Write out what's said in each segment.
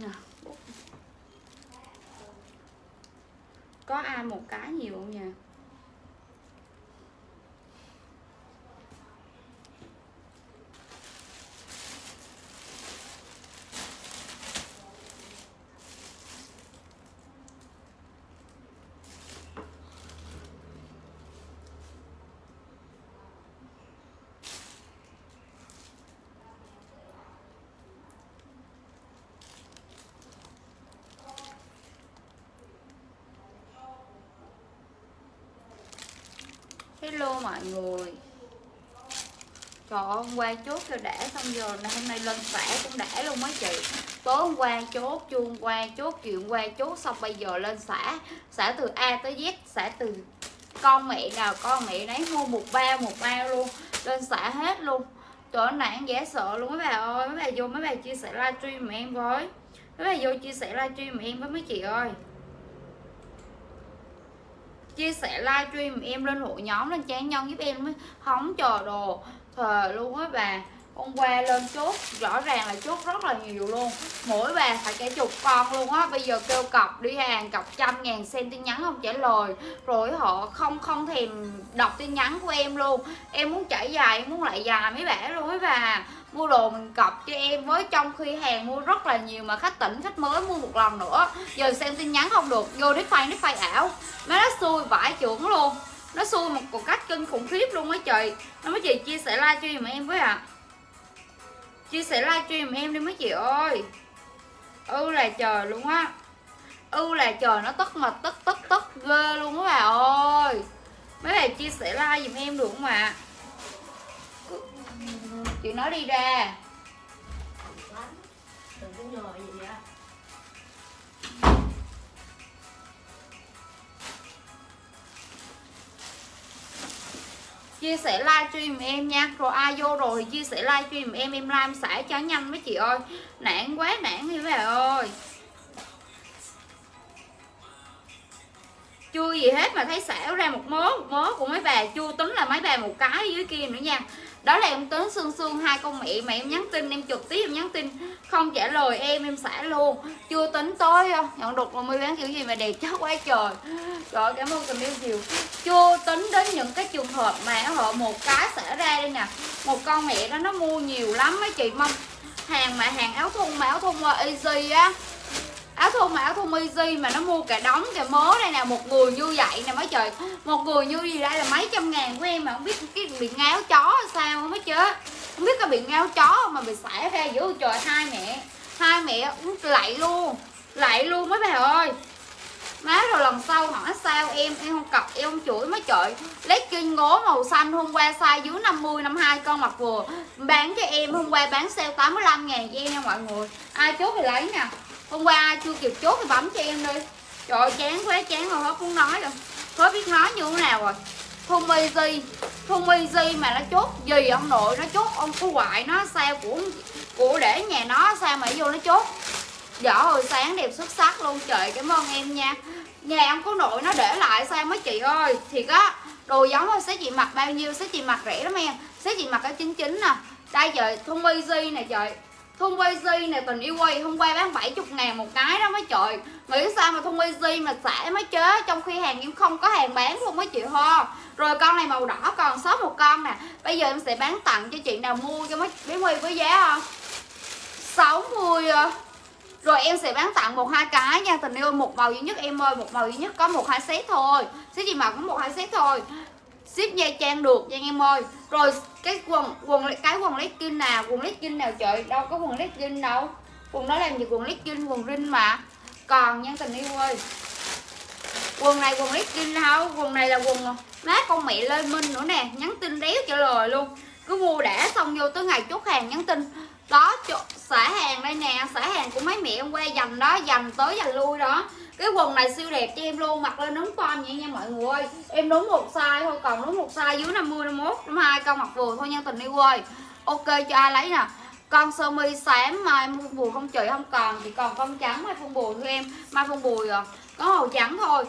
Dạ. Có ai một cái nhiều không nha mọi người. Trời ơi, hôm qua chốt cho đã xong giờ này hôm nay lên xả cũng đã luôn mấy chị. Tối hôm qua chốt, chuông hôm qua chốt, chiều hôm qua chốt xong bây giờ lên xả. Xả từ A tới Z, xả từ con mẹ nào con mẹ nấy mua một ba một ba luôn. Lên xả hết luôn. Trời ơi, nản dễ sợ luôn. Mấy bà ơi Mấy bà vô mấy bà chia sẻ livestream mẹ em với. Mấy bà vô chia sẻ livestream mẹ em với mấy chị ơi chia sẻ livestream em lên hội nhóm lên trang nhân giúp em mới hóng chờ đồ thờ luôn á bà. Hôm qua lên chốt, rõ ràng là chốt rất là nhiều luôn. Mỗi bà phải cả chục con luôn á. Bây giờ kêu cọc đi hàng, cọc trăm ngàn xem tin nhắn không trả lời. Rồi họ không không thèm đọc tin nhắn của em luôn. Em muốn chảy dài, em muốn lại dài mấy bẻ luôn á bà mua đồ mình cọc cho em. Với trong khi hàng mua rất là nhiều mà khách tỉnh khách mới mua một lần nữa. Giờ xem tin nhắn không được. Vô đi phai đi phai ảo. Má nó xui vải trưởng luôn. Nó xui một, cuộc cách kinh khủng khiếp luôn á chị nó mấy chị chia sẻ livestream em với ạ. À. chia sẻ livestream em đi mấy chị ơi. Ư là trời luôn á. Ư là trời nó tất mà tất tất tất ghê luôn á bà ơi. Mấy bà chia sẻ like giùm em được không ạ? Chị nói đi ra. Chia sẻ livestream em nha. Rồi ai vô rồi thì chia sẻ livestream em em like xả cho nhanh mấy chị ơi. Nản quá, nản như vậy ơi. Chưa gì hết mà thấy xả ra một mớ một mớ của mấy bà, chưa tính là mấy bà một cái dưới kia nữa nha đó là em tính xương xương hai con mẹ mà em nhắn tin, em trực tiếp em nhắn tin, không trả lời em em xả luôn. Chưa tính tới ờ, nhận đục rồi mới bán kiểu gì mà đẹp chết quá trời. Rồi cảm ơn tình yêu nhiều. Chưa tính đến những cái trường hợp mà họ một cái xảy ra đây nè. Một con mẹ đó nó mua nhiều lắm mấy chị mong hàng mà hàng áo thun mà áo thun easy á áo thun mà áo thun easy mà nó mua cả đóng, cả mớ đây nè một người như vậy nè mấy trời. Một người như gì đây là mấy trăm ngàn của em mà không biết cái bị ngáo chó sao không mấy chứ. Không biết có bị ngáo chó mà bị xả ra giữa trời hai mẹ hai mẹ lại luôn lại luôn mấy bà ơi. Má rồi lần sau hỏi sao em em không cọc em không chửi mấy trời. Lấy kinh ngố màu xanh hôm qua size dưới 50 52 con mặc vừa bán cho em hôm qua bán sale 85 ngàn cho em nha mọi người. Ai chốt thì lấy nè hôm qua ai chưa kịp chốt thì bấm cho em đi. Trời ơi, chán quá, chán rồi, hết muốn nói rồi. Hết biết nói như thế nào rồi. Thun easy thun easy mà nó chốt gì ông nội, nó chốt ông có ngoại, nó sao của của để nhà nó, sao mà vô nó chốt. Vỏ hồi sáng đẹp xuất sắc luôn, trời, cảm ơn em nha. Nhà ông có nội nó để lại sao mấy chị ơi? Thiệt á, đồ giống thôi sẽ chị mặc bao nhiêu sẽ chị mặc rẻ lắm em. Sẽ chị mặc ở chín chín nè. Đây trời thun easy nè trời thun easy này tình yêu quay hôm qua bán 70 ngàn một cái đó mấy trời. Nghĩ sao mà thun easy mà xả mấy chế trong khi hàng em không có hàng bán luôn mấy chị ho. Rồi con này màu đỏ còn sót một con nè. Bây giờ em sẽ bán tặng cho chị nào mua cho mấy bé huy với giá không? 60 à. rồi em sẽ bán tặng một hai cái nha, tình yêu một màu duy nhất em ơi, một màu duy nhất có một hai set thôi. Sẽ gì mà có một hai set thôi ship nha trang được nha em ơi rồi, cái quần quần cái quần legging nào? Quần legging nào trời? Đâu có quần legging đâu. Quần đó làm gì quần legging quần rin mà. Còn nhân tình yêu ơi. Quần này quần legging đâu quần này là quần má con mẹ lên minh nữa nè. Nhắn tin đéo trả lời luôn. Cứ mua đã xong vô tới ngày chốt hàng nhắn tin. Đó xả hàng đây nè. Xả hàng của mấy mẹ hôm qua dành đó, dành tới dành lui đó cái quần này siêu đẹp cho em luôn, mặc lên đúng form vậy nha mọi người ơi. Em đúng một size thôi, còn đúng một size dưới 50 51 52 con mặc vừa thôi nha, tình yêu ơi. Ok, cho ai lấy nè. Con sơ mi xám, mai phun bùi không chị không còn. Thì còn con trắng, mai phun bùi thôi em. Mai phun bùi rồi có màu trắng thôi.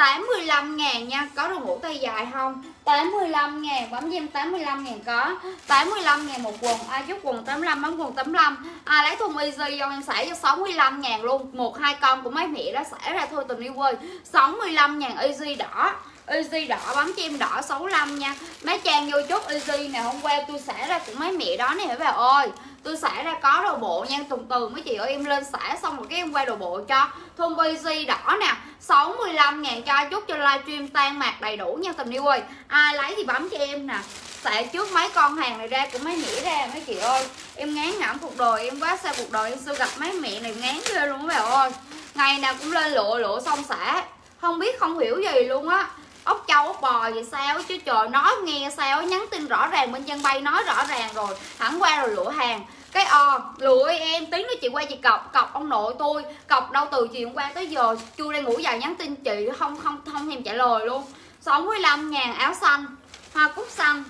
85 ngàn nha. Có đồ ngủ tay dài không? 85 ngàn, bấm cho em 85 ngàn có. 85 ngàn một quần. À, Ai chút quần 85 bấm quần 85 Ai à, lấy thùng easy cho em xảy cho 65 ngàn luôn. Một, hai con của mấy mẹ đó xảy ra thôi, tình yêu ơi. 65 ngàn easy đỏ. Easy đỏ, bấm cho em đỏ 65 nha. Mấy trang vô chốt Easy nè, Hôm qua tôi xả ra của mấy mẹ đó nè mấy bà ơi. Tôi xả ra có đồ bộ nha Tuần từ mấy chị ơi em lên xả xong rồi cái em quay đồ bộ cho. Thun bc đỏ nè 65 ngàn cho chút cho livestream tan mạc đầy đủ nha tình yêu ơi. Ai lấy thì bấm cho em nè. Xả trước mấy con hàng này ra cũng mấy nghĩ ra mấy chị ơi, Em ngán ngẩm cuộc đời, em quá xa cuộc đời, em xưa gặp mấy mẹ này ngán ghê luôn mấy bà ơi. Ngày nào cũng lên lụa lụa xong xả. Không biết không hiểu gì luôn á ốc châu, ốc bò vậy sao? Chứ trời, nói nghe sao? Nhắn tin rõ ràng, bên dân bay nói rõ ràng rồi. Hẳn qua rồi lụa hàng. Cái o lụa em tiếng nó chị qua chị cọc cọc ông nội tôi. Cọc đâu từ chiều hôm qua tới giờ, chưa đang ngủ vào nhắn tin chị, không không không thèm trả lời luôn. 65 ngàn áo xanh, hoa cúc xanh.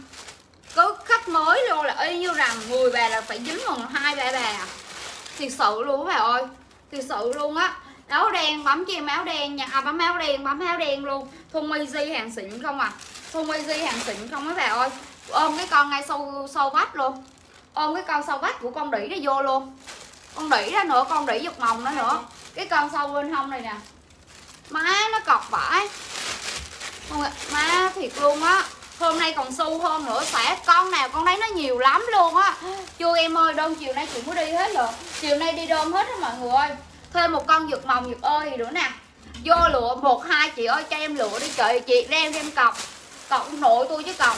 Cứ khách mới luôn là y như rằng người bà là phải dính còn hai ba bà. Thiệt sự luôn bà ơi, thiệt sự luôn á áo đen bấm cho em áo đen nha. À, bấm áo đen bấm áo đen luôn. Thun easy hàng xịn không à? Thun easy hàng xịn không mấy bà ơi? Ôm cái con ngay sâu sâu vách luôn. Ôm cái con sâu vách của con đỉ nó vô luôn. Con đỉ ra nữa con đỉ giật mồng nữa nữa. Cái con sâu bên hông này nè. Má nó cọc vải má thiệt luôn á. Hôm nay còn xu hơn nữa xả con nào con thấy nó nhiều lắm luôn á. Chưa em ơi đơn chiều nay chị mới đi hết rồi chiều nay đi đơn hết á mọi người ơi thêm một con giật mồng giật ơi nữa nè. Vô lụa, một, hai, chị ơi, cho em lụa đi chị chị đem đem cọc. Cọc ông nội tôi chứ cọc.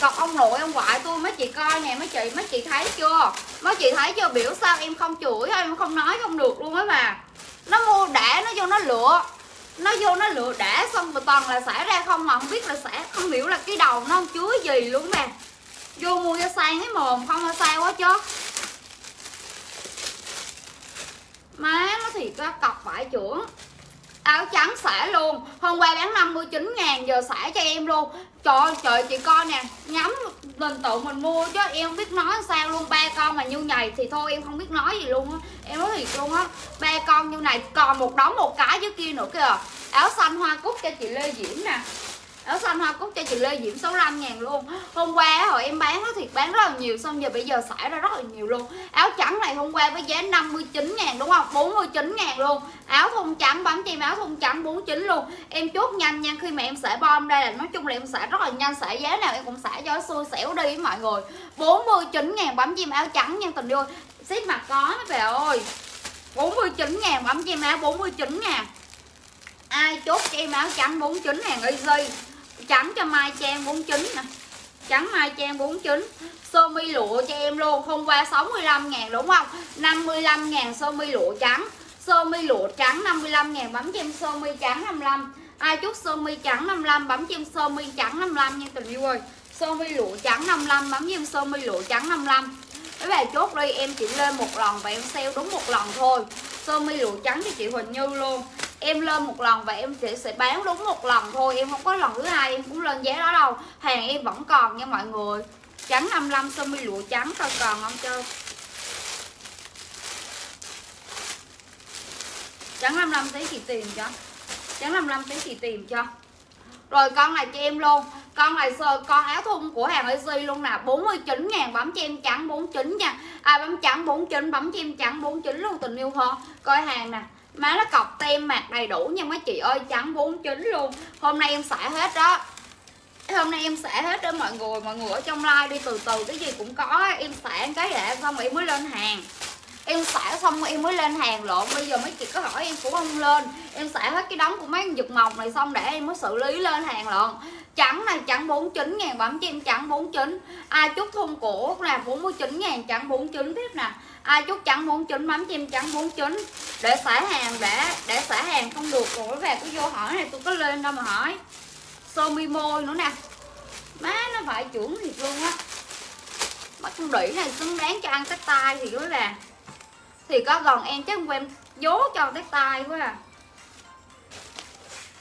Cọc ông nội, ông ngoại tôi, mấy chị coi nè, mấy chị mấy chị thấy chưa? Mấy chị thấy chưa? Biểu sao em không chửi, em không nói không được luôn ấy mà nó mua đã nó vô nó lựa nó vô nó lựa đã xong rồi toàn là xả ra không mà không biết là xả không hiểu là cái đầu nó không chứa gì luôn nè vô mua cho sang cái mồm, không là sao quá chứ má nó thiệt ra cọc vải trưởng. Áo trắng xả luôn. Hôm qua bán 59 ngàn, giờ xả cho em luôn. Trời ơi trời, chị coi nè, nhắm mình tự mình mua chứ em không biết nói sao luôn. Ba con mà như này thì thôi, em không biết nói gì luôn á. Em nói thiệt luôn á, ba con như này, còn một đống một cái dưới kia nữa kìa. Áo xanh hoa cúc cho chị lê diễm nè áo xanh hoa cúc cho chị Lê Diễm 65 ngàn luôn. Hôm qua hồi em bán nó thiệt bán rất là nhiều, Xong giờ bây giờ xảy ra rất là nhiều luôn. Áo trắng này hôm qua với giá 59 ngàn, đúng không? 49 ngàn luôn. Áo thun trắng bấm cho em áo thun trắng 49 luôn. Em chốt nhanh nha, Khi mà em xả bom đây là nói chung là em xả rất là nhanh, Xả giá nào em cũng xả cho xui xẻo đi mọi người. 49 ngàn bấm cho em áo trắng nha, tình yêu. Xếp mặt có mấy bà ơi. 49 ngàn bấm cho em áo 49 ngàn. Ai chốt cho em áo trắng 49 ngàn easy trắng cho mai trang 49 nè. Trắng mai trang 49 sơ mi lụa cho em luôn. Hôm qua 65 ngàn đúng không? 55 ngàn sơ mi lụa trắng. Sơ mi lụa trắng 55 ngàn, bấm cho em sơ mi trắng 55 ai chút sơ mi trắng 55 bấm cho em sơ mi trắng 55 nha tình yêu ơi. Sơ mi lụa trắng 55 bấm cho em sơ mi lụa trắng 55 các bạn chốt đi, em chỉ lên một lần và em sale đúng một lần thôi. Sơ mi lụa trắng cho chị Huỳnh Như luôn em lên một lần và em sẽ sẽ bán đúng một lần thôi em không có lần thứ hai em cũng lên giá đó đâu. Hàng em vẫn còn nha mọi người. Trắng 55 sơ mi lụa trắng coi còn không chơi? Trắng 55 tí chị tìm cho. Trắng 55 tí chị tìm cho. Rồi con này cho em luôn. Con này sơ con áo thun của hàng Easy luôn nè. 49 ngàn bấm cho em trắng 49 nha. Ai à, bấm trắng 49 bấm cho em trắng 49 luôn tình yêu hơn coi hàng nè má nó cọc tem mặt đầy đủ nha mấy chị ơi, trắng 49 luôn. Hôm nay em xả hết đó. Hôm nay em xả hết đó mọi người mọi người ở trong like đi, từ từ cái gì cũng có. Em xả cái đã xong rồi em mới lên hàng. Em xả xong em mới lên hàng lộn. Bây giờ mấy chị có hỏi em cũng không lên. Em xả hết cái đống của mấy giật mộc này xong để em mới xử lý lên hàng lộn. Trắng này, trắng 49 ngàn, bấm cho em trắng 49 ai à, chút thun cổ là 49 ngàn, trắng 49 tiếp nè ai chút chẳng muốn chín mắm chim chẳng muốn chín để xả hàng để để xả hàng không được. Rồi về cứ vô hỏi này, tôi có lên đâu mà hỏi. Sơ mi môi nữa nè. Má, nó phải chuẩn thiệt luôn á. Mắt con đĩ này xứng đáng cho ăn cái tay thì quý bà. Thì có gần em chứ không em dố cho cái tay quá à.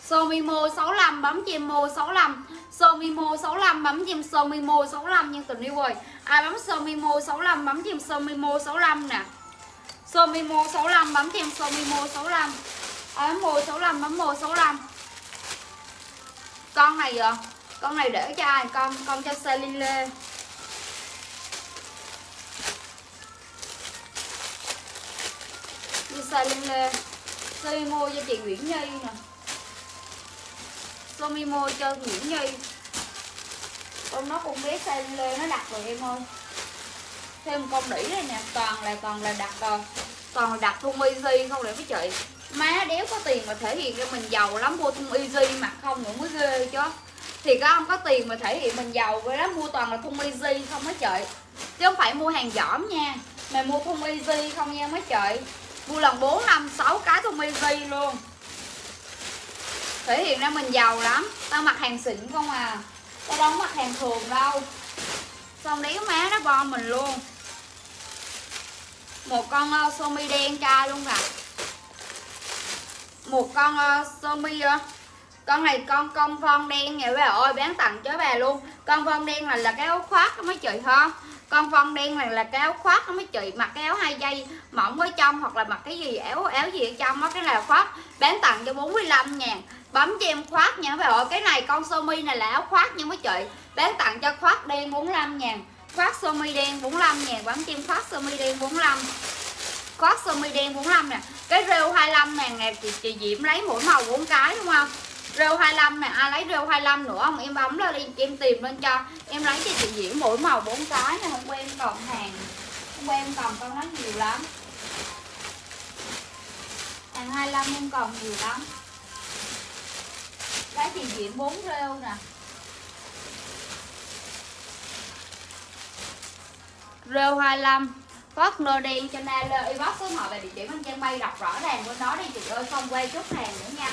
Somimo 65 bấm cho em Mo 65 Somimo 65 bấm cho em Somimo 65 nhưng tình yêu ơi. Ai bấm sơ Somimo 65 bấm cho em Somimo 65 nè. Sơ Somimo 65 bấm cho em Somimo 65 ai bấm mô 65 bấm mô 65 con này à con này để cho ai? Con con cho Celine Lê. Như Celine Lê. Sơ Somi cho chị Nguyễn Nhi nè. Sơ Somi cho Nguyễn Nhi con nó cũng bé Celine Lê nó đặt rồi em ơi. Thêm con đỉ này nè toàn là toàn là đặt rồi. Toàn là đặt thun easy không để mấy chị? Má đéo có tiền mà thể hiện cho mình giàu lắm mua thun easy mặc không nữa mới ghê chứ. Thì các ông có tiền mà thể hiện mình giàu với đó mua toàn là thun easy không mấy chị? Chứ không phải mua hàng giỏm nha mà mua thun easy không nha mấy chị. Mua lần 4 năm 6 cái thun easy luôn. Thể hiện ra mình giàu lắm. Tao mặc hàng xịn không à cái đó mặt hàng thường đâu. Xong đéo má nó bo mình luôn. Một con uh, sơ mi đen trai luôn cả một con uh, sơ mi uh, con này con con phong đen nè. Bà ơi bán tặng cho bà luôn. Con phong đen là là cái áo khoác đó mấy chị ha con von đen này là cái áo khoác nó mới chị mặc cái áo hai dây mỏng ở trong hoặc là mặc cái gì áo áo gì ở trong đó cái này là khoác bán tặng cho 45 ngàn. Bấm cho em khoác nha bà cái này con sơ mi này là áo khoác nha mấy chị bán tặng cho khoác đen 45 ngàn. Khoác sơ mi đen 45 ngàn bấm cho em khoác sơ mi đen 45 khoác sơ mi đen 45 nè cái rêu 25 ngàn nè chị, chị Diễm lấy mỗi màu bốn cái đúng không? Rêu 25 này, ai lấy rêu 25 nữa không? Em bấm lên đi em tìm lên cho. Em lấy cho chị Diễm mỗi màu bốn cái này hôm qua em còn hàng. Hôm qua em còn con nó nhiều lắm. Hàng 25 em còn nhiều lắm. Lấy chị Diễm bốn rêu nè. Rêu 25 Phớt nơ đen cho na lơ inbox số họ về địa chỉ bên trang bay đọc rõ ràng bên đó đi. Chị ơi không quay chút hàng nữa nha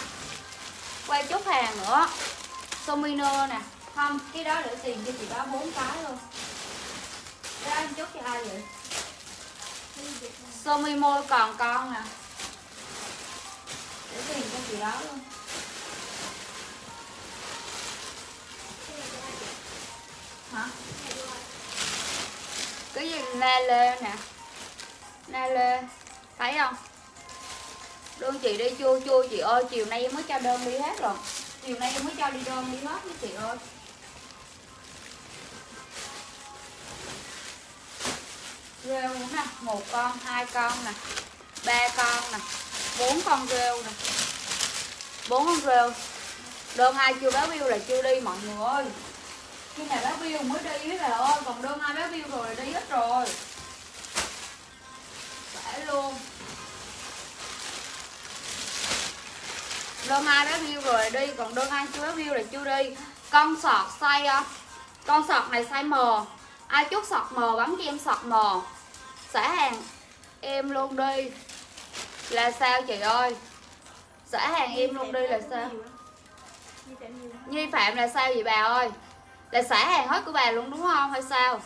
quay chốt hàng nữa. Somino nè, không, cái đó để tiền cho chị đó, bốn cái luôn. Đó, em chốt cho ai vậy? Somimo còn con nè. Để tiền cho chị đó luôn. Hả? Cái gì? Na lê nè. Na lê thấy không? Đơn chị đi chua chua, chị ơi, chiều nay em mới cho đơn đi hết rồi. Chiều nay em mới cho đi đơn đi hết với chị ơi. Rêu nè, một con, hai con nè, ba con nè, bốn con rêu nè. Bốn con rêu. Đơn hai chưa báo view là chưa đi, mọi người ơi. Khi nào báo view mới đi hết rồi còn đơn hai báo view rồi là đi hết rồi. Phải luôn. Đơn ai đã view rồi, đi, còn đơn ai chưa view là chưa đi. Con sọt size ờ, con sọt này size M. Ai chút sọt M, bấm cho em sọt M. Xả hàng, em luôn đi. Là sao chị ơi? Xả hàng em luôn đi là sao? Nhi Phạm là sao vậy bà ơi? Là xả hàng hết của bà luôn đúng không, hay sao?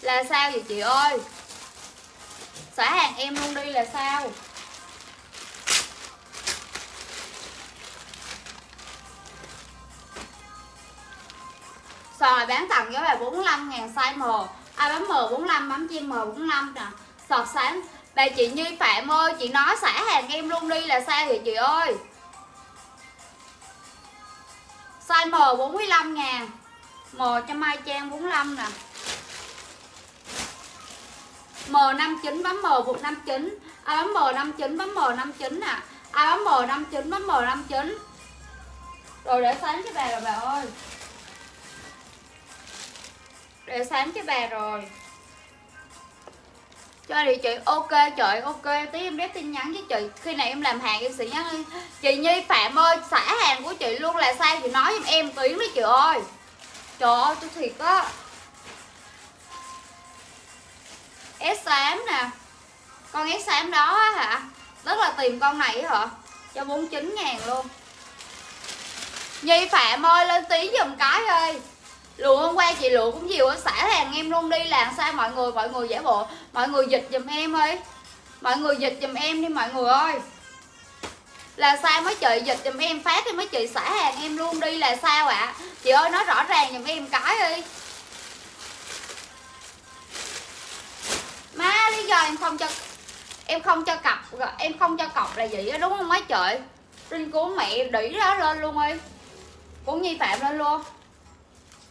Là sao vậy chị ơi? Xả hàng em luôn đi là sao? Sò bán tặng với bà 45 ngàn size M. Ai bấm M45 bấm chim M45 nè. Sọt sáng. Bà chị Như Phạm ơi, Chị nói xả hàng em luôn đi là sao vậy chị ơi? Size M 45 ngàn. M cho Mai Trang 45 nè. M59 bấm M vụt 59 Ai bấm M59 bấm M59 nè Ai bấm M59 bấm M59 Rồi để sáng cho bà rồi bà ơi Để sáng cho bà rồi cho địa chị ok trời ok tí em rep tin nhắn với chị khi nào em làm hàng em sẽ nhắn chị nhi phạm ơi xả hàng của chị luôn là sao chị nói giùm em tiếng đi chị ơi trời ơi tôi thiệt á S8 nè. Con S8 đó hả? Rất là tìm con này hả? Cho 49 ngàn luôn. Nhi Phạm ơi, lên tí giùm cái ơi. Lùa hôm qua chị lùa cũng nhiều xả hàng em luôn đi làm sao mọi người mọi người giả bộ. Mọi người dịch giùm em ơi. Mọi người dịch giùm em đi mọi người ơi. Là sao mấy chị dịch giùm em, phát thì mấy chị xả hàng em luôn đi là sao ạ? À? chị ơi, nói rõ ràng giùm em cái đi má, lý do em không cho, em không cho cặp em không cho cọc là gì đó đúng không mấy trời? Trinh cứu mẹ đỉ đó lên luôn ơi. Cũng nghi Phạm lên luôn.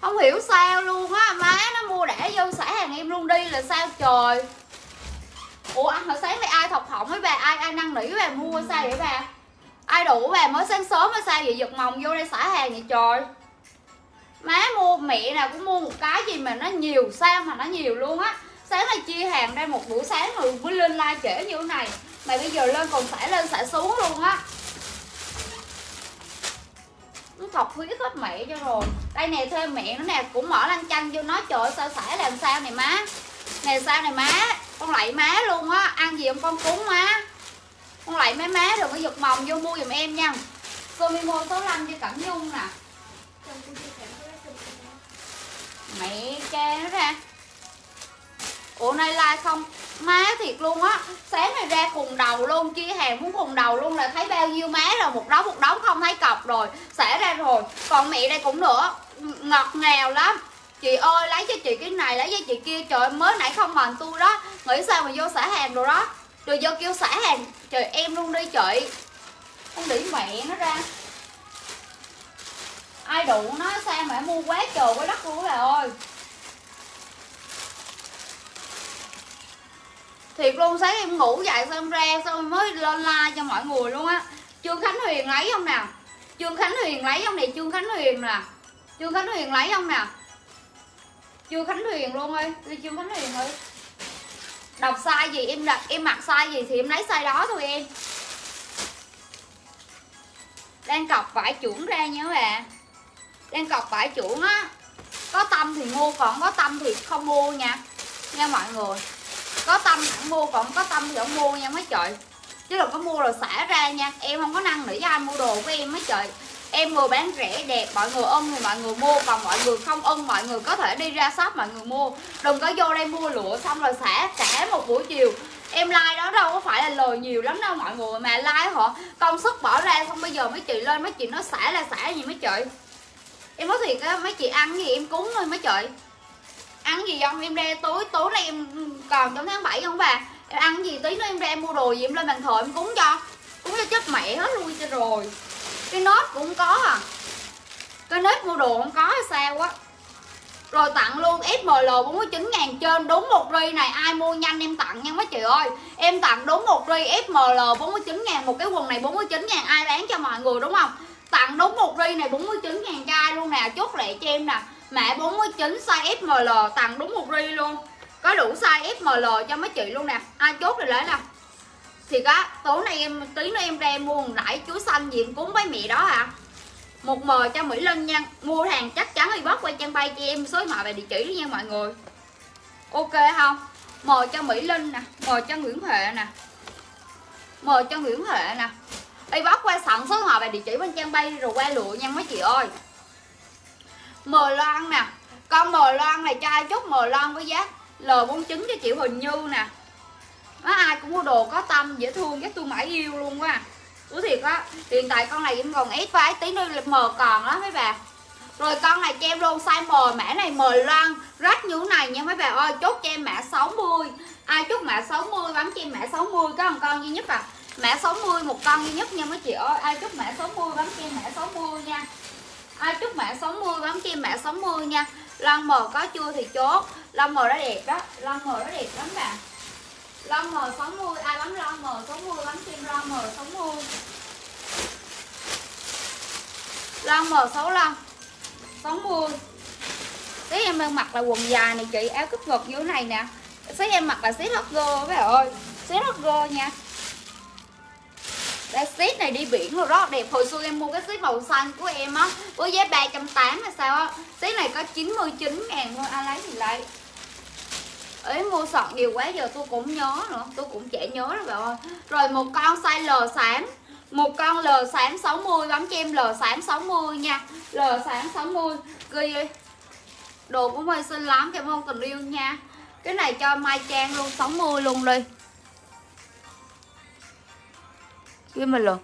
Không hiểu sao luôn á, Má nó mua để vô xả hàng em luôn đi là sao trời? Ủa ăn hồi sáng này ai thọc hỏng với bà, Ai ai năn nỉ với bà mua, sao vậy bà? Ai đủ bà mới sáng sớm mới sao vậy, Giật mồng vô đây xả hàng vậy trời? Má mua, mẹ nào cũng mua một cái gì mà nó nhiều Sao mà nó nhiều luôn á. Sáng nay chia hàng ra một buổi sáng rồi mới lên like trễ như thế này. Mà bây giờ lên còn xả lên xả xuống luôn á. Nó thọc huyết hết mẹ cho rồi. Đây nè thêm mẹ nó nè cũng mở lăn chanh vô nói trời sao xả làm sao này má? Nè sao này má? Con lạy má luôn á ăn gì không con cúng má. Con lạy mấy má rồi có giật mồng vô mua giùm em nha. Comimo 65 cho Cẩm Nhung nè. Mẹ cha nó ra Ủa, nay like không? Má thiệt luôn á. Sáng này ra khùng đầu luôn Chia hàng muốn khùng đầu luôn là thấy bao nhiêu má rồi Một đống một đống không thấy cọc rồi. Xả ra rồi. Còn mẹ đây cũng nữa. Ngọt ngào lắm. Chị ơi, lấy cho chị cái này, lấy cho chị kia. Trời mới nãy không mần tôi đó. Nghĩ sao mà vô xả hàng rồi đó? Rồi vô kêu xả hàng Trời, em luôn đi, chị. Con đỉ mẹ nó ra. Ai đủ nó, sao mà mua quá trời, quá đất luôn bà ơi. Thiệt luôn, sáng em ngủ dậy xong ra xong mới lên like cho mọi người luôn á. Trương khánh huyền lấy không nào trương khánh huyền lấy không này trương khánh huyền nè. Trương khánh huyền lấy không nè? Trương khánh huyền luôn ơi. Đi, trương khánh huyền ơi. Đọc sai gì? Em đặt em mặc sai gì thì em lấy sai đó thôi em. Đang cọc vải chuẩn ra nha các bạn. Đang cọc vải chuẩn á. Có tâm thì mua, còn có tâm thì không mua nha. Nha mọi người có tâm hẳn mua còn có tâm thì không mua nha mấy trời. Chứ đừng có mua rồi xả ra nha. Em không có năng nữa cho ai mua đồ của em mấy trời. Em vừa bán rẻ đẹp, mọi người ưng thì mọi người mua, còn mọi người không ưng, mọi người có thể đi ra shop mọi người mua. Đừng có vô đây mua lụa xong rồi xả cả một buổi chiều. Em like đó đâu có phải là lời nhiều lắm đâu mọi người, mà like họ. Công sức bỏ ra xong bây giờ mấy chị lên mấy chị nó xả là xả gì mấy trời. Em nói thiệt á, mấy chị ăn gì em cúng thôi mấy trời ăn gì không? Em ra tối tối nay em còn trong tháng 7 không bà? Em ăn gì? Tí nữa em ra em mua đồ gì em lên bàn thờ em cúng cho. Cúng cho chết mẹ hết luôn cho rồi. Cái nốt cũng có à. Cái nếp mua đồ không có hay sao á. Rồi tặng luôn FML 49 ngàn trên, đúng một ri này. Ai mua nhanh em tặng nha mấy chị ơi. Em tặng đúng một ri FML 49 ngàn, một cái quần này 49 ngàn, ai bán cho mọi người, đúng không? Tặng đúng một ri này 49 ngàn chai luôn nè. Chốt lẹ cho em nè. Mã 49 size FML tặng đúng một ri luôn. Có đủ size FML cho mấy chị luôn nè. Ai chốt thì lấy nè. Thì có tối nay em, tí nữa em ra em mua nãy chuối xanh gì em cúng với mẹ đó à. Một m cho Mỹ Linh nha. Mua hàng chắc chắn thì qua trang bay cho em, số điện thoại và địa chỉ nha mọi người. Ok không? M cho Mỹ Linh nè M cho Nguyễn Huệ nè. M cho Nguyễn Huệ nè. Đi qua sẵn số điện thoại và địa chỉ bên trang bay rồi qua lụa nha mấy chị ơi mờ loan nè. Con mờ loan này cho ai chút mờ loan với giá L49 cho chị Huỳnh Như nè. Nó ai cũng mua đồ có tâm, dễ thương chắc tôi mãi yêu luôn quá. Ủa thiệt á, Hiện tại con này vẫn còn ít vai tí nữa là mờ còn lắm mấy bà. Rồi con này cho em luôn size M Mã này mờ loan, Rách như thế này nha mấy bà ơi. Chốt cho em mã 60 Ai chốt mã 60 bấm cho em mã 60 Có một con duy nhất à. Mã 60 một con duy nhất nha mấy chị ơi. Ai chốt mã 60 bấm cho em mã 60 nha ai, chúc mã 60 bấm cho em mã 60 nha. Lon mờ có chưa thì chốt. Lon mờ nó đẹp đó. Lon mờ nó đẹp lắm bạn. Lon mờ 60 ai bấm lon mờ 60 bấm cho em lon mờ 60 lon mờ 65 60 Thế em đang mặc là quần dài này chị, áo cúp ngực như thế này nè. Xí em mặc là xí hot girl các bạn ơi. Xí hot girl nha đây set này đi biển rồi rất đẹp hồi xưa em mua cái set màu xanh của em á, với giá 380 là sao á. Set này có 99 ngàn thôi, ai lấy thì lấy. Ấy mua sọt nhiều quá, giờ tôi cũng nhớ nữa, tôi cũng chả nhớ rồi bạn ơi. Rồi một con size L xám, một con L xám 60 bấm cho em L xám 60 nha. L xám 60 ghi đồ của Mai xinh lắm, cảm ơn tình yêu nha. Cái này cho Mai Trang luôn 60 luôn đi. Với mình luôn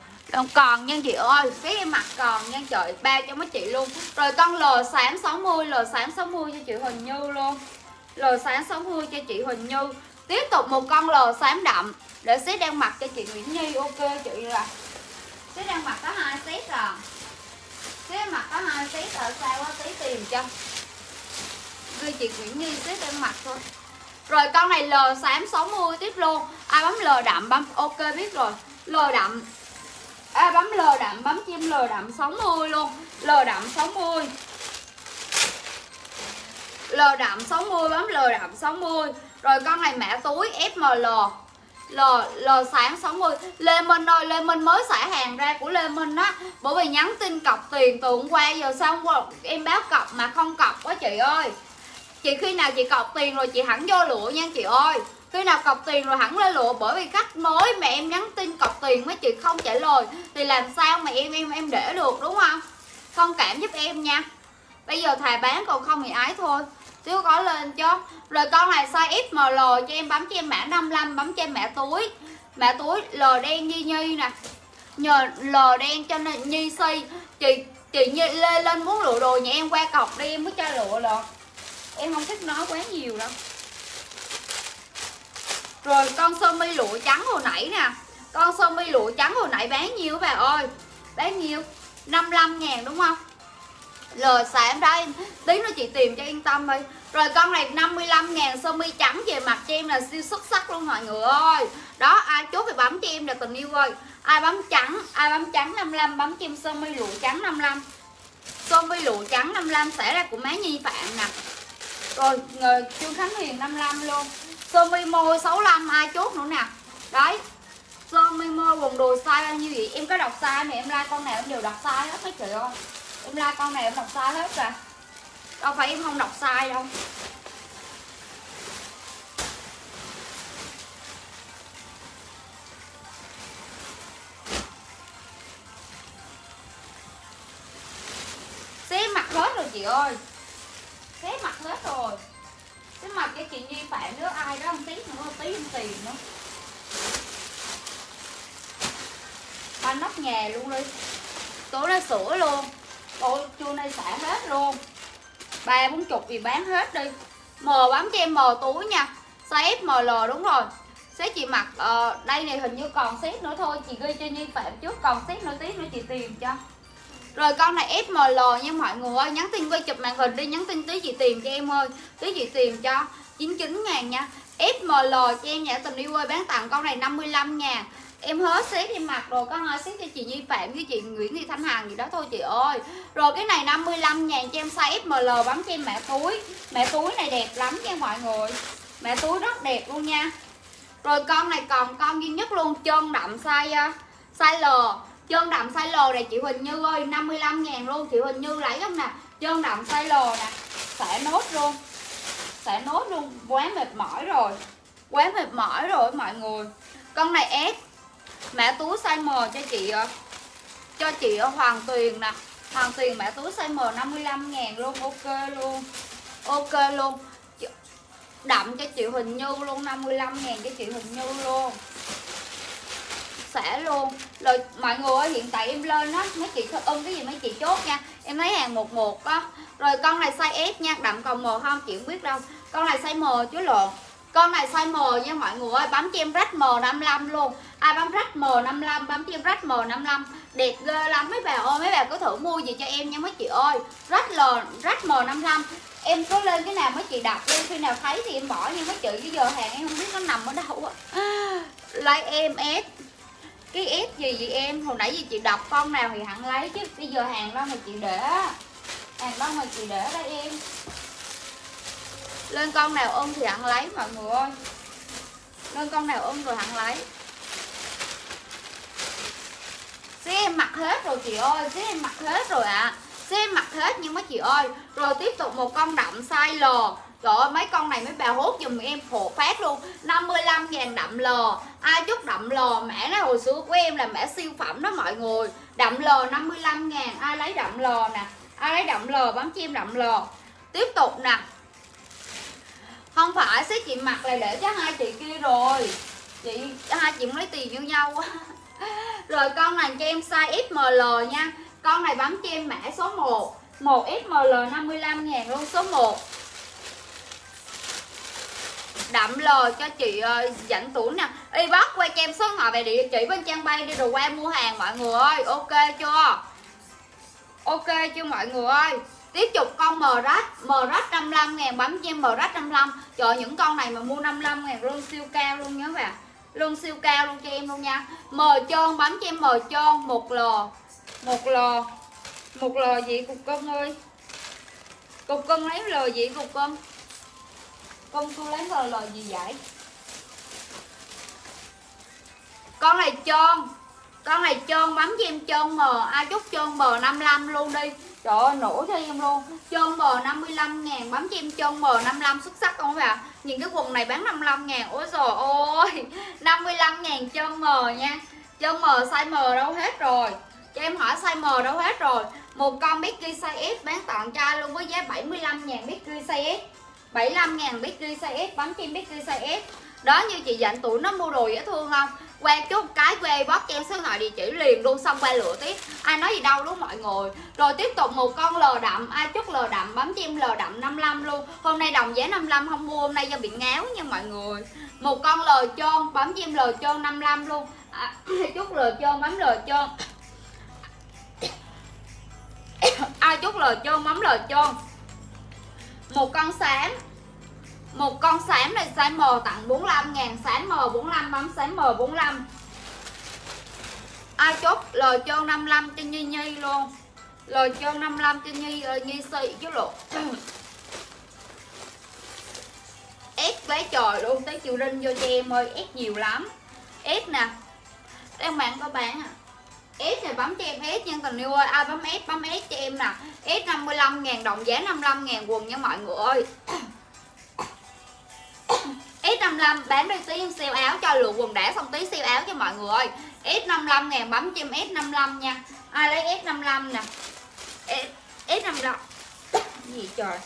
còn nha chị ơi, cái em mặc còn nha, trời, ba cho mấy chị luôn. Rồi con L sáng 60 L sáng 60 cho chị Huỳnh Như luôn. L sáng 60 cho chị Huỳnh Như. Tiếp tục một con lờ xám đậm để set đang mặc cho chị Nguyễn Nhi, ok chị là set đang mặc có hai set rồi. set mặc có hai set ở à, sao quá, tí tìm cho. Ghi chị Nguyễn Nhi set đang mặc thôi. Rồi con này L xám 60 tiếp luôn. Ai bấm L đậm bấm, ok biết rồi lờ đậm. À, bấm lờ đậm bấm chim lờ đậm 60 luôn. Lờ đậm 60 lờ đậm 60 bấm lờ đậm 60 rồi con này mã túi FML L. L sáng 60 Lê Minh ơi Lê Minh mới xả hàng ra của Lê Minh á. Bởi vì nhắn tin cọc tiền từ hôm qua giờ xong em báo cọc mà không cọc quá chị ơi. Chị khi nào chị cọc tiền rồi chị hẳn vô lụa nha chị ơi khi nào cọc tiền rồi hẳn lên lụa, bởi vì khách mới mà em nhắn tin cọc tiền mấy chị không trả lời, thì làm sao mà em em em để được, đúng không? Thông cảm giúp em nha. Bây giờ thà bán còn không thì ái thôi. Chứ có lên chứ? Rồi con này size XML cho em bấm cho em mã 55 bấm cho em mã túi. Mã túi L đen Nhi Nhi nè. Nhờ L đen cho nên Nhi si chị chị Nhi lên lên muốn lựa đồ nhà em qua cọc đi, em mới cho lựa được. Em không thích nói quá nhiều đâu rồi, con sơ mi lụa trắng hồi nãy nè. Con sơ mi lụa trắng hồi nãy bán nhiêu bà ơi? Bán nhiêu? 55 ngàn đúng không? Rồi xài em đây. Tí nữa chị tìm cho yên tâm đi. Rồi, con này 55 ngàn sơ mi trắng về mặt cho em là siêu xuất sắc luôn mọi người ơi. Đó, ai chốt thì bấm cho em là tình yêu ơi. Ai bấm trắng, ai bấm trắng 55 bấm cho em sơ mi lụa trắng 55 sơ mi lụa trắng 55 sẽ ra của má Nhi Phạm nè. Rồi, người Trương Khánh Huyền 55 luôn sơ mi môi 65 ai chốt nữa nè. Đấy sơ mi môi quần đùi size bao nhiêu vậy? Em có đọc size mà em like con nào em đều đọc size hết mấy chị ơi. Em like con này em đọc sai hết rồi đâu phải em không đọc sai đâu. Xé mặt hết rồi chị ơi. Xé mặt hết rồi cái mặt cho chị Nhi phải nữa ai đó không tí nữa tí không tiền nữa. Ba nóc nhà luôn đi. Tối nay sửa luôn. Ôi trưa nay xả hết luôn. Ba bốn chục thì bán hết đi. M bấm cho em M túi nha. Size FML đúng rồi. Xếp chị mặc uh, Đây này hình như còn xếp nữa thôi. Chị ghi cho Nhi Phạm trước còn xếp nữa tí nữa chị tìm cho rồi con này SML nha mọi người ơi. Nhắn tin quay chụp màn hình đi, Nhắn tin tí chị tìm cho em ơi. Tí chị tìm cho. 99 ngàn nha. SML cho em nhà tình đi quê Bán tặng con này 55 ngàn. Em hết xếp em mặc rồi có ơi xếp cho chị Nhi Phạm với chị Nguyễn Thị Thanh Hằng gì đó thôi chị ơi. Rồi cái này 55 ngàn cho em size SML bấm cho em mẹ túi. Mẹ túi này đẹp lắm nha mọi người. Mẹ túi rất đẹp luôn nha. Rồi con này còn con duy nhất luôn chân đậm size size L chân đậm size L này chị Huỳnh Như ơi 55 ngàn luôn, chị Huỳnh Như lấy không nè. Chân đậm size L nè. Sẽ nốt luôn. Sẽ nốt luôn. Quá mệt mỏi rồi. Quá mệt mỏi rồi mọi người. Con này S mã túi size M cho chị ờ, cho chị ờ, Hoàng Tuyền nè. Hoàng Tuyền mã túi size M 55 ngàn luôn. Ok luôn. Ok luôn. Đậm cho chị Huỳnh Như luôn. 55 ngàn cho chị Huỳnh Như luôn xả luôn. Rồi mọi người ơi, hiện tại em lên á, mấy chị thích ưng cái gì mấy chị chốt nha. Em lấy hàng một một á. Rồi con này size S nha, đậm còn M không, chị không biết đâu. Con này size M chứ lộn con này size M nha mọi người ơi, bấm cho em rách M55 luôn. Ai bấm rách M55 bấm cho em rách M55 đẹp ghê lắm. Mấy bà ơi, mấy bà có thử mua gì cho em nha mấy chị ơi. Rách L, rách M55 em có lên cái nào mấy chị đọc lên khi nào thấy thì em bỏ nha mấy chị. Cái giờ hàng em không biết nó nằm ở đâu á. Lấy em S cái ép gì vậy em? Hồi nãy gì chị đọc con nào thì hẳn lấy chứ. Bây giờ hàng đó mà chị để hàng đó mà chị để đây em. Lên con nào ưng thì hẳn lấy mọi người ơi. Lên con nào ưng rồi hẳn lấy. Xí em mặc hết rồi chị ơi Xí em mặc hết rồi ạ. À. Xí em mặc hết nhưng mà chị ơi, Rồi tiếp tục một con đậm size L Trời ơi, mấy con này mấy bà hốt dùm em phổ phát luôn. 55 ngàn đậm L Ai chút đậm L Mã này hồi xưa của em là mã siêu phẩm đó mọi người. Đậm L 55 ngàn, Ai lấy đậm L nè? Ai lấy đậm L bấm chim đậm L Tiếp tục nè. Không phải xếp chị mặc là để cho hai chị kia rồi. Chị, hai chị muốn lấy tiền như nhau quá rồi con này cho em size XML nha. Con này bấm cho em mã số 1 1 XML 55 ngàn luôn, số 1 đậm lời cho chị uh, tủ tuổi nè y qua quay cho em số điện thoại về địa chỉ bên trang bay đi rồi qua mua hàng mọi người ơi. Ok chưa? Ok chưa mọi người ơi? Tiếp tục con mờ rách mờ rách 55 ngàn bấm cho em mờ rách 55 trời những con này mà mua 55 ngàn luôn siêu cao luôn nhớ vào luôn siêu cao luôn cho em luôn nha. Mờ trơn bấm cho em mờ trơn một lò một lò một lò gì cục cân ơi? Cục cân lấy lò gì cục cân con cô lấy lò lò gì vậy? Con này trơn con này trơn bấm cho em trơn mờ. Ai chút trơn mờ 55 luôn đi. Trời ơi nổ cho em luôn. Trơn mờ 55 ngàn bấm cho em trơn mờ 55 xuất sắc không các bạn Nhìn cái quần này bán 55 ngàn Ôi trời ơi. 55 ngàn trơn mờ nha. Trơn mờ size M đâu hết rồi. Cho em hỏi size M đâu hết rồi. Một con biết ghi size S bán tặng trai luôn với giá 75 ngàn biết ghi size S 75 ngàn biết ghi size S Bấm kim em biết ghi size S Đó như chị dặn tụi nó mua đồ dễ thương không? Qua chút cái quê bóp cho em số điện địa chỉ liền luôn xong qua lựa tiếp. Ai nói gì đâu đúng mọi người? Rồi tiếp tục một con lờ đậm ai chút lờ đậm bấm cho em lờ đậm 55 luôn. Hôm nay đồng giá 55 không mua hôm nay do bị ngáo nha mọi người. Một con lờ trơn bấm cho em lờ trơn 55 luôn. À, chút lờ trơn bấm lờ trơn. Ai chút lờ trơn bấm lờ trơn một con xám. Một con xám này size M tặng 45 ngàn Xám M45 bấm xám M45 Ai chốt? Lời trơn 55 cho Nhi Nhi luôn. Lời trơn 55 cho Nhi uh, Nhi xị chứ lộ. Ép lấy trời luôn tới chiều rinh vô cho em ơi ép nhiều lắm. Ép nè. Đang bạn có bán à? S này bấm cho em S nha tình yêu ơi. Ai bấm S bấm S cho em nè. S 55 ngàn đồng giá 55 ngàn quần nha mọi người ơi. S55 bán đi tí em sale áo cho lựa quần đã xong tí sale áo cho mọi người ơi. S55 ngàn bấm cho em S55 nha. Ai lấy S55 nè. S, S55 gì trời.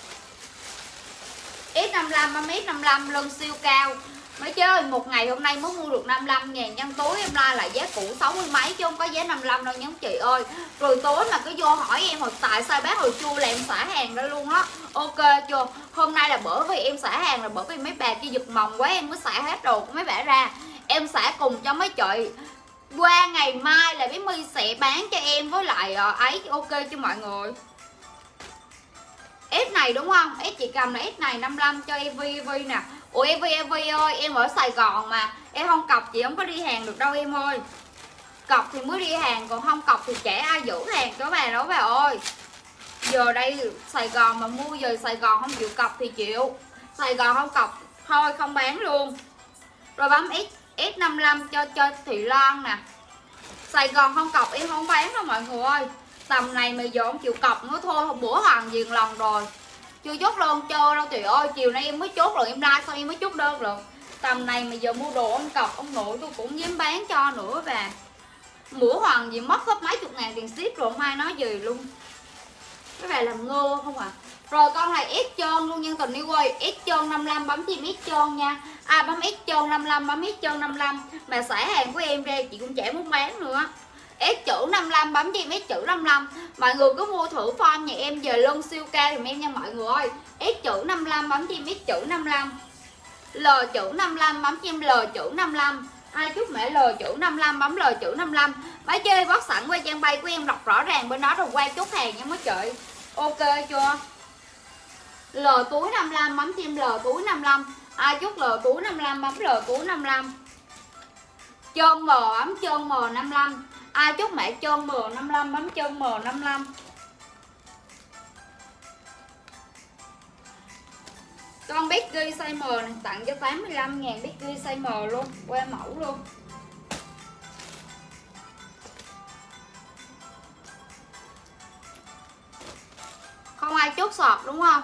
S55 bấm S55 lưng siêu cao. Mới chơi một ngày hôm nay mới mua được 55 ngàn, nhân tối em la lại giá cũ 60 mấy chứ không có giá 55 đâu nhóm chị ơi. Rồi tối mà cứ vô hỏi em hồi, tại sao bán hồi chua là em xả hàng ra luôn á. Ok chưa? Hôm nay là bởi vì em xả hàng là bởi vì mấy bà kia giật mồng quá, em mới xả hết đồ của mấy bà ra. Em xả cùng cho mấy chị. Qua ngày mai là bé My sẽ bán cho em với lại ờ, ấy. Ok cho mọi người? S này đúng không? S chị cầm là S này 55 cho em VV nè. Ủa EV EV ơi, em ở Sài Gòn mà. Em không cọc chị không có đi hàng được đâu em ơi. Cọc thì mới đi hàng, Còn không cọc thì trẻ ai giữ hàng cho bà đó bà ơi. Giờ đây Sài Gòn mà mua giờ Sài Gòn không chịu cọc thì chịu. Sài Gòn không cọc, Thôi, không bán luôn. Rồi bấm S, S55 cho cho Thị Loan nè. Sài Gòn không cọc, em không bán đâu mọi người ơi. Tầm này mà giờ không chịu cọc nữa, thôi Bữa hoàng diền lần rồi chưa chốt đơn chơi đâu. Trời ơi, chiều nay em mới chốt rồi, em like xong em mới chốt đơn rồi. Tầm này mà giờ mua đồ ông cọc, ông nội tôi cũng dám bán cho nữa và bữa hoàng gì mất hết mấy chục ngàn tiền ship rồi, không ai nói gì luôn. Cái này làm ngơ không à? Rồi con này ít trơn luôn nhân tình yêu ơi. Ít trơn 55 bấm chim ít trơn nha. À bấm ít trơn 55 bấm ít trơn 55 mà xả hàng của em ra chị cũng chả muốn bán nữa. S chữ 55 bấm cho em S chữ 55 Mọi người cứ mua thử form nhà em giờ luôn siêu cao dùm em nha mọi người ơi. S chữ 55 bấm cho em S chữ 55 L chữ 55 bấm cho em L chữ 55 Ai chút mẹ L chữ 55 bấm L chữ 55 Máy chơi bóc sẵn qua trang bay của em đọc rõ ràng, bên đó rồi quay chốt hàng nha mấy chị. Ok chưa? L túi 55 bấm cho em L túi 55 Ai chút L túi 55 bấm L túi 55 Trơn M, bấm trơn M55 ai chốt mẹ trơn M55, bấm trơn M55. Con biết ghi size M này, tặng cho 85 ngàn biết ghi size M luôn qua mẫu luôn. Không ai chốt sọt, đúng không?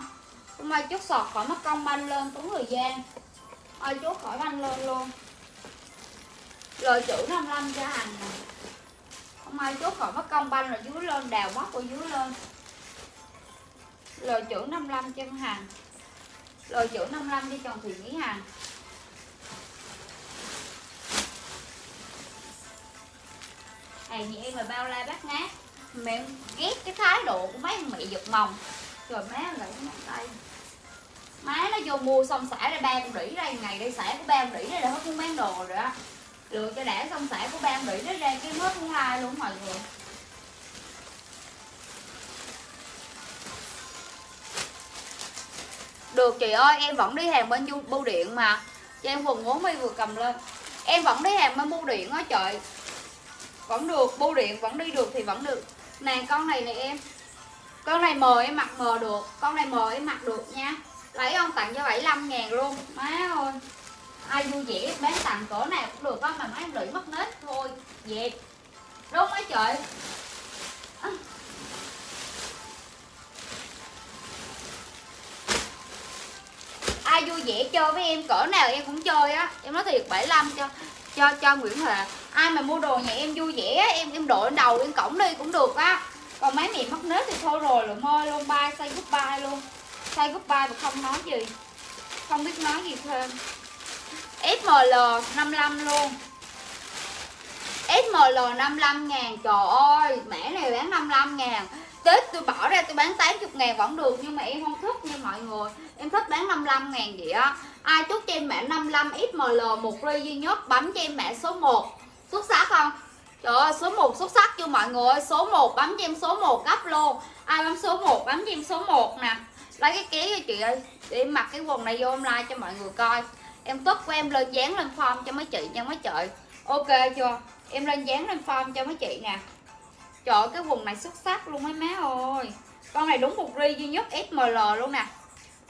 Không ai chốt sọt, khỏi mất công banh lên tốn thời gian. Ai chốt, khỏi banh lên luôn. Lời chữ 55 cho hành này mai chốt khỏi mất công, banh rồi dưới lên, đào móc của dưới lên. Lời chữ 55 chân hàng. Lời chữ 55 cho chồng Thùy Mỹ hàng. Hàng như em là bao la bát ngát. Mẹ ghét cái thái độ của mấy mẹ giật mồng rồi má lại cái tay. Má nó vô mua xong xả ra ba con rỉ ra ngày đây xả của ba con rỉ ra là hết muốn bán đồ rồi á lựa cho đã xong sải của ban bị nó ra cái mớ thứ hai luôn, mọi người. Được chị ơi, em vẫn đi hàng bên bưu điện mà. Cho em quần 40 vừa cầm lên. Em vẫn đi hàng bên bưu điện á, trời. Vẫn được, bưu điện vẫn đi được thì vẫn được. Nè con này nè em. Con này mờ em mặc mờ được. Con này mờ em mặc được nha. Lấy ông tặng cho 75 ngàn luôn. Má ơi ai vui vẻ, bán tặng cỡ nào cũng được á, mà mấy em lụy mất nết, thôi dẹp đúng mấy trời. À. ai vui vẻ chơi với em cỡ nào em cũng chơi á. Em nói thiệt 75 cho cho cho Nguyễn Hòa ai mà mua đồ nhà em vui vẻ em em đội lên đầu, em cổng đi cũng được á. Còn mấy miệng mất nết thì thôi rồi luôn ơi luôn bay say goodbye luôn. Say goodbye mà không nói gì, không biết nói gì thêm. SML 55 luôn. SML 55 ngàn, Trời ơi, mẻ này bán 55 ngàn. Tết tôi bỏ ra tôi bán 80 ngàn vẫn được, Nhưng mà em không thích nha mọi người. Em thích bán 55 ngàn vậy á. Ai chốt cho em mẹ 55 XML một ly duy nhất, Bấm cho em mẹ số 1 Xuất sắc không? Trời ơi, số 1 xuất sắc cho mọi người? Số 1 bấm cho em số 1 gấp luôn. Ai bấm số 1 bấm cho em số 1 nè. Lấy cái kéo cho chị ơi, Để em mặc cái quần này vô em like cho mọi người coi. Em tốt của em lên dán lên form cho mấy chị nha mấy chị. Ok chưa? Em lên dán lên form cho mấy chị nè. Trời cái quần này xuất sắc luôn mấy má ơi. Con này đúng một ri duy nhất SML luôn nè.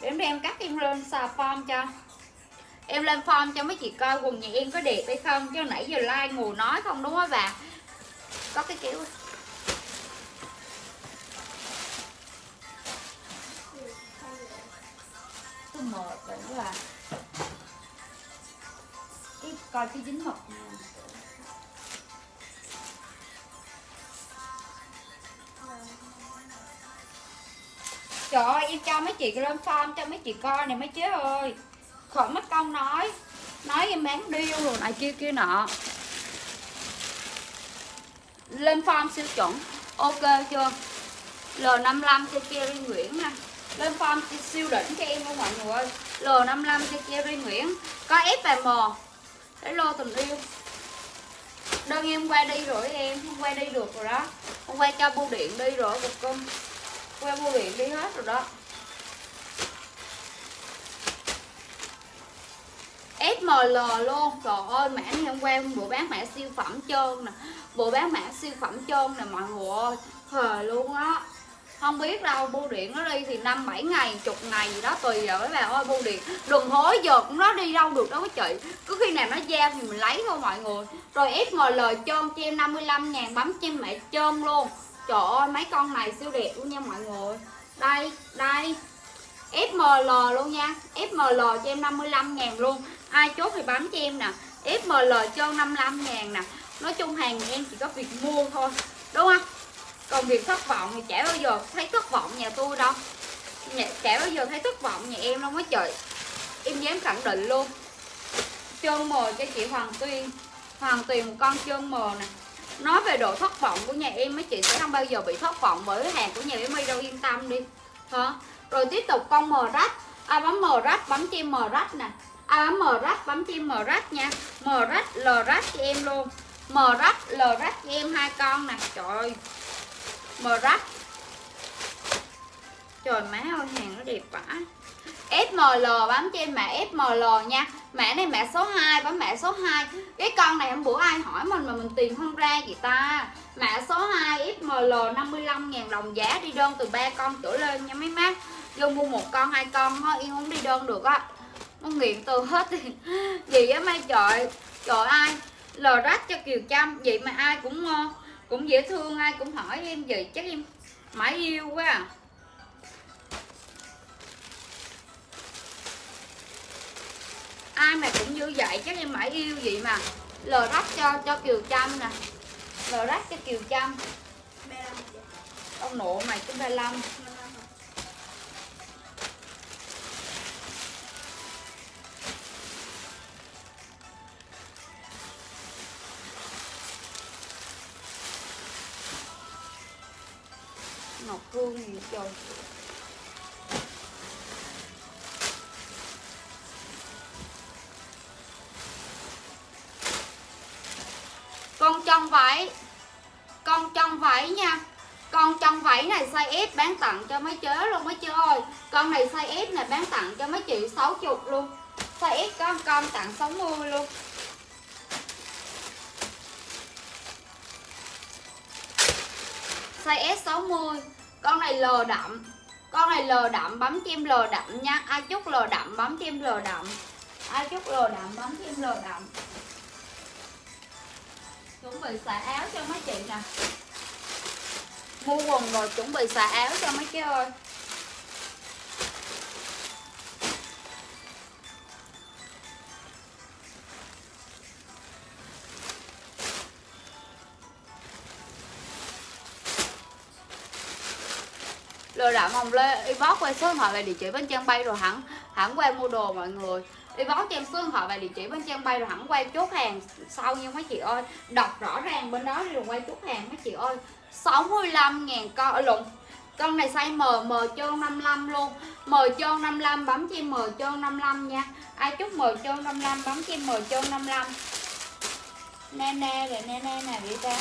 Để em em cắt em lên xà form cho. Em lên form cho mấy chị coi quần nhà em có đẹp hay không, Chứ nãy giờ like ngủ nói không đúng không bà. Có cái kiểu Tôi mệt rồi à? Coi cái dính mực nha Trời ơi, em cho mấy chị lên form cho mấy chị coi nè mấy chế ơi. Khỏi mất công nói. Nói em bán điêu rồi này kia kia nọ. Lên form siêu chuẩn. Ok chưa? L55 cho Cherry Nguyễn nè. Lên form siêu đỉnh cho em luôn mọi người ơi. L55 cho Cherry Nguyễn. Có F và M. Để lo tình yêu Đơn em qua đi rồi, em Không qua đi được rồi đó. Hôm qua cho bưu điện đi rồi cục cơm qua bưu điện đi hết rồi đó. SML luôn. Trời ơi mã này hôm qua bộ bán mã siêu phẩm trơn nè. Bộ bán mã siêu phẩm trơn nè, mọi người ơi. Luôn á không biết đâu bưu điện nó đi thì năm, bảy ngày, chục ngày gì đó, tùy rồi mấy bạn ơi bưu điện. Đừng hối giờ cũng nó đi đâu được đâu mấy chị. Cứ khi nào nó giao thì mình lấy thôi mọi người. Rồi SML trơn cho em 55 ngàn, bấm cho em mẹ trơn luôn. Trời ơi, mấy con này siêu đẹp luôn nha mọi người. Đây đây. FML luôn nha. FML cho em 55 ngàn luôn. Ai chốt thì bấm cho em nè. FML cho 55 ngàn nè. Nói chung hàng em chỉ có việc mua thôi. Đúng không? Còn việc thất vọng thì chả bao giờ thấy thất vọng nhà tôi đâu. Chả bao giờ thấy thất vọng nhà em đâu á trời. Em dám khẳng định luôn. Chân mờ cho chị Hoàng Tuyên Hoàng Tuyền một con chân mờ nè. Nói về độ thất vọng của nhà em mấy chị sẽ không bao giờ bị thất vọng bởi hàng của nhà bé My đâu, yên tâm đi. Hả? Rồi tiếp tục con mờ rách. Ai bấm mờ rách, bấm cho em mờ rách nè. Ai bấm mờ rách, bấm cho em mờ rách nha. Mờ rách l rách cho em luôn. Mờ rách l rách cho em hai con nè. Trời ơi mờ trời, má ơi, hàng nó đẹp vãi SML bấm cho em mã SML nha. Mã này mã số 2 bấm mã số 2 Cái con này hôm bữa ai hỏi mình mà mình tìm không ra gì ta? Mã số 2 SML 55 ngàn đồng giá, đi đơn từ ba con trở lên nha mấy má. Vô mua một con, hai con thôi Yên không đi đơn được á. Nó nghiện từ hết thì Gì á mấy trời Trời ai Lờ rách cho Kiều Trâm Vậy mà ai cũng ngon cũng dễ thương, Ai cũng hỏi em gì chắc em mãi yêu quá à. Ai mà cũng như vậy, chắc em mãi yêu vậy mà. Lờ rách cho cho kiều trâm nè. Lờ rách cho kiều trâm. Ông nội mày cái 35 ngọc hương này trời. Con trong vải, con trong vải nha. Con trong vải này size S bán tặng cho mấy chế luôn mấy chế ơi. Con này size S này bán tặng cho mấy chị 60 luôn. Size S con con tặng 60 luôn. Size S 60 con này lờ đậm. Con này lờ đậm, bấm chim lờ đậm nha. Ai chúc lờ đậm, bấm chim lờ đậm. Ai chúc lờ đậm, bấm chim lờ đậm. Chuẩn bị xả áo cho mấy chị nè. Mua quần rồi, chuẩn bị xả áo cho mấy chị ơi. Lừa đảo hồng lê inbox qua số điện thoại và địa chỉ bên trang bay rồi hẳn hẳn qua mua đồ mọi người. Inbox cho em số điện thoại và địa chỉ bên trang bay rồi hẳn quay chốt hàng sau nha mấy chị ơi. Đọc rõ ràng bên đó đi rồi quay chốt hàng mấy chị ơi. 65 ngàn con ờ, lộn. Con này size M, M trơn 55 luôn. M trơn 55 bấm chim M trơn 55 nha. Ai chúc M trơn 55 bấm chim M trơn 55 Nè nè rồi nè nè nè đi ra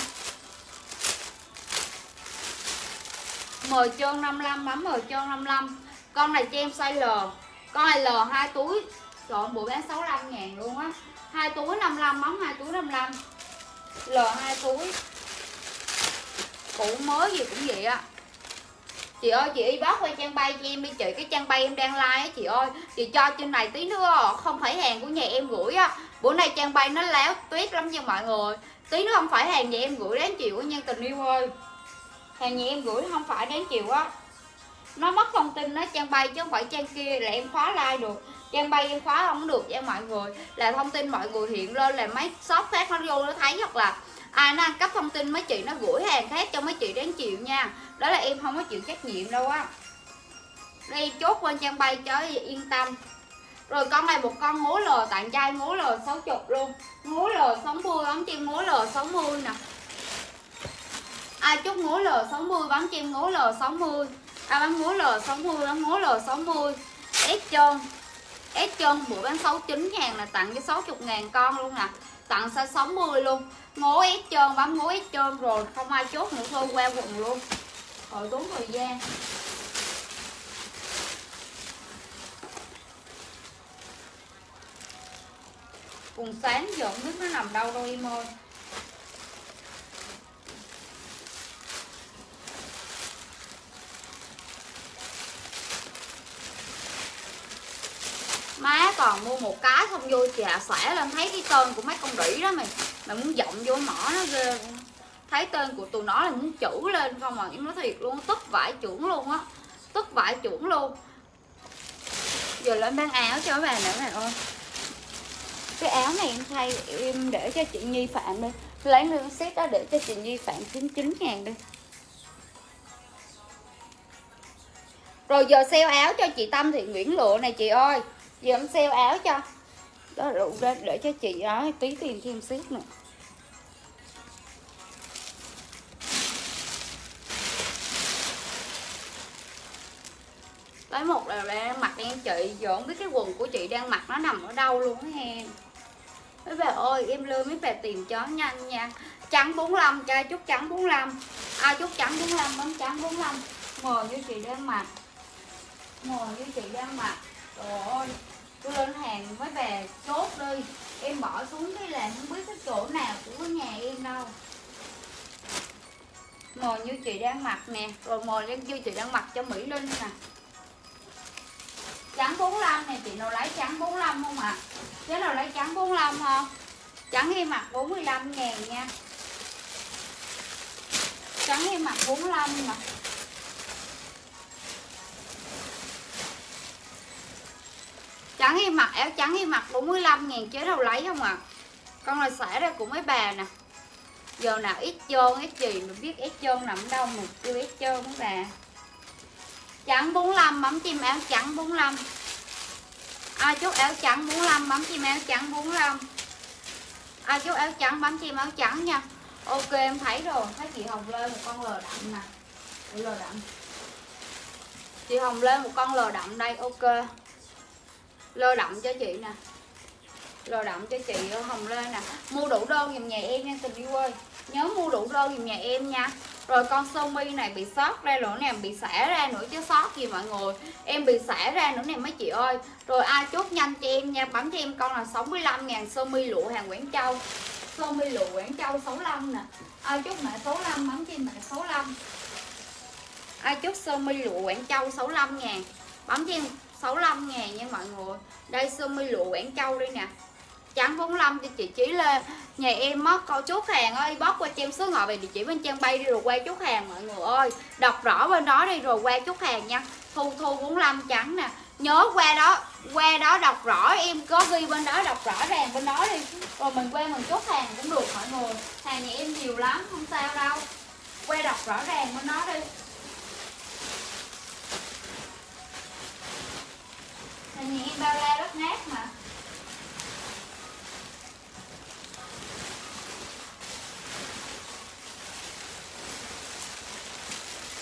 M trơn 55 bấm M trơn 55 Con này cho em size L. Con này L 2 túi. Trộn bộ bán 65 ngàn luôn á. Hai túi 55 bấm hai túi 55 L 2 túi. Cũ mới gì cũng vậy á. Chị ơi, chị inbox qua trang bay cho em đi chị. Cái trang bay em đang like á, chị ơi. Chị cho trên này tí nữa, Không phải hàng của nhà em gửi á. Bữa nay trang bay nó láo tuyết lắm nha mọi người. Tí nữa không phải hàng nhà em gửi đến chiều nha tình yêu ơi hàng nhà em gửi không phải đến chiều á. Nó mất thông tin nó trang bay chứ không phải trang kia là em khóa like được. Trang bay em khóa không được cho mọi người. Là thông tin mọi người hiện lên là mấy shop khác nó vô nó thấy hoặc là ai nó ăn cắp thông tin mấy chị nó gửi hàng khác cho mấy chị đến chiều nha. Đó là em không có chịu trách nhiệm đâu á. Đây chốt qua trang bay cho yên tâm. Rồi con này một con ngố lờ tặng trai ngố lờ 60 luôn. Ngố lờ 60 ống chim ngố lờ 60 nè ai chúc ngố L60 bắn chim ngố L60 ai bán ngố L60 bán ngố L60 S trơn S trơn bữa bán 69 ngàn là tặng cho 60 ngàn con luôn nè tặng size 60 luôn. Ngố S trơn bấm ngố S trơn rồi không ai chốt nữa, thôi qua quần luôn. Rồi tốn thời gian. Cùng sáng giờ không biết nó nằm đâu đâu em ơi. Má còn mua một cái không vô chà xẻ lên thấy cái tên của mấy con rỉ đó mày. Mày muốn giọng vô mỏ nó ghê thấy tên của tụi nó là muốn chữ lên không mà em nói thiệt luôn, tức vải chuẩn luôn á. Tức vải chuẩn luôn. Giờ lên bán áo cho các bạn nữa này ơi. Cái áo này em thay, em để cho chị Nhi Phạm đi. Lấy lương set đó để cho chị Nhi Phạm 99 ngàn đi. Rồi giờ sale áo cho chị Tâm Thị Nguyễn Lụa này chị ơi giờ em sale áo cho. Đó đủ để, để cho chị đó tí tiền thêm ship nữa. Lấy một là đang mặc em chị giờ không biết cái quần của chị đang mặc nó nằm ở đâu luôn á he mấy bà ơi em lưu mấy bà tìm cho nhanh nha. Trắng 45 cho chút trắng 45 ai à, chút trắng 45 bấm trắng 45 mờ như chị đang mặc. Mờ như chị đang mặc. Trời ơi tôi lên hàng mấy bà chốt đi. Em bỏ xuống cái là không biết cái chỗ nào của nhà em đâu. Mồi như chị đang mặc nè. Rồi mồi như chị đang mặc cho mỹ linh nè. Trắng 45 nè, chị nào lấy trắng 45 không ạ? À? chứ nào lấy trắng 45 không? Trắng em mặc 45 ngàn nha. Trắng em mặc 45 nè trắng hay mặc, áo trắng hay mặc 45 ngàn chế đâu lấy không à? Con này xả ra của mấy bà nè. Giờ nào ít trơn, ít gì mà biết ít trơn nằm đâu mà kêu ít trơn mấy bà. Trắng 45 bấm chim áo trắng 45 ai à, chốt áo trắng 45 bấm chim áo trắng 45 ai à, chốt áo trắng bấm chim áo trắng nha. Ok, em thấy rồi. Thấy chị hồng lên một con lờ đậm nè. Lờ đậm. Chị hồng lên một con lờ đậm đây, ok lơ động cho chị nè. Lơ động cho chị hồng lên nè. Mua đủ đơn giùm nhà em nha, tình yêu ơi. Nhớ mua đủ đơn giùm nhà em nha. Rồi con sơ mi này bị sót ra nữa nè bị xả ra nữa chứ sót gì mọi người. Em bị xả ra nữa nè mấy chị ơi. Rồi ai chốt nhanh cho em nha, bấm cho em con là 65 ngàn sơ mi lụa hàng Quảng Châu. Sơ mi lụa Quảng Châu 65 nè. Ai chốt mã 65 bấm cho em mã 65 ai chốt sơ mi lụa Quảng Châu 65 ngàn, bấm cho em 65 ngàn nha mọi người. Đây sơ mi lụa Quảng Châu đây nè. Trắng 45 cho chị Trí Lê nhà em mất câu chốt hàng ơi bóc qua cho em số gọi về địa chỉ bên trang bay đi rồi qua chốt hàng mọi người ơi. Đọc rõ bên đó đi rồi qua chốt hàng nha. Thu thu 45 trắng nè. Nhớ qua đó qua đó đọc rõ, em có ghi bên đó, đọc rõ ràng bên đó đi. Rồi mình qua mình chốt hàng cũng được mọi người. Hàng nhà em nhiều lắm, không sao đâu. Qua đọc rõ ràng bên đó đi. Hàng nhà em bao la rất nát mà.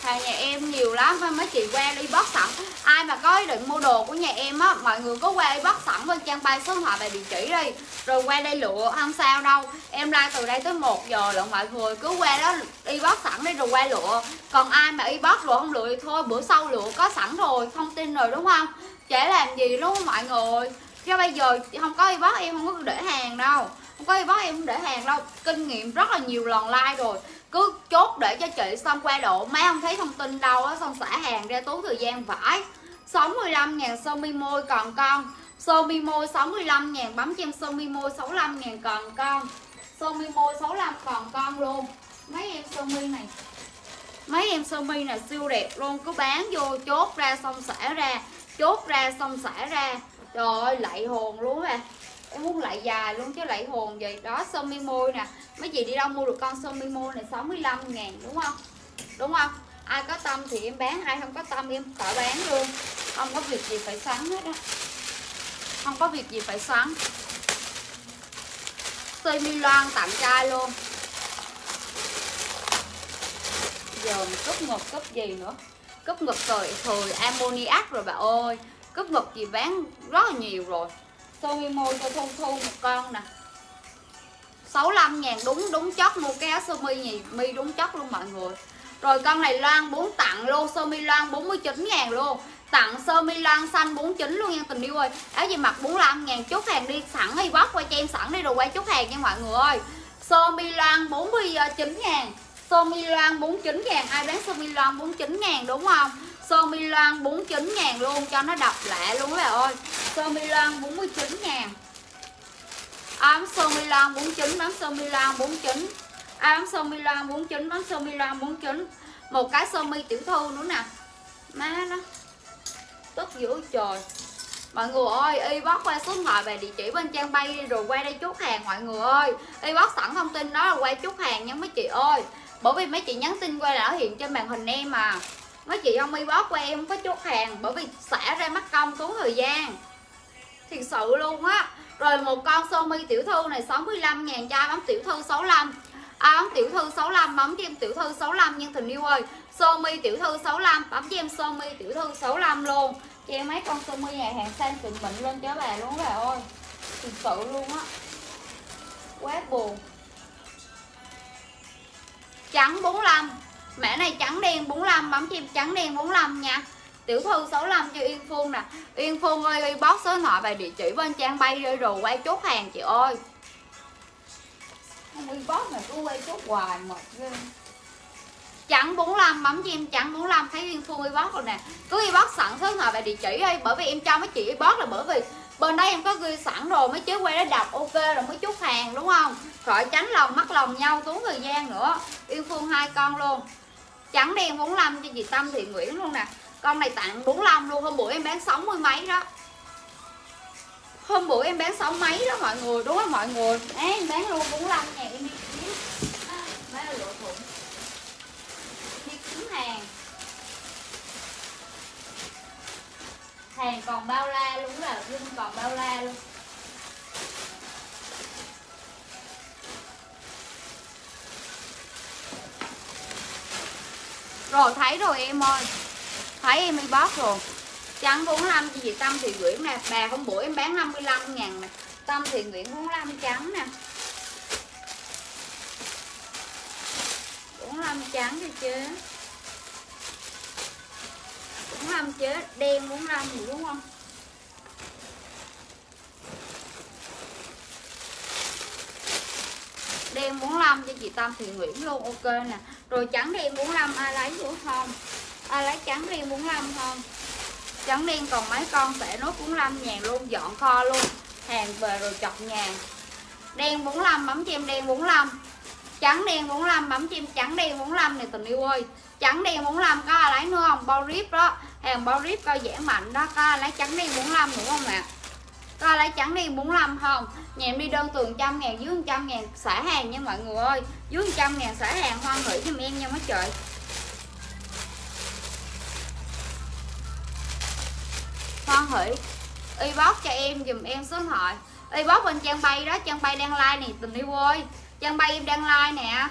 Hàng nhà em nhiều lắm mấy chị qua đi bóc sẵn. Ai mà có ý định mua đồ của nhà em á, mọi người có qua đi bóc sẵn bên trang bay số điện thoại và địa chỉ đi. Rồi qua đây lựa, không sao đâu. Em ra từ đây tới 1 giờ lận mọi người cứ qua đó đi bóc sẵn đi, rồi qua lựa. Còn ai mà y bóc rồi không lựa thì thôi, bữa sau lựa có sẵn rồi, thông tin rồi đúng không? Trễ làm gì luôn mọi người. Chứ bây giờ không có y bác em không có để hàng đâu. Không có y bác em không để hàng đâu. Kinh nghiệm rất là nhiều lần like rồi. Cứ chốt để cho chị xong qua độ. Mấy không thấy thông tin đâu á, xong xả hàng ra tốn thời gian vãi. 65 ngàn sơ mi môi còn con. Sơ mi môi 65 ngàn, bấm cho em sơ mi môi 65 ngàn còn con. Sơ mi môi 65 còn con luôn. Mấy em sơ mi này. Mấy em sơ mi này siêu đẹp luôn. Cứ bán vô chốt ra, xong xả ra chốt ra xong xả ra. Trời ơi, lạy hồn luôn à em muốn lại dài luôn chứ lại hồn vậy. Đó, sơ mi môi nè. Mấy chị đi đâu mua được con sơ mi môi này? 65 ngàn, đúng không? Đúng không? Ai có tâm thì em bán, ai không có tâm em tự bán luôn. Không có việc gì phải sắn hết á. Không có việc gì phải sắn sơ mi loan tặng trai luôn? Giờ mình cúp ngực cúp gì nữa? Cúp ngực rồi thời ammoniac rồi bà ơi. Cúp ngực gì bán rất là nhiều rồi. Sơ môi cho Thu Thu, một con nè. 65 ngàn, đúng đúng chót mua cái áo sơ mi nhì mi đúng chót luôn mọi người. Rồi con này loan 4 tặng luôn, sơ mi loan 49 ngàn luôn. Tặng sơ mi loan xanh 49 luôn nha tình yêu ơi. Áo gì mặc 45 ngàn, chốt hàng đi, sẵn đi bóc qua cho em sẵn đi rồi quay chốt hàng nha mọi người ơi. Sơ mi loan 49 ngàn sơ mi loan 49 ngàn ai bán sơ mi loan 49 ngàn đúng không? Sơ mi loan 49 ngàn luôn cho nó độc lạ luôn các bạn ơi. Sơ mi loan 49 ngàn. Ám sơ mi loan 49 bán sơ mi loan 49 Ám sơ mi loan 49 bán sơ mi loan 49 Một cái sơ mi tiểu thư nữa nè. Má nó. Tức dữ trời. Mọi người ơi, inbox qua số điện thoại về địa chỉ bên trang bay đi rồi qua đây chốt hàng mọi người ơi. Inbox sẵn thông tin đó là qua chốt hàng nha mấy chị ơi. Bởi vì mấy chị nhắn tin qua đã hiện trên màn hình em mà mấy chị không inbox qua em không có chốt hàng bởi vì xả ra mất công tốn thời gian. Thiệt sự luôn á. Rồi một con sô mi tiểu thư này 65 ngàn cho bấm tiểu thư 65 à, bấm tiểu thư 65 bấm cho em tiểu thư 65 nhưng tình yêu ơi. Sô mi tiểu thư 65 bấm cho em sô mi tiểu thư 65 luôn. Cho em mấy con sô mi nhà hàng sang xịn mệnh lên cho bà luôn bà ơi. Thiệt sự luôn á. Quá buồn trắng 45 mã này trắng đen 45 bấm chim trắng đen 45 nha. Tiểu thư 65 cho Yên Phương nè. Yên Phương ơi bóc số điện thoại và địa chỉ bên trang bay rồi, quay chốt hàng chị ơi. Không inbox mà cứ quay chốt hoài mệt ghê. Trắng 45 bấm cho em trắng 45 thấy Yên Phương inbox rồi nè. Cứ inbox sẵn số điện thoại và địa chỉ đi bởi vì em cho mấy chị inbox là bởi vì bên đây em có ghi sẵn rồi mấy chế quay đó đọc ok rồi mới chút hàng đúng không? Khỏi tránh lòng mắc lòng nhau tốn thời gian nữa. Yêu Phương hai con luôn. Trắng đen 45 cho chị Tâm Thị Nguyễn luôn nè. Con này tặng 45 luôn hôm bữa em bán 60 mấy đó. Hôm bữa em bán 6 mấy đó mọi người đúng không mọi người? Đấy, em bán luôn 45 ngàn em đi kiếm. Mấy là lựa thủng. Đi kiếm hàng. Hàng còn bao la luôn là dung còn bao la luôn. Rồi, thấy rồi em ơi. Thấy em đi bóp rồi. Trắng 45 gì vậy Tâm Thị Nguyễn nè. Bà hôm bữa em bán 55 ngàn nè. Tâm Thị Nguyễn 45 trắng nè. 45 trắng cho chứ. 45 chế đen 45 gì đúng không? Đen 45 cho chị Tâm Thị Nguyễn luôn, ok nè. Rồi trắng đen 45 ai lấy nữa không? Ai lấy trắng đen 45 không? Trắng đen còn mấy con sẽ nốt 45 ngàn luôn, dọn kho luôn. Hàng về rồi chọc nhà đen 45 bấm cho em đen 45 trắng đen 45 bấm cho em trắng đen 45 này tình yêu ơi trắng đen 45 có ai lấy nữa không? Bao rip đó. Hàng bao rip coi dễ mạnh đó, có ai lấy trắng đen 45 đúng không ạ? Có ai lấy trắng đen 45 không? Nhà em đi đơn tường trăm ngàn, dưới 100 ngàn xả hàng nha mọi người ơi. Dưới 100 ngàn xả hàng hoan hỷ giùm em nha mấy trời. Hoan hỷ inbox cho em dùm em số điện thoại. Inbox bên trang bay đó, trang bay đang like này tình yêu ơi. Trang bay em đang like nè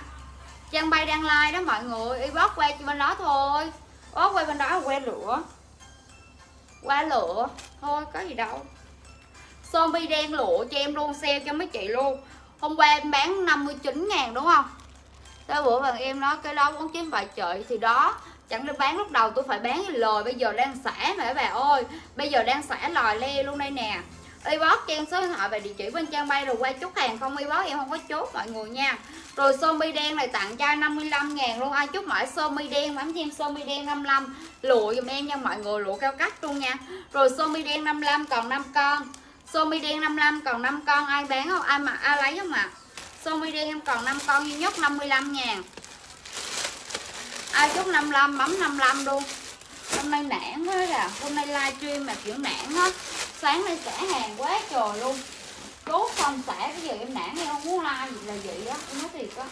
trang bay đang like đó mọi người. Inbox qua bên đó thôi. Inbox qua bên đó là que lửa. Qua lửa. Thôi, có gì đâu. Zombie đen lụa cho em luôn, sale cho mấy chị luôn. Hôm qua em bán 59 ngàn, đúng không? Tới bữa bằng em nói cái đó 49 vài trời thì đó, chẳng được bán lúc đầu, tôi phải bán lời. Bây giờ đang xả mà các bà ơi. Bây giờ đang xả lòi le luôn đây nè inbox bót cho em số điện thoại và địa chỉ bên trang bay rồi qua chốt hàng không inbox em không có chốt mọi người nha. Rồi sơ mi đen này tặng cho 55 ngàn luôn. Ai chốt mãi sơ mi đen, bấm cho em sơ mi đen 55 lụa giùm em nha, mọi người, lụa cao cấp luôn nha. Rồi sơ mi đen 55 còn 5 con. Sơ mi đen 55 còn 5 con. Ai bán không? Ai mà, ai lấy không ạ? À? sơ mi đen em còn 5 con, duy nhất 55 ngàn. Ai chốt 55 bấm 55 luôn. Hôm nay nản quá à. Hôm nay livestream mà kiểu nản á sáng nay xả hàng quá trời luôn. Chốt xong xả cái giờ em nản, em không muốn like gì là vậy á, em nói thiệt á.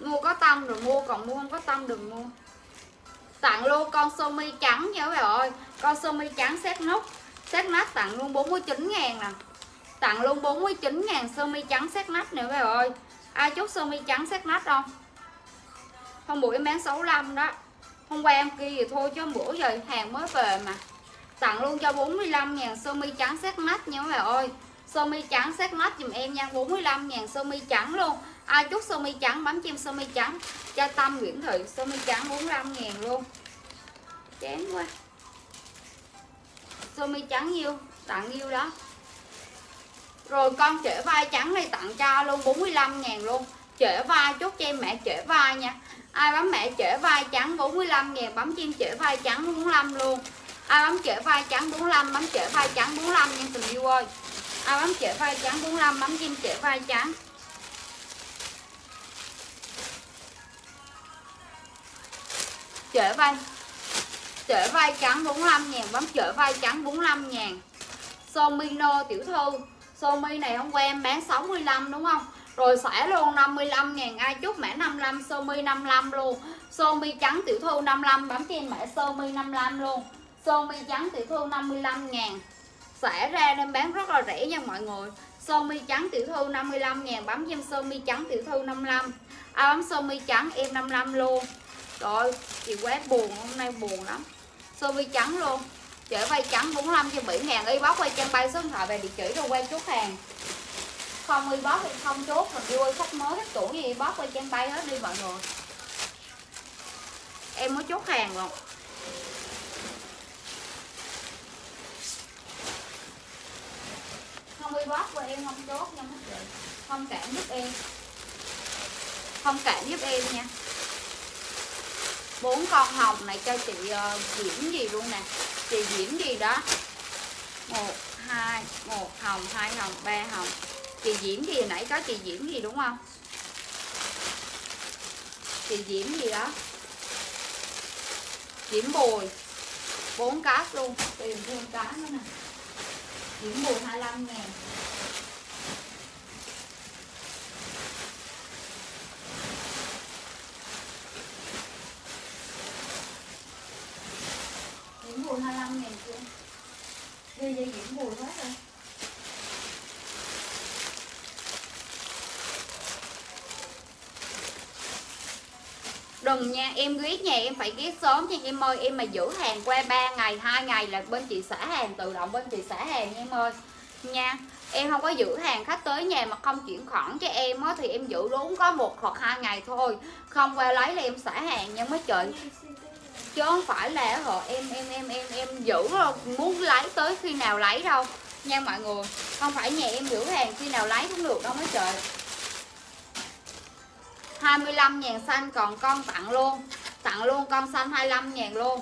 Mua có tâm rồi mua, còn mua không có tâm đừng mua. Tặng luôn con sơ mi trắng nha các bạn ơi. Con sơ mi trắng xét nút xét nát tặng luôn 49 ngàn nè tặng luôn 49 ngàn sơ mi trắng xét nách nữa các bạn ơi. Ai chốt sơ mi trắng xét nách không? Hôm bữa em bán 65 đó. Hôm qua em kia thì thôi chứ bữa giờ hàng mới về mà. Tặng luôn cho 45 ngàn sơ mi trắng xét nách nha các bạn ơi. Sơ mi trắng xét nách dùm em nha 45 ngàn sơ mi trắng luôn. Ai chốt sơ mi trắng, bấm chim sơ mi trắng. Cho tâm, nguyễn thị, sơ mi trắng 45 ngàn luôn. Chán quá. Sơ mi trắng nhiêu? Tặng nhiêu đó rồi con trễ vai trắng này tặng cho luôn 45 ngàn luôn trễ vai chốt cho em mẹ trễ vai nha ai bấm mẹ trễ vai trắng 45 ngàn bấm chim trễ vai trắng 45 luôn ai bấm trễ vai trắng 45 bấm trễ vai trắng 45 nha tình yêu ơi ai bấm trễ vai trắng 45 bấm chim trễ vai trắng trễ vai trễ vai trắng 45 ngàn bấm trễ vai trắng 45 ngàn Somino tiểu thư sơ mi này hôm qua em bán 65 đúng không? Rồi xả luôn 55 ngàn ai chút mã 55 sơ mi 55 luôn. Sơ mi trắng tiểu thư 55 bấm trên mã sơ mi 55 luôn. Sơ mi trắng tiểu thư 55 ngàn. Xả ra nên bán rất là rẻ nha mọi người. Sơ mi trắng tiểu thư 55 ngàn, bấm cho em sơ mi trắng tiểu thư 55 ai à, bấm sơ mi trắng, em 55 luôn. Rồi chị quá buồn, hôm nay buồn lắm. Sơ mi trắng luôn chở vay trắng 45 cho 7 ngàn y bóc quay trang bay số điện thoại về địa chỉ rồi quay chốt hàng. Không y bóc thì không chốt, mình đi ơi khách mới, khách cũ gì y bóc quay trang bay hết đi mọi người. Em mới chốt hàng rồi. Không y bóc của em không chốt nha mấy chị không cản giúp em. Không cản giúp em nha bốn con hồng này cho chị uh, diễm gì luôn nè. Chị diễm gì đó? Một hai một hồng hai hồng ba hồng. Chị diễm gì nãy có chị diễm gì đúng không? Chị diễm gì đó? Diễm bùi. Bốn cát luôn. Tìm thêm cá nữa nè. Diễm bùi 25 ngàn. Diễn bùi 25 ngàn chưa Đi dây diễn bùi hết rồi đừng nha em ghét nhà em phải ghét sớm nha em ơi em mà giữ hàng qua 3 ngày hai ngày là bên chị xả hàng tự động bên chị xả hàng nha em ơi nha em không có giữ hàng khách tới nhà mà không chuyển khoản cho em á thì em giữ đúng có một hoặc hai ngày thôi không qua lấy là em xả hàng nha mấy trời chứ không phải là họ em em em em em giữ muốn lấy tới khi nào lấy đâu. Nha mọi người, không phải nhà em giữ hàng khi nào lấy cũng được đâu mấy trời. 25 ngàn xanh còn con tặng luôn. Tặng luôn con xanh 25 ngàn luôn.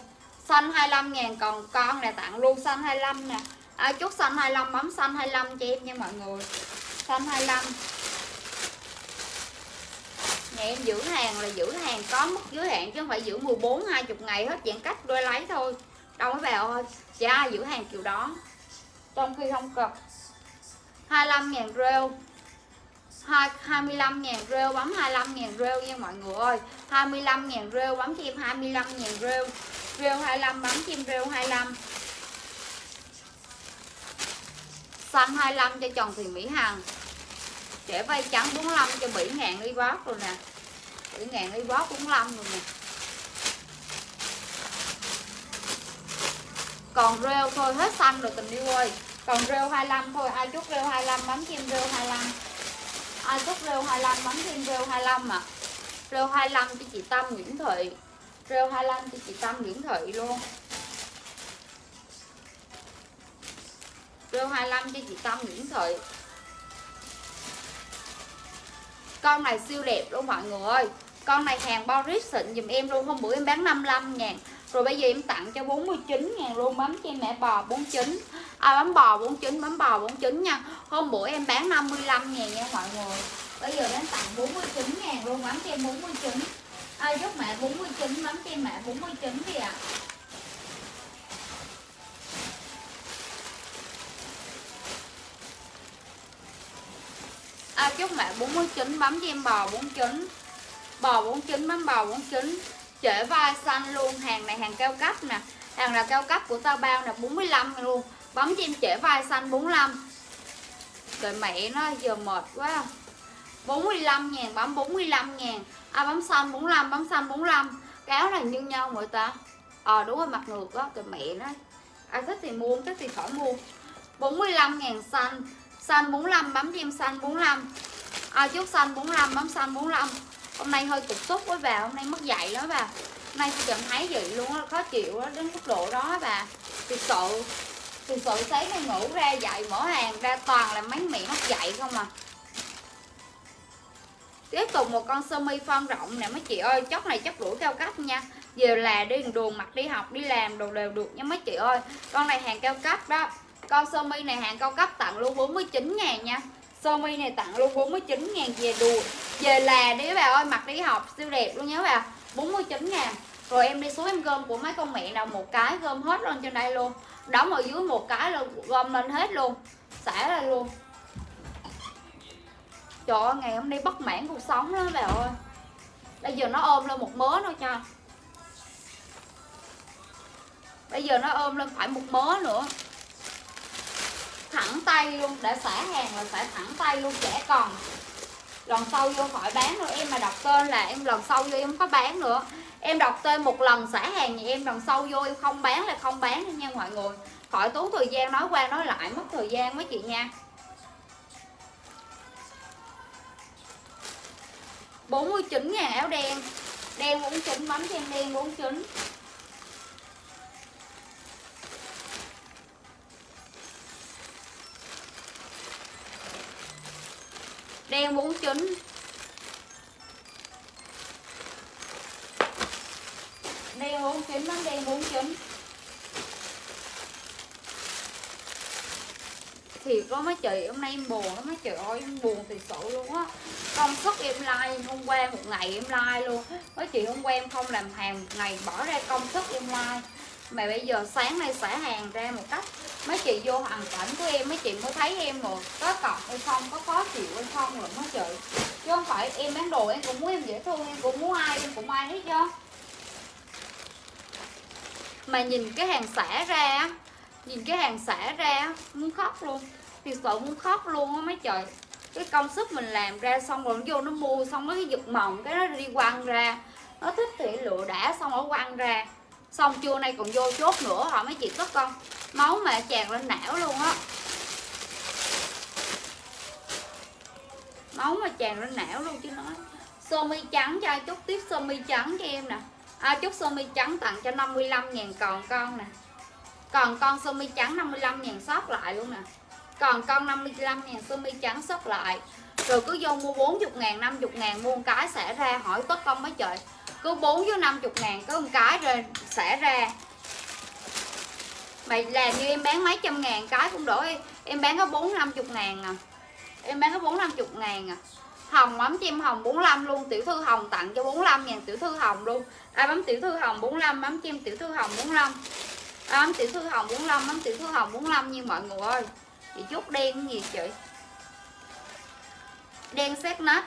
Xanh 25 ngàn còn con này tặng luôn xanh 25 nè. À, Ai chốt xanh 25 bấm xanh 25 cho em nha mọi người. Xanh 25 nhà em giữ hàng là giữ hàng có mức giới hạn chứ không phải giữ 14 20 ngày hết, giãn cách đôi lấy thôi. Đâu mới vào thôi. Chả giữ hàng kiểu đó. Trong khi không cần. 25 ngàn rêu. 25 ngàn rêu, bấm 25 ngàn rêu nha mọi người ơi. 25 ngàn rêu, bấm cho em 25 ngàn rêu. Rêu 25 bấm cho em rêu 25 xanh 25 cho chồng thì Mỹ Hằng trẻ vay trắng 45 cho 7 ngàn ly bóp rồi nè. 7 ngàn ly bóp 45 rồi nè. Còn rêu thôi, hết xanh rồi tình yêu ơi. Còn rêu 25 thôi, ai chút rêu 25 bấm chim rêu 25 ai chút rêu 25 bấm chim rêu 25 à? Rêu 25 cho chị Tâm Nguyễn Thị. Rêu 25 cho chị Tâm Nguyễn Thị luôn. Rêu 25 cho chị Tâm Nguyễn Thị con này siêu đẹp luôn mọi người ơi. Con này hàng Boris xịn dùm em luôn. Hôm bữa em bán 55 ngàn. Rồi bây giờ em tặng cho 49 ngàn luôn. Bấm cho em mẹ bò 49 à, bấm bò 49 bấm bò 49 nha. Hôm bữa em bán 55 ngàn nha mọi người. Bây giờ em tặng 49 ngàn luôn. Bấm cho em 49 à, giúp mẹ 49 bấm cho em mẹ 49 đi ạ. à. À, chúc mẹ 49 bấm cho em bò 49 bò 49 bấm bò 49 trễ vai xanh luôn hàng này hàng cao cấp nè. Hàng là cao cấp của tao bao nè 45 luôn. Bấm cho em trễ vai xanh 45 rồi mẹ nó giờ mệt quá. 45 ngàn bấm 45 ngàn. À bấm xanh 45 bấm xanh 45 cái áo này như nhau mọi ta. Ờ à, đúng rồi mặt ngược đó rồi mẹ nó. Ai thích thì mua thích thì khỏi mua. 45 ngàn xanh xanh 45 bấm cho em xanh 45 à, chốt xanh 45 bấm xanh 45 hôm nay hơi cục xúc với bà hôm nay mất dạy đó bà. Hôm nay tôi cảm thấy vậy luôn khó chịu đó, đến mức độ đó bà. Thì sợ thì sợ sáng nay ngủ ra dậy mở hàng ra toàn là mấy mẹ mất dạy không à. Tiếp tục một con sơ mi phong rộng nè mấy chị ơi chốc này chất đuổi cao cấp nha. Giờ là đi đường mặc đi học đi làm đồ đều được nha mấy chị ơi. Con này hàng cao cấp đó con sơ mi này hàng cao cấp tặng luôn 49 ngàn nha. Sơ mi này tặng luôn 49 ngàn về đùa về là đi bà ơi, mặc đi học, siêu đẹp luôn nhớ bà. 49 ngàn. Rồi em đi xuống em gom của mấy con mẹ nào một cái gom hết lên trên đây luôn. Đóng ở dưới một cái là gom lên hết luôn, xả ra luôn. Trời ơi, ngày hôm nay bất mãn cuộc sống đó bà ơi. Bây giờ nó ôm lên một mớ nữa cho. Bây giờ nó ôm lên phải một mớ nữa thẳng tay luôn, để xả hàng là xả thẳng tay luôn, trẻ còn lần sau vô khỏi bán rồi, em mà đọc tên là em lần sau vô em không có bán nữa. Em đọc tên một lần xả hàng thì em lần sau vô em không bán là không bán nha mọi người. Khỏi tốn thời gian, nói qua nói lại mất thời gian mấy chị nha. 49 ngàn áo đen. Đen 49 bấm cho em đen 49 đen 49 đen 49 bánh đen 49 thiệt có mấy chị hôm nay em buồn lắm mấy chị ơi, em buồn thì sự luôn á. Công sức em like, hôm qua một ngày em like luôn. Mấy chị hôm qua em không làm hàng, một ngày bỏ ra công sức em like mà bây giờ sáng nay xả hàng ra một cách, mấy chị vô hoàn cảnh của em, mấy chị mới thấy em rồi. Có cọc hay không, có khó chịu hay không rồi mấy chị chứ không phải em bán đồ em cũng muốn em dễ thương, em cũng muốn ai, em cũng ai hết chứ mà nhìn cái hàng xả ra nhìn cái hàng xả ra muốn khóc luôn. Thì sợ muốn khóc luôn á mấy trời. Cái công sức mình làm ra xong rồi nó vô nó mua, xong nó cái giật mỏng cái nó đi quăng ra. Nó thích thì lựa đã, xong nó quăng ra xong trưa nay còn vô chốt nữa hả mấy chị cất con. Máu mà tràn lên não luôn á. Máu mà tràn lên não luôn chứ nói. Sơ mi trắng cho chút tiếp sơ mi trắng cho em nè. À, chút sơ mi trắng tặng cho 55 ngàn còn con nè. Còn con sơ mi trắng 55 ngàn sót lại luôn nè. Còn con 55 ngàn sơ mi trắng sót lại. Rồi cứ vô mua 40 ngàn 50 ngàn mua một cái sẽ ra hỏi tất công mấy trời cứ 4 với 50 ngàn, có một cái rồi xả ra. Mày làm như em bán mấy trăm ngàn, cái cũng đổi em bán có 4 50 ngàn à. Em bán có 4 50 ngàn à. Hồng bấm cho em hồng 45 luôn, tiểu thư hồng tặng cho 45 ngàn, tiểu thư hồng luôn. Ai bấm tiểu thư hồng 45 bấm cho em tiểu thư hồng 45 ai bấm tiểu thư hồng 45 bấm tiểu thư hồng 45 như mọi người ơi. Chị chút đen gì chị? Đen xét nách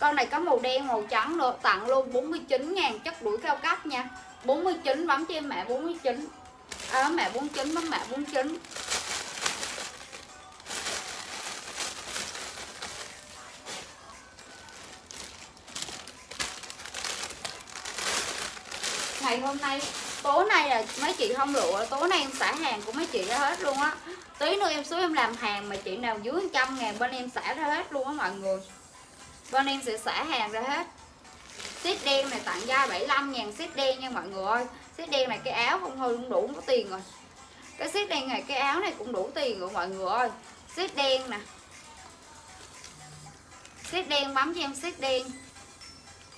con này có màu đen màu trắng nữa tặng luôn 49 ngàn chất đuổi cao cấp nha. 49 bấm cho em mẹ 49 à, bấm mẹ 49 bấm mẹ 49 ngày hôm nay tối nay là mấy chị không lụa tối nay em xả hàng của mấy chị ra hết luôn á. Tí nữa em xuống em làm hàng mà chị nào dưới trăm ngàn bên em xả ra hết luôn á mọi người bên em sẽ xả hàng ra hết. Xếp đen này tặng da 75 ngàn xếp đen nha mọi người ơi. Xếp đen này cái áo không thôi cũng đủ không có tiền rồi. Cái xếp đen này cái áo này cũng đủ tiền rồi mọi người ơi. Xếp đen nè. Xếp đen bấm cho em xếp đen.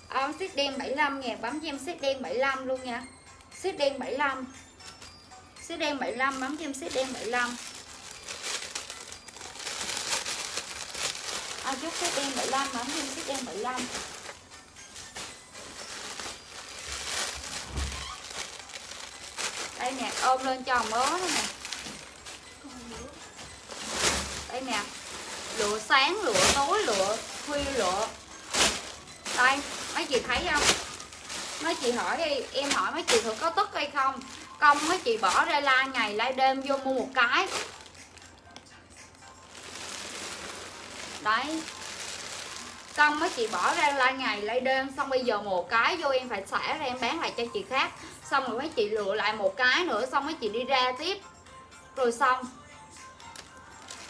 À, Xếp đen 75 ngàn bấm cho em xếp đen 75 luôn nha. Xếp đen 75 Xếp đen 75 bấm cho em xếp đen 75 à, chút xếp đen 75 bấm các em xếp đen 75 đây nè ôm lên tròn mớ nữa nè. Đây nè lụa sáng lụa tối lụa khuya lụa. Đây mấy chị thấy không? Mấy chị hỏi đi em hỏi mấy chị thử có tức hay không? Công mấy chị bỏ ra la ngày la đêm vô mua một cái. Đấy. Xong mấy chị bỏ ra la ngày la đêm, xong bây giờ một cái vô em phải xả ra em bán lại cho chị khác. Xong rồi mấy chị lựa lại một cái nữa, xong mấy chị đi ra tiếp. Rồi xong.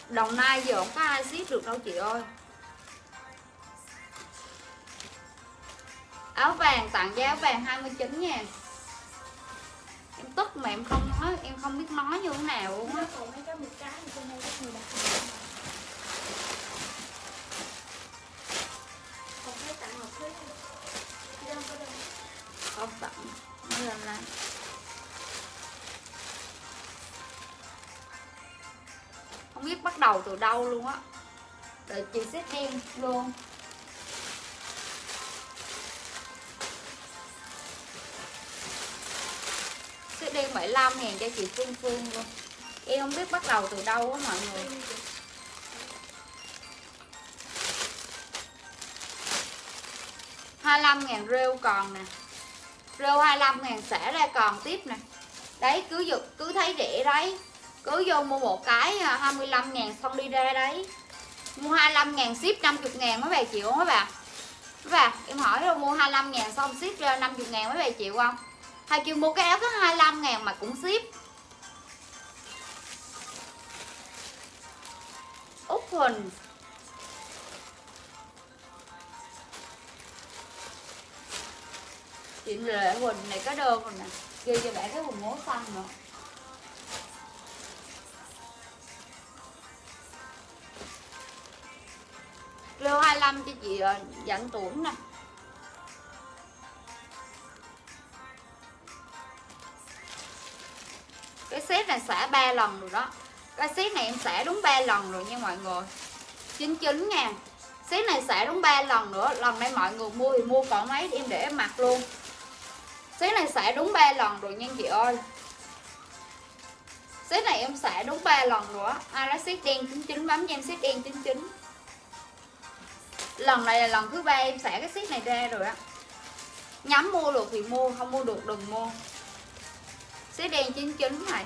Đồng nai giờ không có ai ship được đâu chị ơi. Áo vàng, tặng giá áo vàng 29 ngàn em tức mà em không nói, em không biết nói như thế nào luôn á. Không tặng nó lên lại không biết bắt đầu từ đâu luôn á. Đợi chị xếp đen luôn. Xếp đen 75 ngàn cho chị Phương Phương luôn. Em không biết bắt đầu từ đâu á mọi người 25 ngàn rêu còn nè. Rêu 25 ngàn sẽ ra còn tiếp nè. Đấy, cứ dục cứ thấy rẻ đấy. Cứ vô mua một cái à, 25 ngàn xong đi ra đấy. Mua 25 ngàn ship 50 ngàn mấy bà chịu không mấy bà. Mấy bà, em hỏi rồi mua 25 ngàn xong ship ra 50 ngàn mấy bà chịu không? Hay kêu mua cái áo có 25 ngàn mà cũng ship? Úc Huỳnh. Chị lệ huỳnh này có đơn rồi nè. Ghi cho bạn cái quần ngố xanh nữa. Lô 25 cho chị ờ, dặn dẫn tuổn nè. Cái set này xả 3 lần rồi đó. Cái set này em xả đúng 3 lần rồi nha mọi người. 99 ngàn Set này xả đúng 3 lần nữa. Lần này mọi người mua thì mua còn mấy em để em mặc luôn. Xếp này xả đúng 3 lần rồi nha chị ơi. Xếp này em xả đúng 3 lần nữa Ai đen 99 bấm cho em xếp đen 99 Lần này là lần thứ ba em xả cái xếp này ra rồi á. Nhắm mua được thì mua, Không mua được đừng mua. Xếp đen 99 này.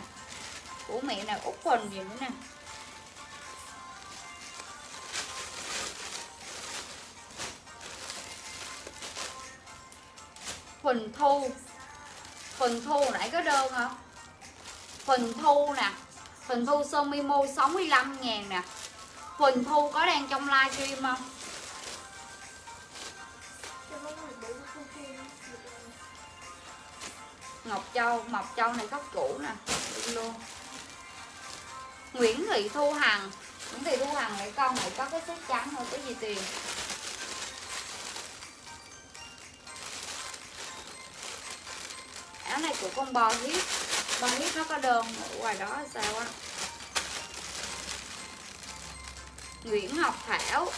Của mẹ nào út quần gì nữa nè. Huỳnh Thu. Huỳnh Thu nãy có đơn hả? Huỳnh Thu nè. Huỳnh Thu sơ mi mô 65 ngàn nè. Huỳnh Thu có đang trong live stream không? Ngọc Châu, Mộc Châu này góc cũ nè. Luôn. Nguyễn Thị Thu Hằng. Nguyễn Thị Thu Hằng lại con này có cái xếp trắng thôi cái gì tiền? Áo này của con bò hít bò hít nó có đơn ở ngoài đó sao á? Nguyễn Ngọc Thảo.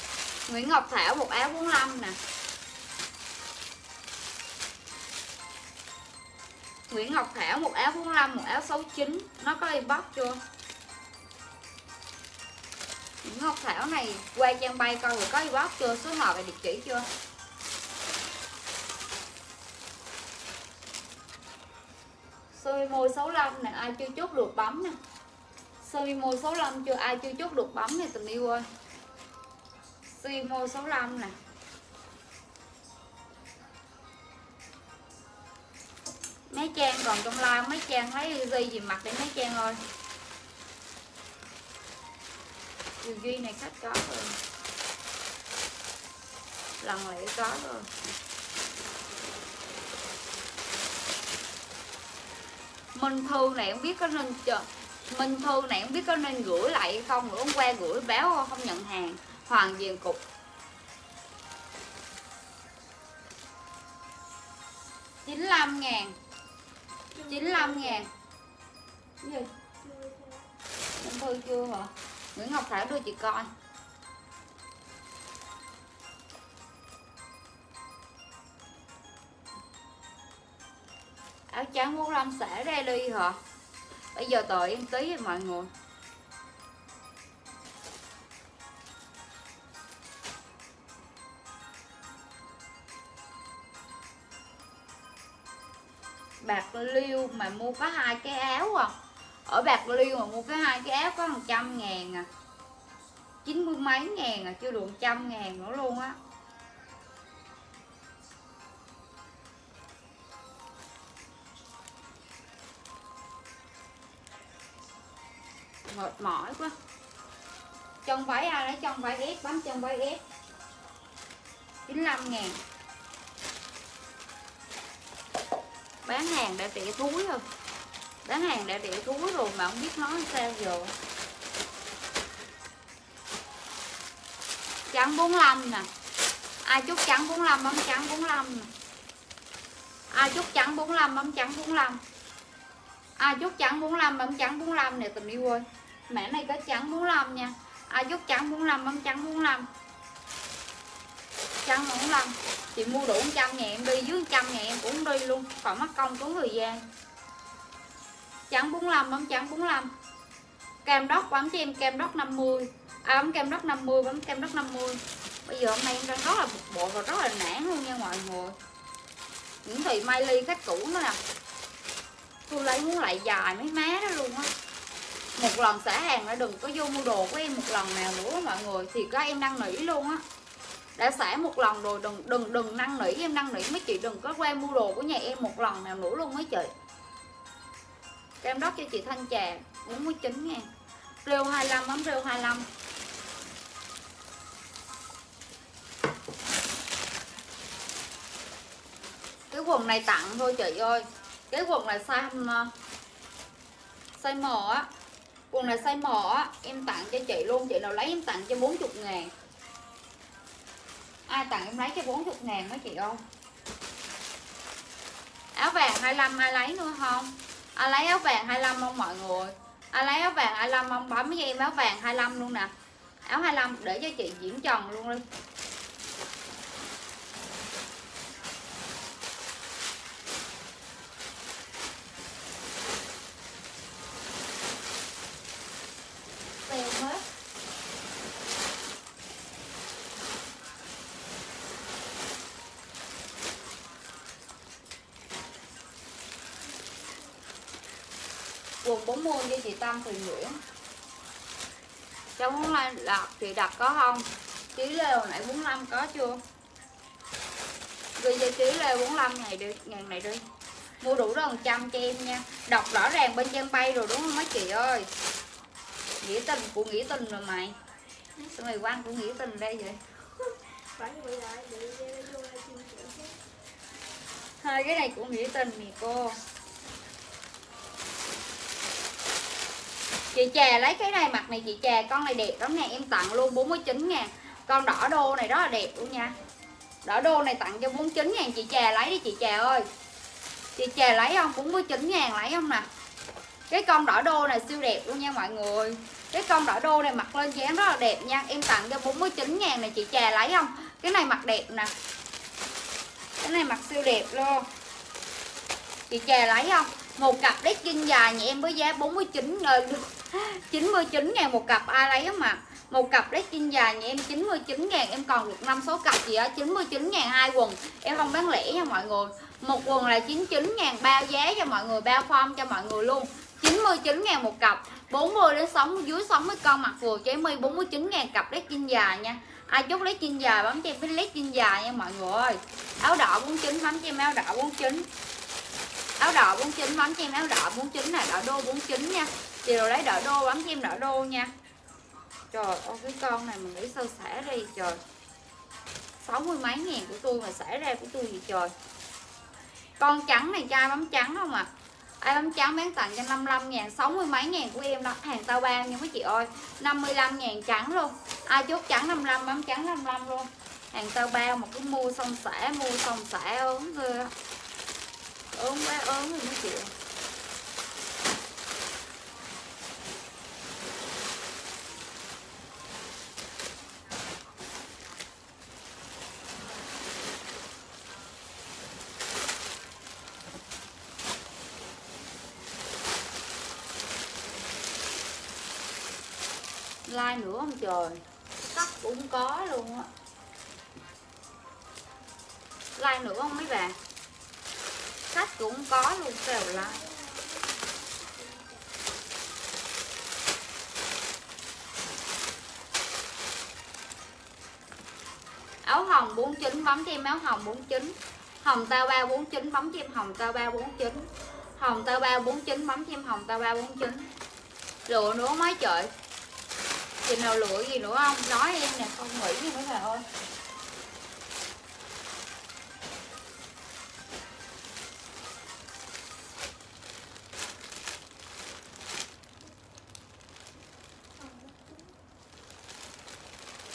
Nguyễn Ngọc Thảo một áo 45 nè. Nguyễn Ngọc Thảo một áo 45 một áo 69 nó có inbox chưa? Nguyễn Ngọc Thảo này qua trang bay coi có inbox chưa? Số họ và địa chỉ chưa? Sơ môi 65 nè ai chưa chốt được bấm nè Sơ môi 65 chưa, ai chưa chốt được bấm nè tình yêu ơi. Sơ môi 65 nè mấy trang còn trong live, mấy trang thấy gì gì mặc để mấy trang ơi. Dù duy này khách có rồi. Lần lễ có rồi. Minh Thư này không biết có nên chờ Minh Thư này không biết có nên gửi lại hay không nữa, hôm qua gửi báo không nhận hàng Hoàng Diền Cục 95 ngàn 95 ngàn gì? Minh Thư chưa hả? Nguyễn Ngọc Thảo đưa chị coi áo trắng 45 xả ra đi hả? Bây giờ tội em tí rồi mọi người. Bạc liêu mà mua có hai cái áo à. Ở bạc liêu mà mua cái hai cái áo có 100 ngàn à. Chín mươi mấy ngàn à chưa được trăm ngàn nữa luôn á. Mệt mỏi quá. Chân váy ai lấy chân váy ép, bấm chân váy ép. 95 ngàn. Bán hàng đã tỉa túi rồi bán hàng đã tỉa túi rồi mà không biết nói sao giờ. Trắng 45 nè. Ai chút trắng 45 bấm trắng 45 nè. Ai chút trắng 45 bấm trắng 45 ai chút trắng 45 bấm trắng 45 nè, tình yêu ơi mã này có trắng 45 nha. Ai giúp trắng 45 bấm trắng 45 trắng 45 chị mua đủ 100 ngàn em đi, dưới 100 ngàn em cũng đi luôn. Khỏi mất công tốn thời gian. Trắng 45 bấm trắng 45 cam đốc, bấm cho em cam đốc 50 à bấm cam đốc 50 bấm cam đốc 50 bây giờ hôm nay em đang rất là bực bộ và rất là nản luôn nha mọi người. Những thị mai ly khách cũ nữa nè. Tôi lấy muốn lại dài mấy má đó luôn á một lần xả hàng đã đừng có vô mua đồ của em một lần nào nữa, mọi người. Thì có em năn nỉ luôn á. Đã xả một lần rồi, đừng đừng đừng năn nỉ, em năn nỉ mấy chị. Đừng có qua mua đồ của nhà em một lần nào nữa luôn mấy chị. Kem đốc cho chị thanh trà 49 ngàn rêu 25 bấm rêu 25 cái quần này tặng thôi chị ơi. Cái quần này size ờ, size M á quần này size M á, em tặng cho chị luôn. Chị nào lấy em tặng cho 40 ngàn. Ai tặng em lấy cho 40 ngàn mấy chị không áo vàng 25 ai lấy nữa không? Ai lấy áo vàng 25 không mọi người? Ai lấy áo vàng 25 không? Bấm với em áo vàng 25 luôn nè. Áo 25 để cho chị diễn trần luôn đi. 100 thì Nguyễn Cháu muốn lên đặt thì đặt có không? Trí Lê hồi nãy 45 có chưa? Ghi cho Trí Lê 45 này đi, ngàn này đi Mua đủ đó 100 cho em nha Đọc rõ ràng bên trang bay rồi đúng không mấy chị ơi? Nghĩa tình của nghĩa tình rồi mày Sao mày quan của nghĩa tình đây vậy? Hai cái này cũng nghĩa tình nè cô chị chè lấy cái này, mặt này chị chè con này đẹp lắm nè em tặng luôn 49 ngàn. Con đỏ đô này rất là đẹp luôn nha. Đỏ đô này tặng cho 49 ngàn, chị chè lấy đi chị chè ơi. Chị chè lấy không? 49 ngàn lấy không nè? Cái con đỏ đô này siêu đẹp luôn nha mọi người. Cái con đỏ đô này mặc lên dáng rất là đẹp nha. Em tặng cho 49 ngàn này chị chè lấy không? Cái này mặc đẹp nè. Cái này mặc siêu đẹp luôn. Chị chè lấy không? Một cặp legging dài nhà em với giá 49 99 ngàn một cặp ai lấy không mà một cặp legging dài nhà em 99 ngàn em còn được 5 số cặp gì á 99 ngàn hai quần em không bán lẻ nha mọi người một quần là 99 ngàn bao giá cho mọi người bao form cho mọi người luôn 99 ngàn một cặp 40 đến 60 dưới 60 con mặc vừa cho em 49 ngàn cặp legging dài nha ai chốt legging dài bấm cho em cái legging dài nha mọi người ơi áo đỏ 49 bấm cho em áo đỏ 49 áo đỏ 49 bấm cho em áo đỏ 49 này đỏ đô 49 nha chiều lấy đỏ đô, bấm thêm đỡ đỏ đô nha. Trời ơi, cái con này mình nghĩ sao xả đi trời. Sáu mươi mấy ngàn của tôi mà xả ra của tôi gì trời. Con trắng này trai bấm trắng không à ai bấm trắng bán tặng cho 55 ngàn 60 mấy ngàn của em đó. Hàng tao bao nha mấy chị ơi. 55 ngàn trắng luôn. Ai chốt trắng 55 bấm trắng 55 luôn. Hàng tao bao mà cứ mua xong xả, mua xong xả ớn ghê ớn quá ớn rồi mấy chị online nữa không trời. Tóc cũng có luôn á. Like nữa không mấy bạn khách cũng có luôn kèo like áo hồng 49 bấm cho em áo hồng 49 hồng tao 349 bấm cho em hồng tao 349 hồng tao 349 bấm cho em hồng tao 349 lựa nữa mấy trời chị nào lựa gì nữa không? Nói em nè. Không nghĩ gì nữa bà ơi.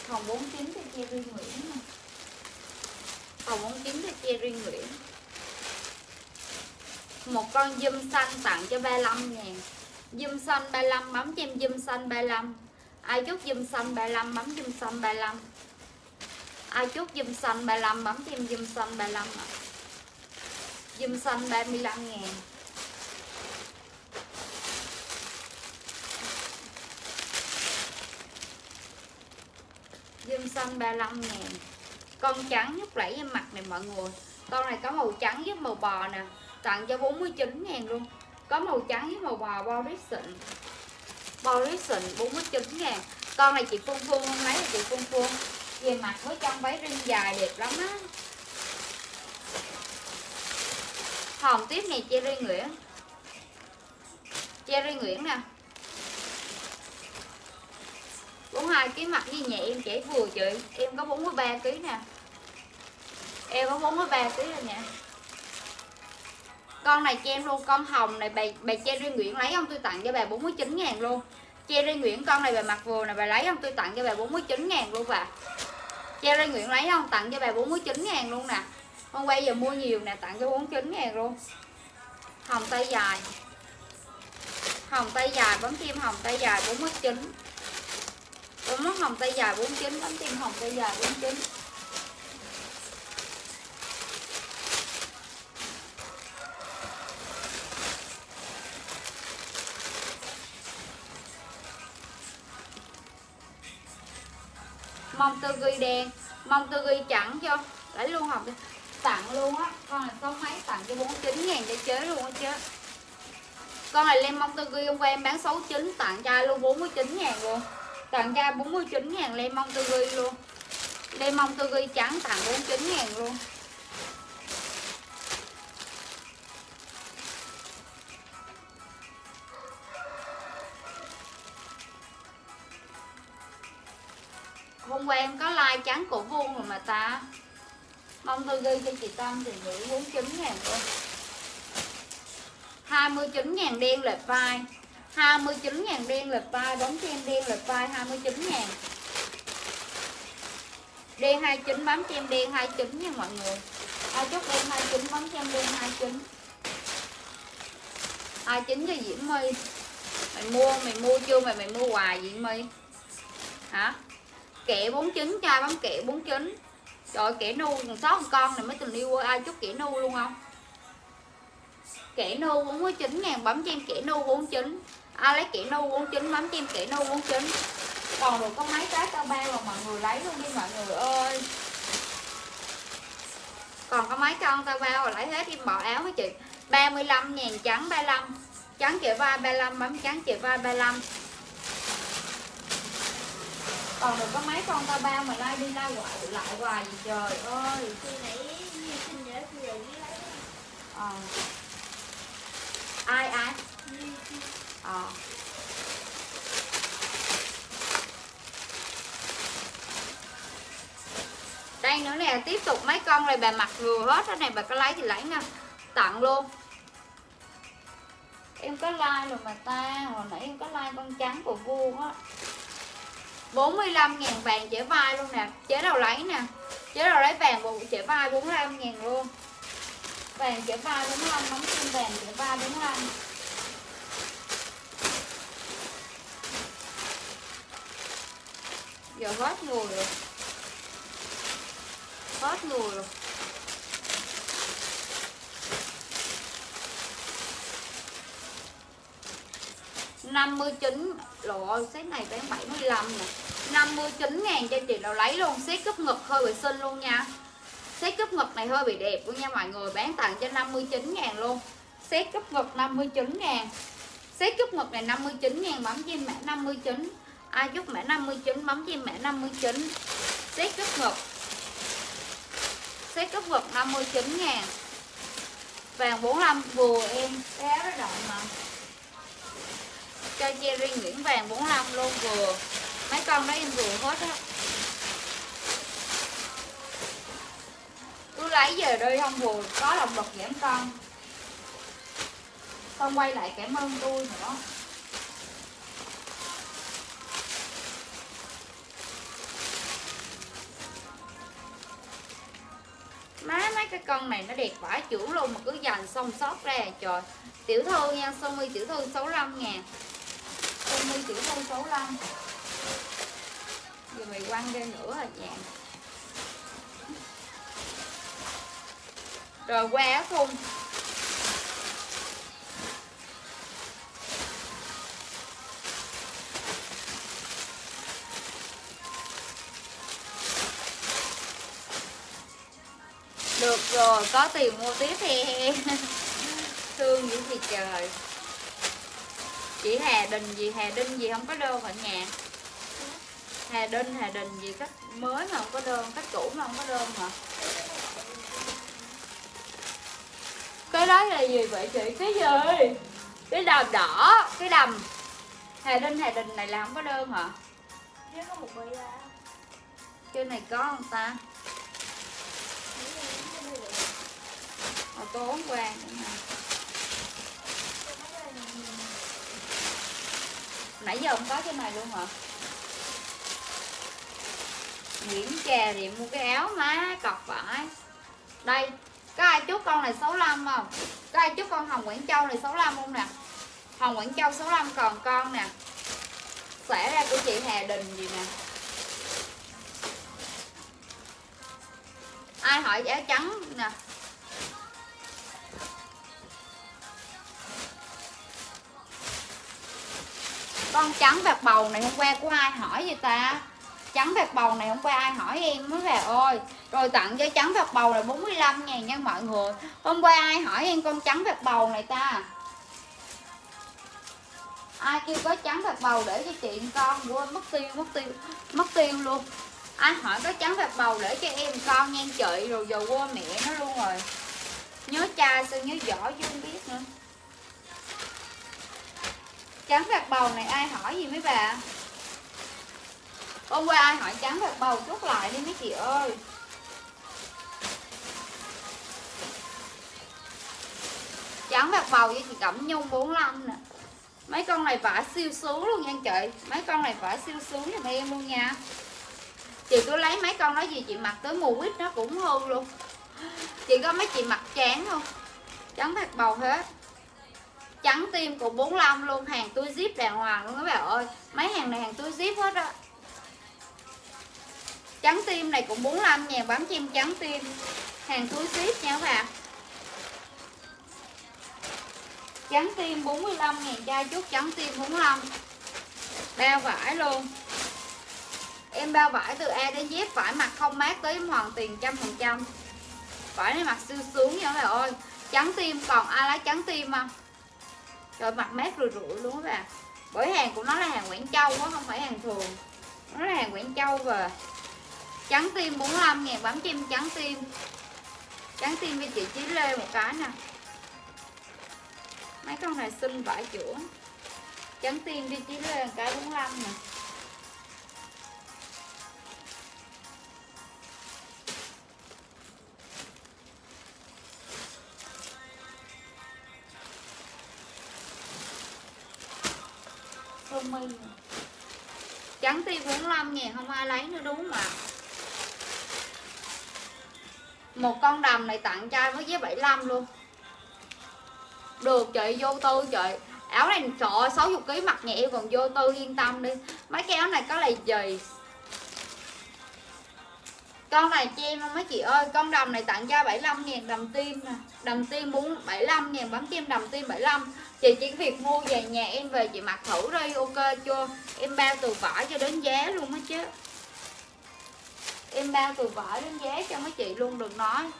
Hồng 49 cho Cherry Nguyễn nè. Hồng 49 cho Cherry Nguyễn. Một con dâm xanh tặng cho 35 ngàn. Dâm xanh 35 bấm cho em dâm xanh 35 ai chốt dùm xanh 35 bấm dùm xanh 35 ai chốt dùm xanh 35 bấm thêm dùm xanh 35 ạ dùm xanh 35 ngàn. Dùm xanh 35 ngàn. Con trắng nhúc lẫy em mặt này mọi người. Con này có màu trắng với màu bò nè. Tặng cho 49 ngàn luôn. Có màu trắng với màu bò Boris xịn Borison 49 ngàn. Con này chị Phương Phương không lấy là chị Phương Phương. Về mặt với trong váy rin dài đẹp lắm á. Hồng tiếp này Cherry Nguyễn. Cherry Nguyễn nè. 42 kg mặt như nhẹ em chỉ vừa chị. Em có 43 kg nè. Em có 43 kg rồi nè con này cho em luôn con hồng này bà, bà cherry nguyễn lấy không tôi tặng cho bà 49 ngàn luôn. Cherry nguyễn con này bà mặc vừa này bà lấy không tôi tặng cho bà 49 ngàn luôn bà. Cherry nguyễn lấy không tặng cho bà 49 ngàn luôn nè. Hôm quay giờ mua nhiều nè tặng cho 49 ngàn luôn. Hồng tay dài. Hồng tay dài bấm tim hồng tay dài 49 bấm hồng tay dài 49 bấm tim hồng tay dài 49 mông tư ghi đen mông tư ghi trắng cho. Lấy luôn học đi. Tặng luôn á. Con này số mấy? Tặng cho 49 ngàn để chế luôn á chứ. Con này lên mông tư ghi hôm qua em bán 69 tặng cho luôn 49 ngàn luôn. Tặng cho 49 ngàn lên mông tư ghi luôn. Lên mông tư ghi trắng tặng 49 ngàn luôn. Hôm qua em có like trắng cổ vuông rồi mà ta mong tôi ghi cho chị Tâm thì nghĩ 49 ngàn thôi. 29 ngàn đen lệch vai 29 ngàn đen lệch vai bóng cho em đen lệch vai 29 ngàn. Đen 29 bấm cho em đen 29 nha mọi người. Ai chốt đen 29 bấm cho em đen 29 29 cho Diễm My. Mày mua mày mua chưa mày mày mua hoài diễm My? Hả? Kẻ 49 ai bấm kẻ 49 trời, kẻ nu còn sót một con này mới tình yêu ai chút kẻ nu luôn không? Kẻ nu 49 ngàn bấm cho em, kẻ nu 49 ai lấy kẻ nu 49 bấm cho em, kẻ nu 49 còn được có mấy cái tao ba mà mọi người lấy luôn đi mọi người ơi. Còn có mấy con tao bao lấy hết em bỏ áo với chị. 35 ngàn trắng 35 trắng chị vai 35 bấm trắng chị vai 35 còn được có mấy con tao bao mà lai đi lai hoài lại hoài gì trời ơi. Khi nãy như xin nhớ lấy lấy. Ờ. ai ai? Ờ. đây nữa nè tiếp tục mấy con này bà mặc vừa hết đó này bà có lấy thì lấy nha. Tặng luôn. Em có like rồi mà ta hồi nãy em có like con trắng của vuông á 45 ngàn vàng trẻ vai luôn nè, chế đầu lấy nè. Chế đầu lấy vàng bộ trẻ vai 45 ngàn luôn. Vàng trẻ vai 45 nóng xin vàng trẻ vai 45 giờ hết người rồi. Hết người rồi. năm mươi chín lộ set này bán 75 nè. 59 ngàn cho chị nào lấy luôn. Xét cúp ngực hơi bị xinh luôn nha. Xét cúp ngực này hơi bị đẹp luôn nha mọi người. Bán tặng cho 59 ngàn luôn. Xét cúp ngực 59 ngàn. Xét cúp ngực này 59 ngàn, bấm cho em mã 59 ai chúc mã 59 bấm cho em mã 59 Xét cúp ngực. Xét cúp ngực 59 ngàn. Vàng 45 vừa em cái áo nó rộng mà. Cho Jerry Nguyễn vàng 45 luôn vừa mấy con đó em vừa hết á. Tôi lấy về đây không vừa có động lực giảm con con quay lại cảm ơn tôi nữa. Má, mấy cái con này nó đẹp vãi chữ luôn mà cứ dành xong sót ra à, trời. Tiểu thư nha sơ mi tiểu thư 65 ngàn sơ mi tiểu thư 65 giờ mày quăng ra nữa rồi vàng rồi, qua khung. Thun được rồi, có tiền mua tiếp he he thương dữ gì trời. Chị Hà Đình gì? Hà Đinh gì? Không có đơn ở nhà. Hà Đinh Hà Đình gì cách mới mà không có đơn cách cũ mà không có đơn hả? Cái đó là gì vậy chị? Cái gì? Cái đầm đỏ cái đầm. Hà Đinh Hà Đình này là không có đơn hả? Chứ có một bầy à. Trên này có không ta? Ờ, ống quang nữa nè nãy giờ không có cái này luôn hả Nguyễn Trà thì mua cái áo má cọc vải. Đây, có ai chốt con này 65 không? Có ai chốt con Hồng Quảng Châu này 65 không nè? Hồng Quảng Châu 65 còn con nè. Xẻ ra của chị Hà Đình gì nè. Ai hỏi áo trắng nè? Con trắng bạc bầu này hôm qua của ai hỏi vậy ta? Trắng phạt bầu này hôm qua ai hỏi em mới về ơi. Rồi tặng cho trắng phạt bầu là 45 ngàn nha mọi người. Hôm qua ai hỏi em con trắng phạt bầu này ta? Ai kêu có trắng phạt bầu để cho chị con? Quên mất tiêu mất tiêu mất tiêu luôn. Ai hỏi có trắng phạt bầu để cho em con nha chị rồi giờ quên mẹ nó luôn rồi. Nhớ cha sao nhớ giỏi chứ không biết nữa. Trắng phạt bầu này ai hỏi gì mấy bà? Hôm qua ai hỏi trắng bạc bầu chút lại đi mấy chị ơi. Trắng bạc bầu với chị cẩm nhung 45 nè. Mấy con này vải siêu xuống luôn nha chị. Mấy con này vải siêu xuống giùm em luôn nha. Chị cứ lấy mấy con đó gì chị mặc tới mùa quýt nó cũng hư luôn. Chị có mấy chị mặc chán không? Trắng bạc bầu hết. Trắng tim của 45 luôn, hàng túi zip đàng hoàng luôn các bạn ơi. Mấy hàng này hàng túi zip hết á trắng tim này cũng 45 ngàn bám chim trắng tim. Hàng túi zip nha các bạn. Trắng tim 45 ngàn, chai chút trắng tim 45 bao vải luôn. Em bao vải từ A đến Z, vải mặt không mát tới hoàn tiền trăm phần trăm. Vải này mặt siêu xuống nha các bạn ơi. Trắng tim, còn ai lấy trắng tim không? Rồi mặt mát rùi rụi luôn các bạn. Bởi hàng của nó là hàng Quảng Châu quá, không phải hàng thường. Nó là hàng Quảng Châu và trắng tim 45 ngàn, bấm chim trắng tim. Trắng tim với chị Chí Lê một cái nè. Mấy con này xinh vải chữa. Trắng tim cho Chí Lê một cái 45 nè. Sông mi nè. Trắng tim 45 ngàn, không ai lấy nữa, đúng không ạ? Một con đầm này tặng trai với giá 75 luôn. Được chị vô tư chị. Áo này trời 60kg mặc nhẹ còn vô tư yên tâm đi. Mấy cái áo này có là gì? Con này cho em không mấy chị ơi? Con đầm này tặng cho 75 ngàn đầm tim nè. Đầm tim 4, 75 ngàn bấm tim đầm tim 75 Chị chỉ việc mua về nhà em về chị mặc thử đi ok chưa? Em bao từ vải cho đến giá luôn á chứ. Em bao từ vỏ đến giá cho mấy chị luôn, đừng nói.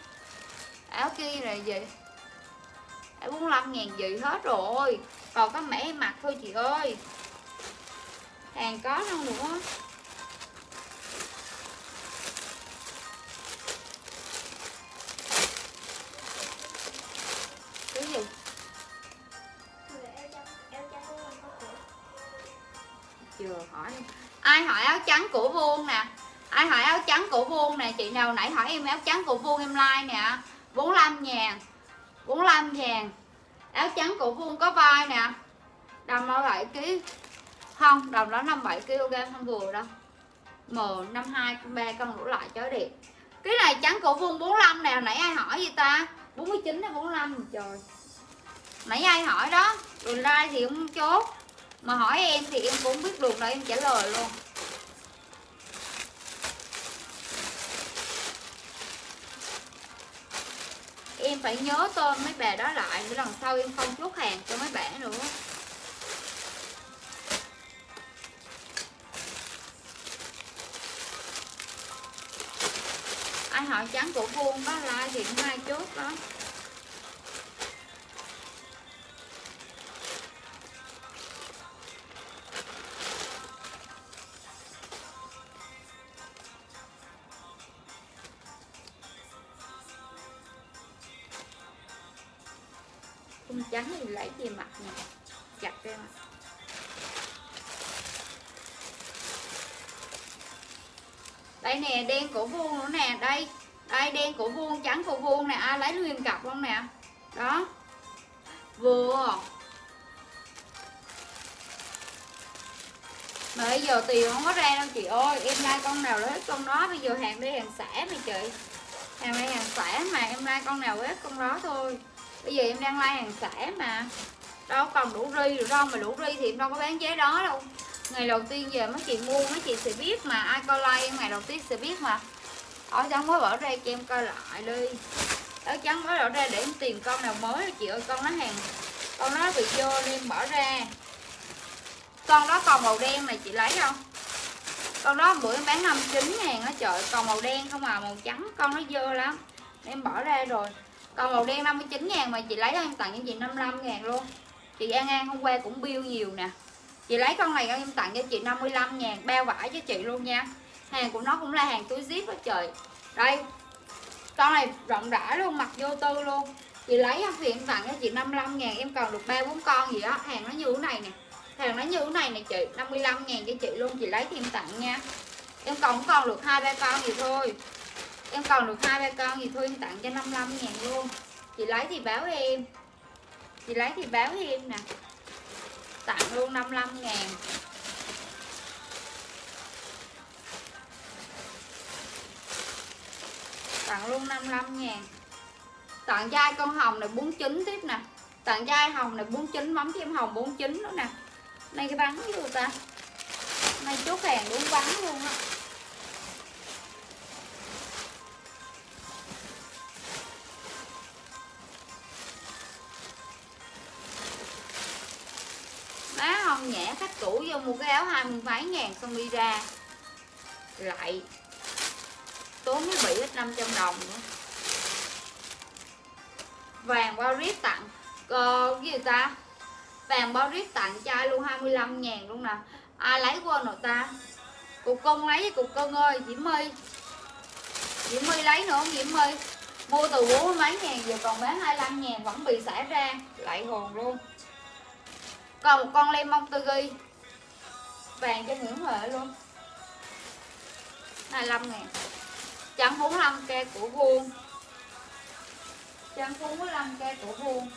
Áo kia là gì? Áo 45 ngàn gì hết rồi. Còn có mẻ em mặc thôi chị ơi. Hàng có đâu nữa. Cái gì? Chưa hỏi. Ai hỏi áo trắng của vuông nè? Ai hỏi áo trắng của vuông nè? Chị nào nãy hỏi em áo trắng của vuông em like nè. 45 ngàn 45 ngàn áo trắng của vuông có vai nè. Đồng nó 7 kg không đồng đó 57 kg không vừa đâu. M 52 ba, con đủ loại chó đẹp. Cái này trắng cổ vuông 45 nè, nãy ai hỏi gì ta? 49 hay 45 trời. Nãy ai hỏi đó? Đường like thì không chốt. Mà hỏi em thì em cũng biết được rồi em trả lời luôn. Em phải nhớ tên mấy bà đó lại, để lần sau em không chốt hàng cho mấy bạn nữa. Ai hỏi trắng của vuông đó, like thì cũng chốt đó. Trắng cổ vuông nè, Ai lấy nguyên cặp luôn nè? Đó. Vừa. Mà bây giờ tiền không có ra đâu chị ơi, Em like con nào lấy con đó, Bây giờ hàng đây hàng xả mày chị. Hàng đây hàng xả mà, em like con nào hết con đó thôi. Bây giờ em đang lai hàng xả mà. Đâu còn đủ ri được đâu, Mà đủ ri thì em đâu có bán giá đó đâu. Ngày đầu tiên về mấy chị mua, mấy chị sẽ biết mà, Ai coi like em ngày đầu tiên sẽ biết mà. Ở trắng mới bỏ ra cho em coi lại đi. Ở trắng mới bỏ ra để em tìm con nào mới. Chị ơi, Con nó hàng, Con nó bị vô nên em bỏ ra. Con đó còn màu đen này, chị lấy không? Con đó bữa em bán 59 ngàn á, trời, Còn màu đen không à màu trắng, Con nó dơ lắm. Em bỏ ra rồi. Còn màu đen 59 ngàn mà chị lấy em tặng cho chị 55 ngàn luôn. Chị An An hôm qua cũng bill nhiều nè. Chị lấy con này em tặng cho chị 55 ngàn, Bao vải cho chị luôn nha. Hàng của nó cũng là hàng túi zip á trời. Đây, Con này rộng rãi luôn, mặc vô tư luôn. Chị lấy hiện tặng cho chị 55 ngàn, Em còn được 3-4 con gì đó Hàng nó như thế này nè, Hàng nó như thế này nè chị 55 ngàn cho chị luôn, Chị lấy thêm tặng nha. Em còn còn được hai ba con gì thôi. Em còn được hai ba con gì thôi, em tặng cho 55 ngàn luôn. Chị lấy thì báo em. Chị lấy thì báo em nè. Tặng luôn 55 ngàn. Tặng luôn 55 ngàn. Tặng chai con hồng này 49 tiếp nè. Tặng chai hồng này 49 mắm thêm hồng 49 nữa nè. Nay cái bắn vô ta. Nay chốt hàng đúng bắn luôn á. Má không nhẹ khách cũ vô mua cái áo hai mươi mấy ngàn xong đi ra. Lại tốn mới bị hết 500 đồng nữa. Vàng bao rít tặng ờ, cái gì ta? Vàng bao rít tặng chai luôn 25 ngàn luôn nè. Ai lấy quên rồi ta? Cục cưng lấy cục cưng ơi diễm my. Diễm my lấy nữa không diễm my? Mua từ bốn mấy ngàn giờ còn bán 25 ngàn vẫn bị xả ra. Lại hồn luôn. Còn một con lemon tư ghi vàng cho Nguyễn Huệ luôn. 25 ngàn. Trắng 45 ke của vuông. Trắng 45 ke của vuông.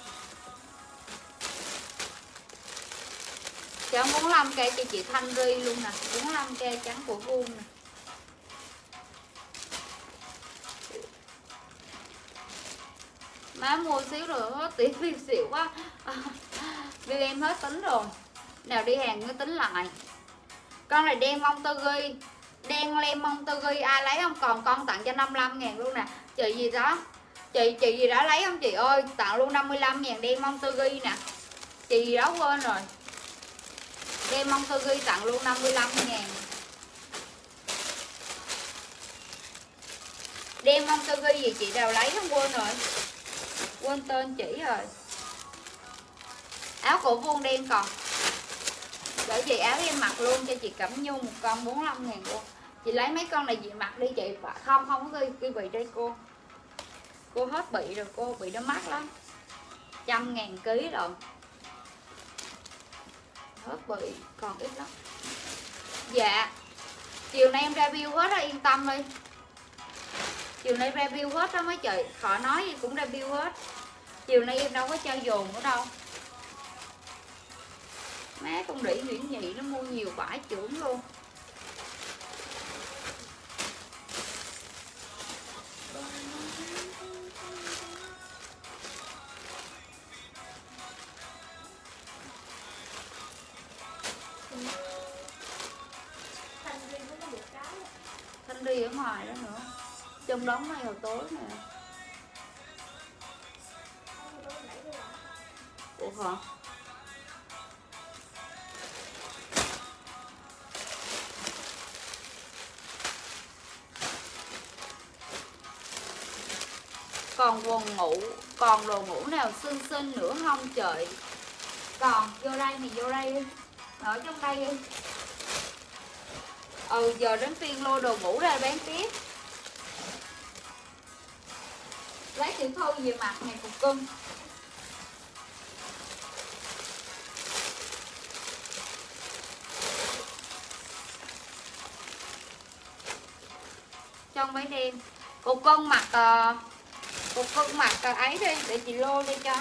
Trắng 45 ke cho chị Thanh Ri luôn nè. 45 cây trắng của vuông nè. Má mua xíu rồi hết tiền phim xỉu quá. Vì em hết tính rồi. Nào đi hàng mới tính lại. Con này đen mong tơ ghi đen lemon tươi ai lấy không? Còn con tặng cho 55 ngàn luôn nè. Chị gì đó? Chị chị gì đã lấy không chị ơi? Tặng luôn 55 ngàn đen mong tơ ghi nè. Chị gì đó quên rồi. Đen mong tơ ghi tặng luôn 55 ngàn. Đen mong tơ ghi gì chị nào lấy không? Quên rồi. Quên tên chỉ rồi. Áo cổ vuông đen còn gửi chị áo em mặc luôn cho chị Cẩm Nhung một con 45 ngàn cô chị lấy mấy con này chị mặc đi chị. Không không có ghi ghi bị đây cô. Cô hết bị rồi cô, bị nó mắc lắm. Trăm ngàn ký rồi. Hết bị, còn ít lắm. Dạ. Chiều nay em review hết rồi yên tâm đi. Chiều nay review hết đó mấy chị. Họ nói gì cũng review hết. Chiều nay em đâu có cho dồn nữa đâu má con đĩ nguyễn nhị nó mua nhiều bãi trưởng luôn. Một cái thanh đi ở ngoài đó nữa. Trong đóng mai hồi tối nè. Ủa hả? Còn quần ngủ còn đồ ngủ nào xinh xinh nữa không trời? Còn vô đây thì vô đây đi. Ở trong đây đi. Ừ giờ đến phiên lô đồ ngủ ra bán tiếp. Lấy tiểu thư về mặt này cục cưng. Trong váy đen cục cưng mặc uh, cục phân mặt uh, ấy đi để chị lô đi cho.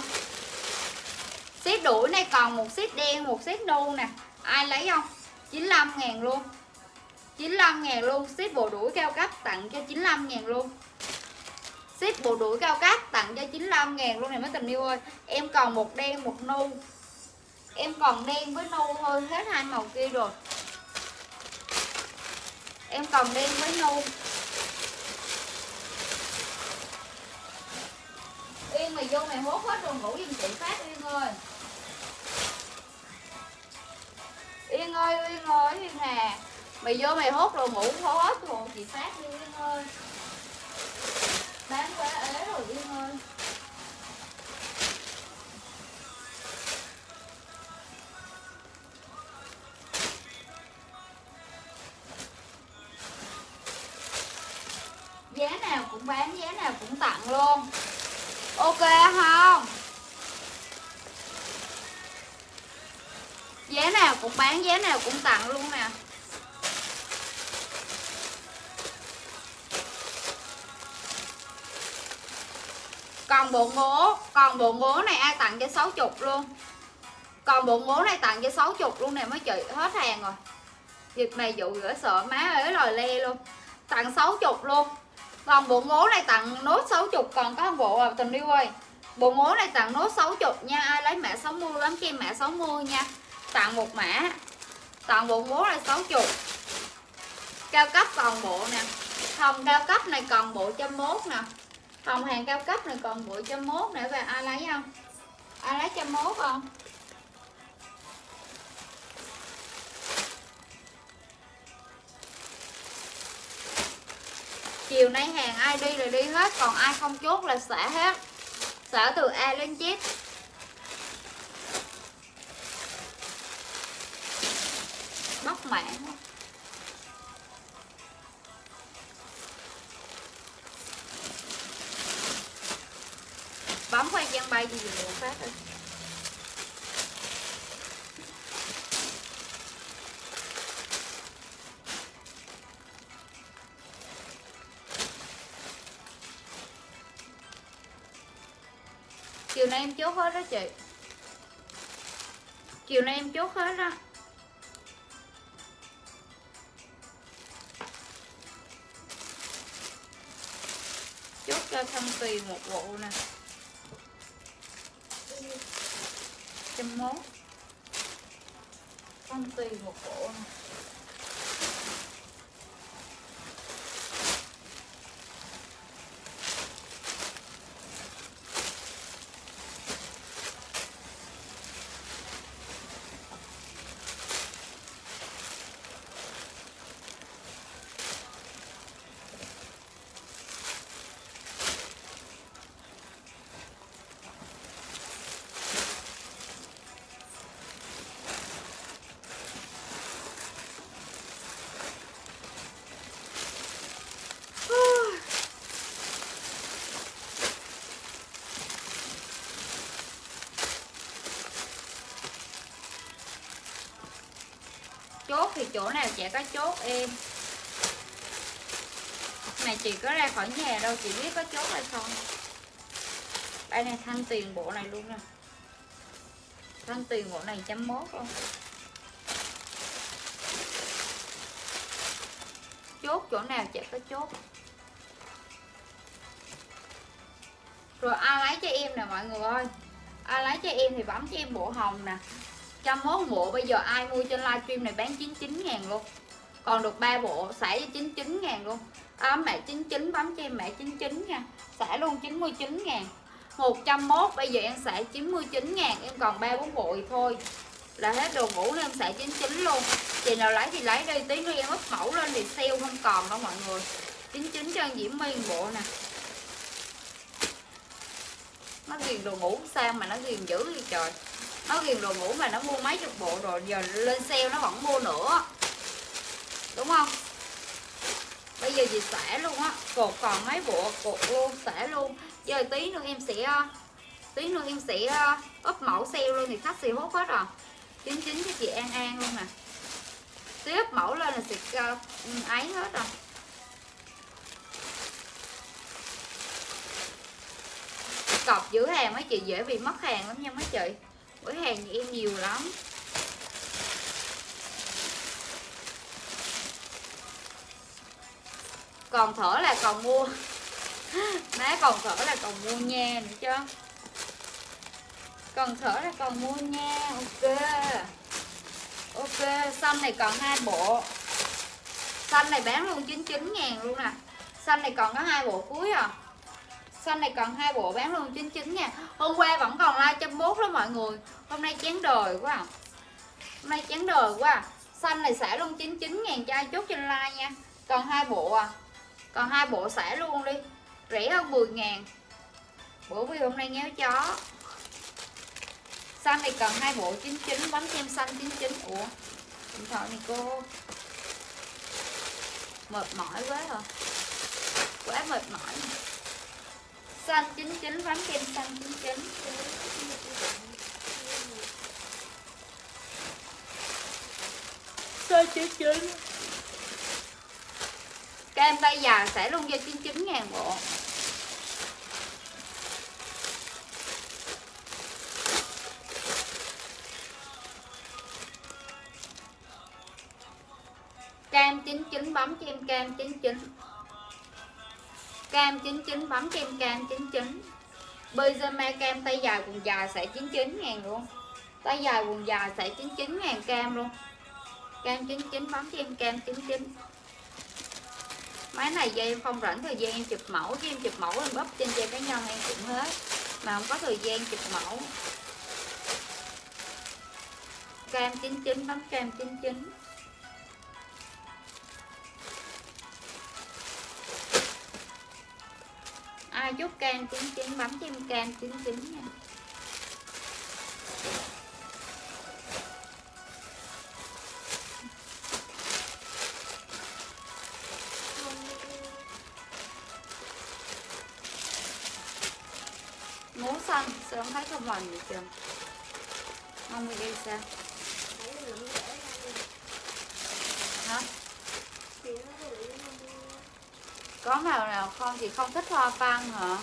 Xếp đuổi này còn một xếp đen một xếp nâu nè. Ai lấy không? 95 ngàn luôn. 95 ngàn luôn. Xếp bộ đuổi cao cấp tặng cho 95 ngàn luôn. Ship bộ đuổi cao cấp tặng cho 95 ngàn luôn này mấy tình yêu ơi. Em còn một đen một nu. Em còn đen với nu thôi Hết hai màu kia rồi. Em còn đen với nu. Yên mày vô mày hốt hết rồi ngủ giùm chị phát Yên ơi. Yên ơi Yên ơi, Yên hà Mày vô mày hốt rồi ngủ hết rồi chị phát đi, Yên ơi. Bán quá ế rồi, Yên ơi. bán giá nào cũng tặng luôn nè. Còn bộ ngố, còn bộ ngố này ai tặng cho 60 luôn. Còn bộ ngố này tặng cho 60 luôn nè, mới chị, hết hàng rồi. Dịch này dụ rửa sợ má ế lòi le luôn. Tặng 60 luôn. Còn bộ ngố này tặng nốt 60 còn có bộ à tình yêu ơi. Bộ ngố này tặng nốt 60 nha, ai lấy mã 60 lắm cho em mã 60 nha tặng một mã. Tặng bộ bố này 60 cao cấp còn bộ nè. Hồng cao cấp này còn bộ trăm mốt nè. Hồng hàng cao cấp này còn bộ trăm mốt nữa và ai lấy không? Ai lấy trăm mốt không? Chiều nay hàng ai đi là đi hết, còn ai không chốt là xả hết. Xả từ A lên Z. bóc mạng bấm quay gian bay gì một phát rồi chiều nay em chốt hết đó chị. Chiều nay em chốt hết đó. Cho thân tùy một bộ nè. Trăm mốt thân tùy một bộ nè chốt thì chỗ nào chả có chốt em. Mà chị có ra khỏi nhà đâu chị biết có chốt hay không. Đây này thanh tiền bộ này luôn nè. Thanh tiền bộ này trăm mốt luôn. Chốt chỗ nào chả có chốt. Rồi ai lấy cho em nè mọi người ơi. Ai lấy cho em thì bấm cho em bộ hồng nè trăm mốt bộ bây giờ ai mua trên livestream này bán 99 ngàn luôn. Còn được 3 bộ xả cho 99 ngàn luôn. À, mẹ 99 bấm cho em mẹ 99 nha. Xả luôn 99 ngàn. 101 bây giờ em xả 99 ngàn em còn 3 4 bộ thì thôi. Là hết đồ ngủ nên em xả 99 luôn. Chị nào lấy thì lấy đi tí nữa em up mẫu lên thì sale không còn đâu mọi người. 99 cho anh Diễm My bộ nè. Nó ghiền đồ ngủ sao mà nó ghiền dữ vậy trời nó ghiền đồ ngủ mà nó mua mấy chục bộ rồi giờ lên sale nó vẫn mua nữa. Đúng không? Bây giờ chị xả luôn á. Cột còn mấy bộ cột luôn xả luôn. Giờ tí nữa em sẽ tí nữa em sẽ uh, úp mẫu sale luôn thì khách sẽ hốt hết rồi. Chín chín cho chị An An luôn nè. Tí mẫu lên là sẽ uh, ừ, ấy hết rồi. Cọc giữ hàng mấy chị dễ bị mất hàng lắm nha mấy chị bữa hàng thì em nhiều lắm. Còn thở là còn mua. Má còn thở là còn mua nha nữa chứ. Còn thở là còn mua nha, ok. Ok, xanh này còn hai bộ. Xanh này bán luôn 99 ngàn luôn nè. Xanh này còn có hai bộ cuối à xanh này còn hai bộ bán luôn 99 nha. Hôm qua vẫn còn like trăm mốt đó mọi người. Hôm nay chán đời quá à. hôm nay chán đời quá à. xanh này xả luôn 99 ngàn cho ai chốt trên like nha. Còn hai bộ à. Còn hai bộ xả luôn đi. Rẻ hơn 10 ngàn. Bữa vì hôm nay ngéo chó. Xanh này cần hai bộ 99 bấm thêm xanh 99 ủa? Điện thoại này cô mệt mỏi quá rồi quá mệt mỏi xanh 99 ván kem xanh 99 Xanh 99 Kem tay già sẽ luôn cho 99 ngàn bộ. Cam 99 bấm cho kem cam 99 cam 99 bấm cho em cam 99 Pyjama cam tay dài quần dài sẽ 99 ngàn luôn. Tay dài quần dài sẽ 99 ngàn cam luôn. Cam 99 bấm cho em cam 99 máy này dây em không rảnh thời gian em chụp mẫu, chứ em chụp mẫu em bóp trên dây cá nhân em cũng hết. Mà không có thời gian chụp mẫu. Cam 99 bấm cam 99 ai chốt cam 99 bấm cho em cam 99 nha. Ngố xanh sớm thấy không vần vậy mong không đi sao Thấy nó lụm dễ ra đi. hả Thì nó có bị nó đi có màu nào không? Thì không thích hoa văn hả?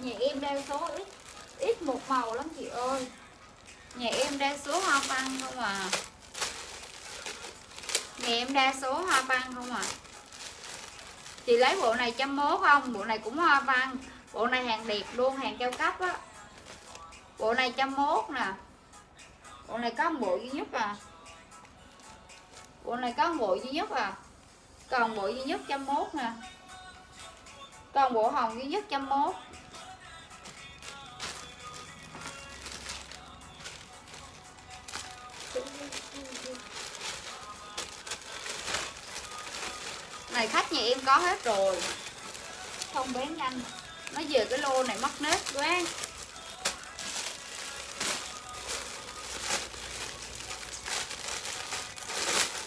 Nhà em đa số ít ít một màu lắm chị ơi. Nhà em đa số hoa văn không à. Nhà em đa số hoa văn không à. Chị lấy bộ này trăm mốt không? Bộ này cũng hoa văn. Bộ này hàng đẹp luôn, hàng cao cấp á. Bộ này trăm mốt nè. Bộ này có một bộ duy nhất à. Bộ này có một bộ duy nhất à còn bộ duy nhất trăm mốt nè. Còn bộ hồng duy nhất trăm mốt. Này, khách nhà em có hết rồi. Không bán nhanh. Nó về cái lô này mất nết quá.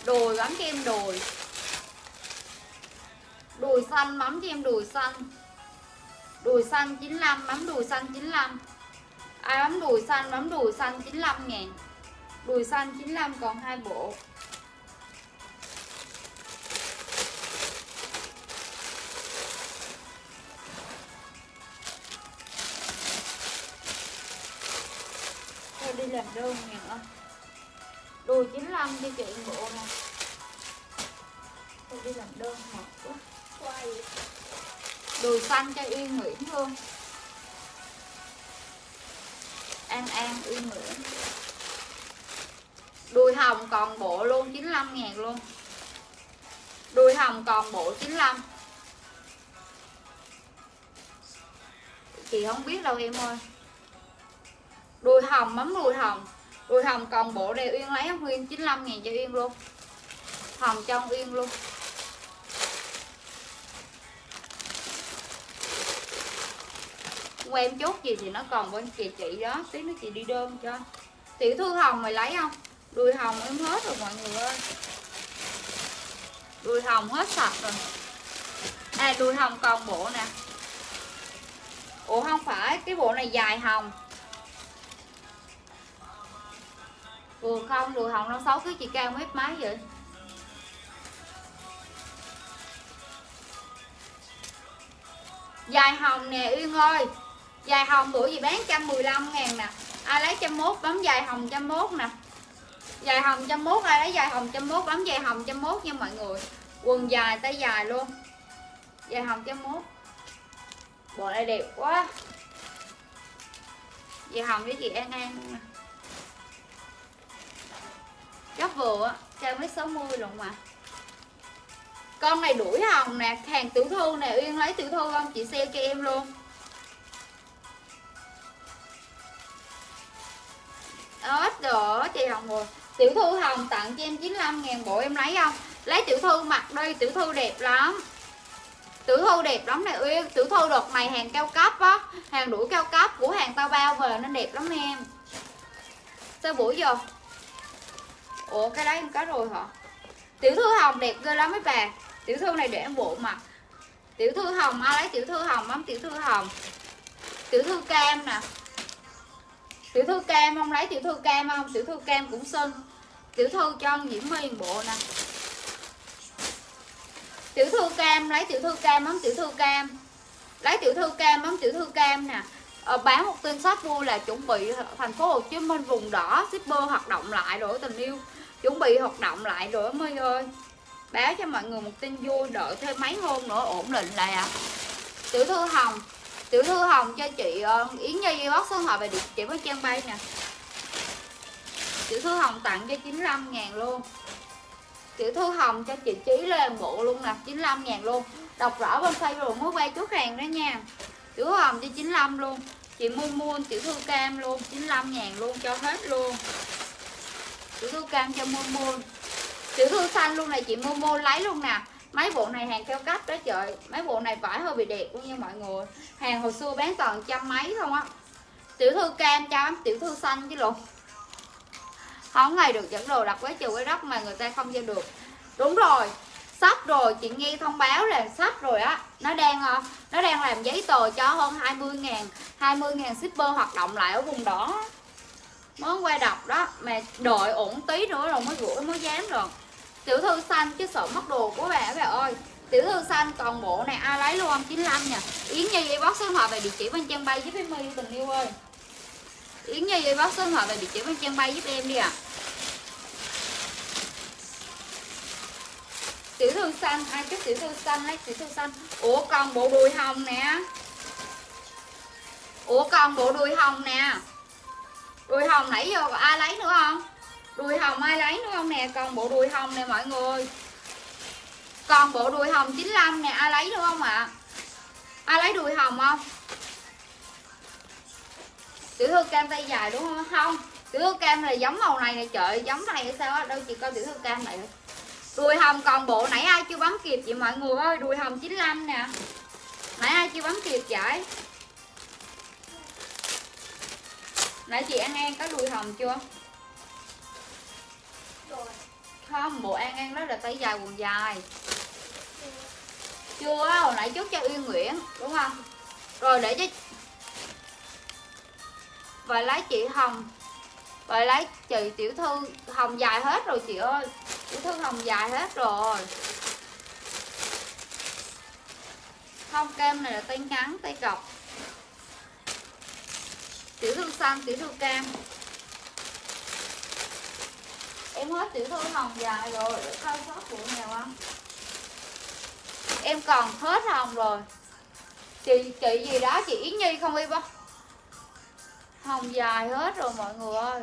Đùi gắm cho em đùi đùi xanh mắm cho em đùi xanh đùi xanh 95 mắm đùi xanh 95 ai mắm đùi xanh mắm đùi xanh 95 ngàn. Đùi xanh 95 còn hai bộ. Thôi đi làm đơn ngàn ơi. Đùi 95 cho chị bộ nè. Thôi đi làm đơn mệt quá Đùi xanh cho yên Nguyễn luôn. An An, yên Nguyễn. Đùi hồng còn bộ luôn 95 ngàn luôn. Đùi hồng còn bộ 95 Chị không biết đâu em ơi. Đùi hồng mắm đùi hồng. Đùi hồng còn bộ này Uyên lấy Uyên 95 ngàn cho Uyên luôn. Hồng trong Uyên luôn. Quen chốt gì thì nó còn bên chị chị đó. Tí nữa chị đi đơn cho. Tiểu thư hồng mày lấy không? Đùi hồng em hết rồi mọi người ơi. Đùi hồng hết sạch rồi. À đùi hồng còn bộ nè. Ủa, không phải, cái bộ này dài hồng. Vừa không, đùi hồng nó xấu cứ chị cao mét máy vậy? Dài hồng nè, Uyên ơi dài hồng bữa gì bán 115 ngàn nè. Ai lấy trăm mốt bấm dài hồng trăm mốt nè. Dài hồng trăm mốt, ai lấy dài hồng trăm mốt bấm dài hồng trăm mốt nha mọi người. Quần dài tay dài luôn. Dài hồng trăm mốt. Bộ này đẹp quá. Dài hồng với chị An An luôn nè. Rất vừa á mấy mét 60 luôn mà. Con này đuổi hồng nè, hàng tiểu thư nè, Uyên lấy tiểu thư không? Chị sale cho em luôn. Hết rồi chị hồng rồi tiểu thư hồng tặng cho em 95 ngàn bộ em lấy không lấy tiểu thư mặc đi tiểu thư đẹp lắm tiểu thư đẹp lắm này Uyên tiểu thư đợt này hàng cao cấp á hàng đuổi cao cấp của hàng tao bao về nên đẹp lắm em sao buổi giờ ủa cái đấy em có rồi hả tiểu thư hồng đẹp ghê lắm mấy bà tiểu thư này để em bộ mặt tiểu thư hồng ai lấy tiểu thư hồng lắm tiểu thư hồng tiểu thư cam nè tiểu thư cam không? Lấy tiểu thư cam không? Tiểu thư cam cũng xinh. Tiểu thư cho con diễm my bộ nè. Tiểu thư cam lấy tiểu thư cam bấm tiểu thư cam. Lấy tiểu thư cam bấm tiểu thư cam nè. Ờ, bán một tên shop vui là chuẩn bị thành phố Hồ Chí Minh vùng đỏ shipper hoạt động lại rồi tình yêu. Chuẩn bị hoạt động lại rồi my ơi báo cho mọi người một tin vui đợi thêm mấy hôm nữa ổn định lại ạ. À. tiểu thư hồng tiểu thư hồng cho chị ờ, yến yến nhi bóc số thoại về địa chỉ với trang bay nè. Tiểu thư hồng tặng cho 95 ngàn luôn. Tiểu thư hồng cho chị trí lên bộ luôn nè 95 ngàn luôn. Đọc rõ bên facebook mới quay chốt hàng đó nha. Tiểu thư hồng cho 95 luôn. Chị muôn muôn tiểu thư cam luôn 95 ngàn luôn cho hết luôn. Tiểu thư cam cho muôn muôn tiểu thư xanh luôn này chị mua mua lấy luôn nè mấy bộ này hàng theo cách đó trời. Mấy bộ này vải hơi bị đẹp luôn nha mọi người. Hàng hồi xưa bán toàn trăm mấy không á. Tiểu thư cam cho, tiểu thư xanh chứ luôn không ngày được dẫn đồ đặt với trừ cái đất mà người ta không giao được. Đúng rồi. Sắp rồi, chị nghe thông báo là sắp rồi á. Nó đang ờ, nó đang làm giấy tờ cho hơn 20 ngàn 20 ngàn shipper hoạt động lại ở vùng đó. Mới qua đọc đó, mà đợi ổn tí nữa rồi mới gửi, mới dám rồi tiểu thư xanh, chứ sợ mất đồ của bà bà ơi. Tiểu thư xanh, toàn bộ này ai lấy luôn không 95 nha yến nhi dây bóc số điện thoại về địa chỉ bên trang bay giúp em yêu tình yêu ơi. Yến nhi dây bóc số điện thoại về địa chỉ bên trang bay giúp em đi ạ. À. tiểu thư xanh, ai chúc tiểu thư xanh lấy tiểu thư xanh. Ủa còn bộ đùi hồng nè. Ủa còn bộ đùi hồng nè. Đùi hồng nãy giờ ai lấy nữa không? Đùi hồng ai lấy đúng không nè? Còn bộ đùi hồng nè mọi người. Còn bộ đùi hồng 95 nè, ai lấy đúng không ạ? À? ai lấy đùi hồng không? Tiểu thư cam tay dài đúng không? Không, tiểu thư cam là giống màu này nè, trời, giống này hay sao á? Đâu chị coi tiểu thư cam này đùi hồng còn bộ nãy ai chưa bấm kịp chị mọi người ơi? Đùi hồng 95 nè. Nãy ai chưa bấm kịp vậy? Nãy chị ăn ăn có đùi hồng chưa? Không bộ an an đó là tay dài quần dài. Chưa hồi nãy chốt cho uyên nguyễn đúng không? Rồi để cho vậy lấy chị hồng. Vậy lấy chị tiểu thư hồng dài hết rồi chị ơi. Tiểu thư hồng dài hết rồi. Không cam này là tay ngắn tay cọc tiểu thư xanh tiểu thư cam em hết tiểu thư hồng dài rồi, để coi sót của nào không? Em còn hết hồng rồi. Chị chị gì đó, chị yến nhi không y không hồng dài hết rồi mọi người ơi.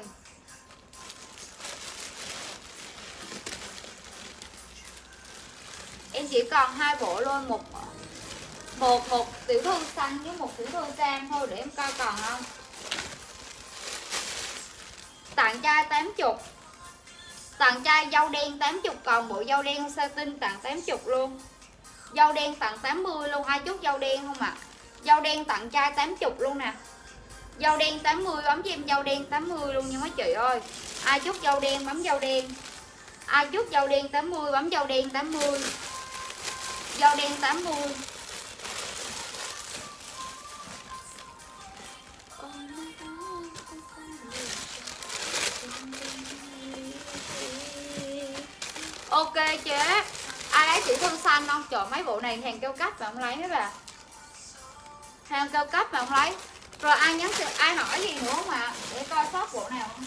Em chỉ còn hai bộ luôn, một một một tiểu thư xanh với một tiểu thư cam thôi, để em coi còn không? Tặng chai 80 Tặng chai dâu đen 80 còn bộ dâu đen satin tặng 80 luôn. Dâu đen tặng 80 luôn Ai chút dâu đen không ạ. À? Dâu đen tặng chai 80 luôn nè. Dâu đen 80 bấm cho em dâu đen 80 luôn nha mấy chị ơi. Ai chút dâu đen, bấm dâu đen. Ai chút dâu đen 80 bấm dâu đen 80 Dâu đen 80 ok chế. Ai lấy chỉ thân xanh không? Chọn mấy bộ này hàng cao cấp mà không lấy mấy bà hàng cao cấp mà không lấy. Rồi ai nhắn ai hỏi gì nữa không ạ à? để coi sót bộ nào. Không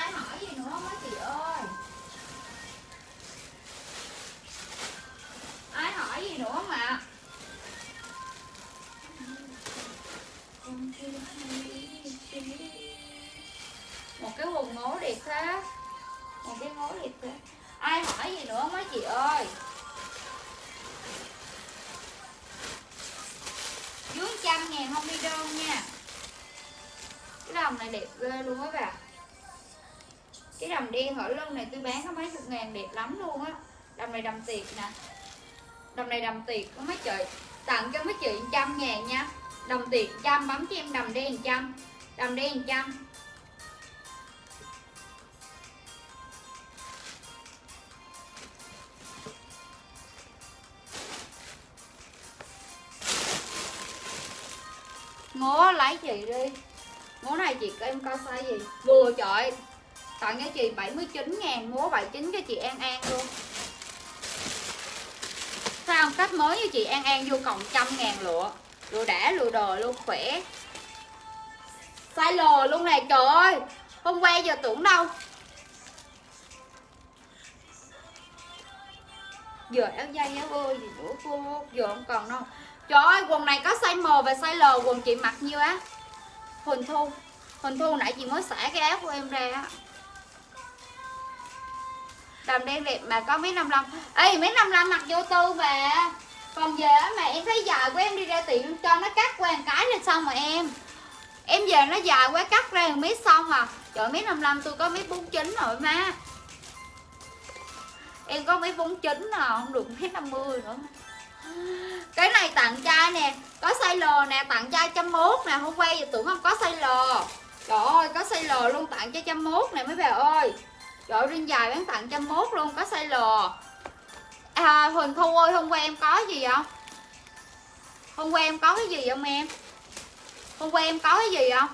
ai hỏi gì nữa không một ngố đẹp thế. Một cái ngố đẹp thế. Ai hỏi gì nữa mấy chị ơi? Dưới trăm ngàn không đi đơn nha. Cái đồng này đẹp ghê luôn á bà. Cái đồng đen ở lưng này tôi bán có mấy chục ngàn đẹp lắm luôn á. Đồng này đầm tiệc nè. Đồng này đầm tiệc có mấy chị. Tặng cho mấy chị trăm ngàn nha. Đồng tiệc trăm, bấm cho em đầm đen trăm. Đầm đen trăm. ngố lấy chị đi. Ngố này chị em coi size gì? Vừa trời. Tặng cho chị 79 ngàn ngố 79 cho chị An An luôn. Sao không cách mới như chị An An vô cộng trăm ngàn lụa? Lụa đã, lụa đời luôn khỏe. Sai lồ luôn này trời ơi. Hôm qua giờ tưởng đâu. Giờ áo dây, áo bơi gì nữa, cô? Giờ không còn đâu trời ơi, quần này có size M và size L, quần chị mặc nhiêu á? Huỳnh Thu Huỳnh Thu nãy chị mới xả cái áo của em ra á. Đầm đen đẹp mà có mấy năm lăm. Ê, mấy năm lăm mặc vô tư mà. Còn về mà, em thấy dài của em đi ra tiệm cho nó cắt qua một cái lên xong mà em. Em về nó dài quá, cắt ra một mét xong à. Trời, mấy năm lăm tôi có mấy bốn chín rồi má. Em có mấy bốn chín à không được, mấy năm mươi nữa cái này tặng trai nè có size L nè tặng trai trăm mốt nè hôm qua giờ tưởng không có size L. Trời ơi có size L luôn tặng cho trăm mốt nè mấy bà ơi. Trời ơi riêng dài bán tặng trăm mốt luôn có size L. À, Huỳnh Thu ơi hôm qua em có gì không? Hôm qua em có cái gì không em? Hôm qua em có cái gì không?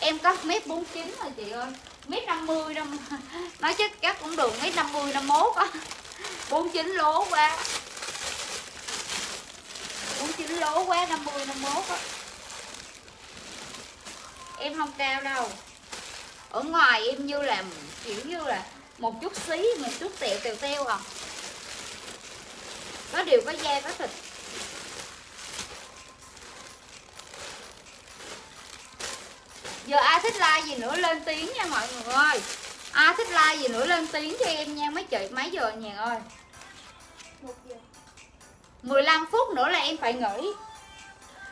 Em có mét bốn chín rồi chị ơi. Mét năm mươi năm nói chứ chắc cũng được mét năm mươi năm mốt á. Bốn chín lố quá bốn chín lố quá, năm mươi, năm mốt á. Em không cao đâu. Ở ngoài em như là, kiểu như là một chút xí, một chút tẹo, tèo teo à. Có điều có da, có thịt. Giờ ai thích like gì nữa lên tiếng nha mọi người ơi. Ai thích like gì nữa lên tiếng cho em nha, mấy chị, mấy giờ nhà ơi? Một giờ. 15 phút nữa là em phải nghỉ.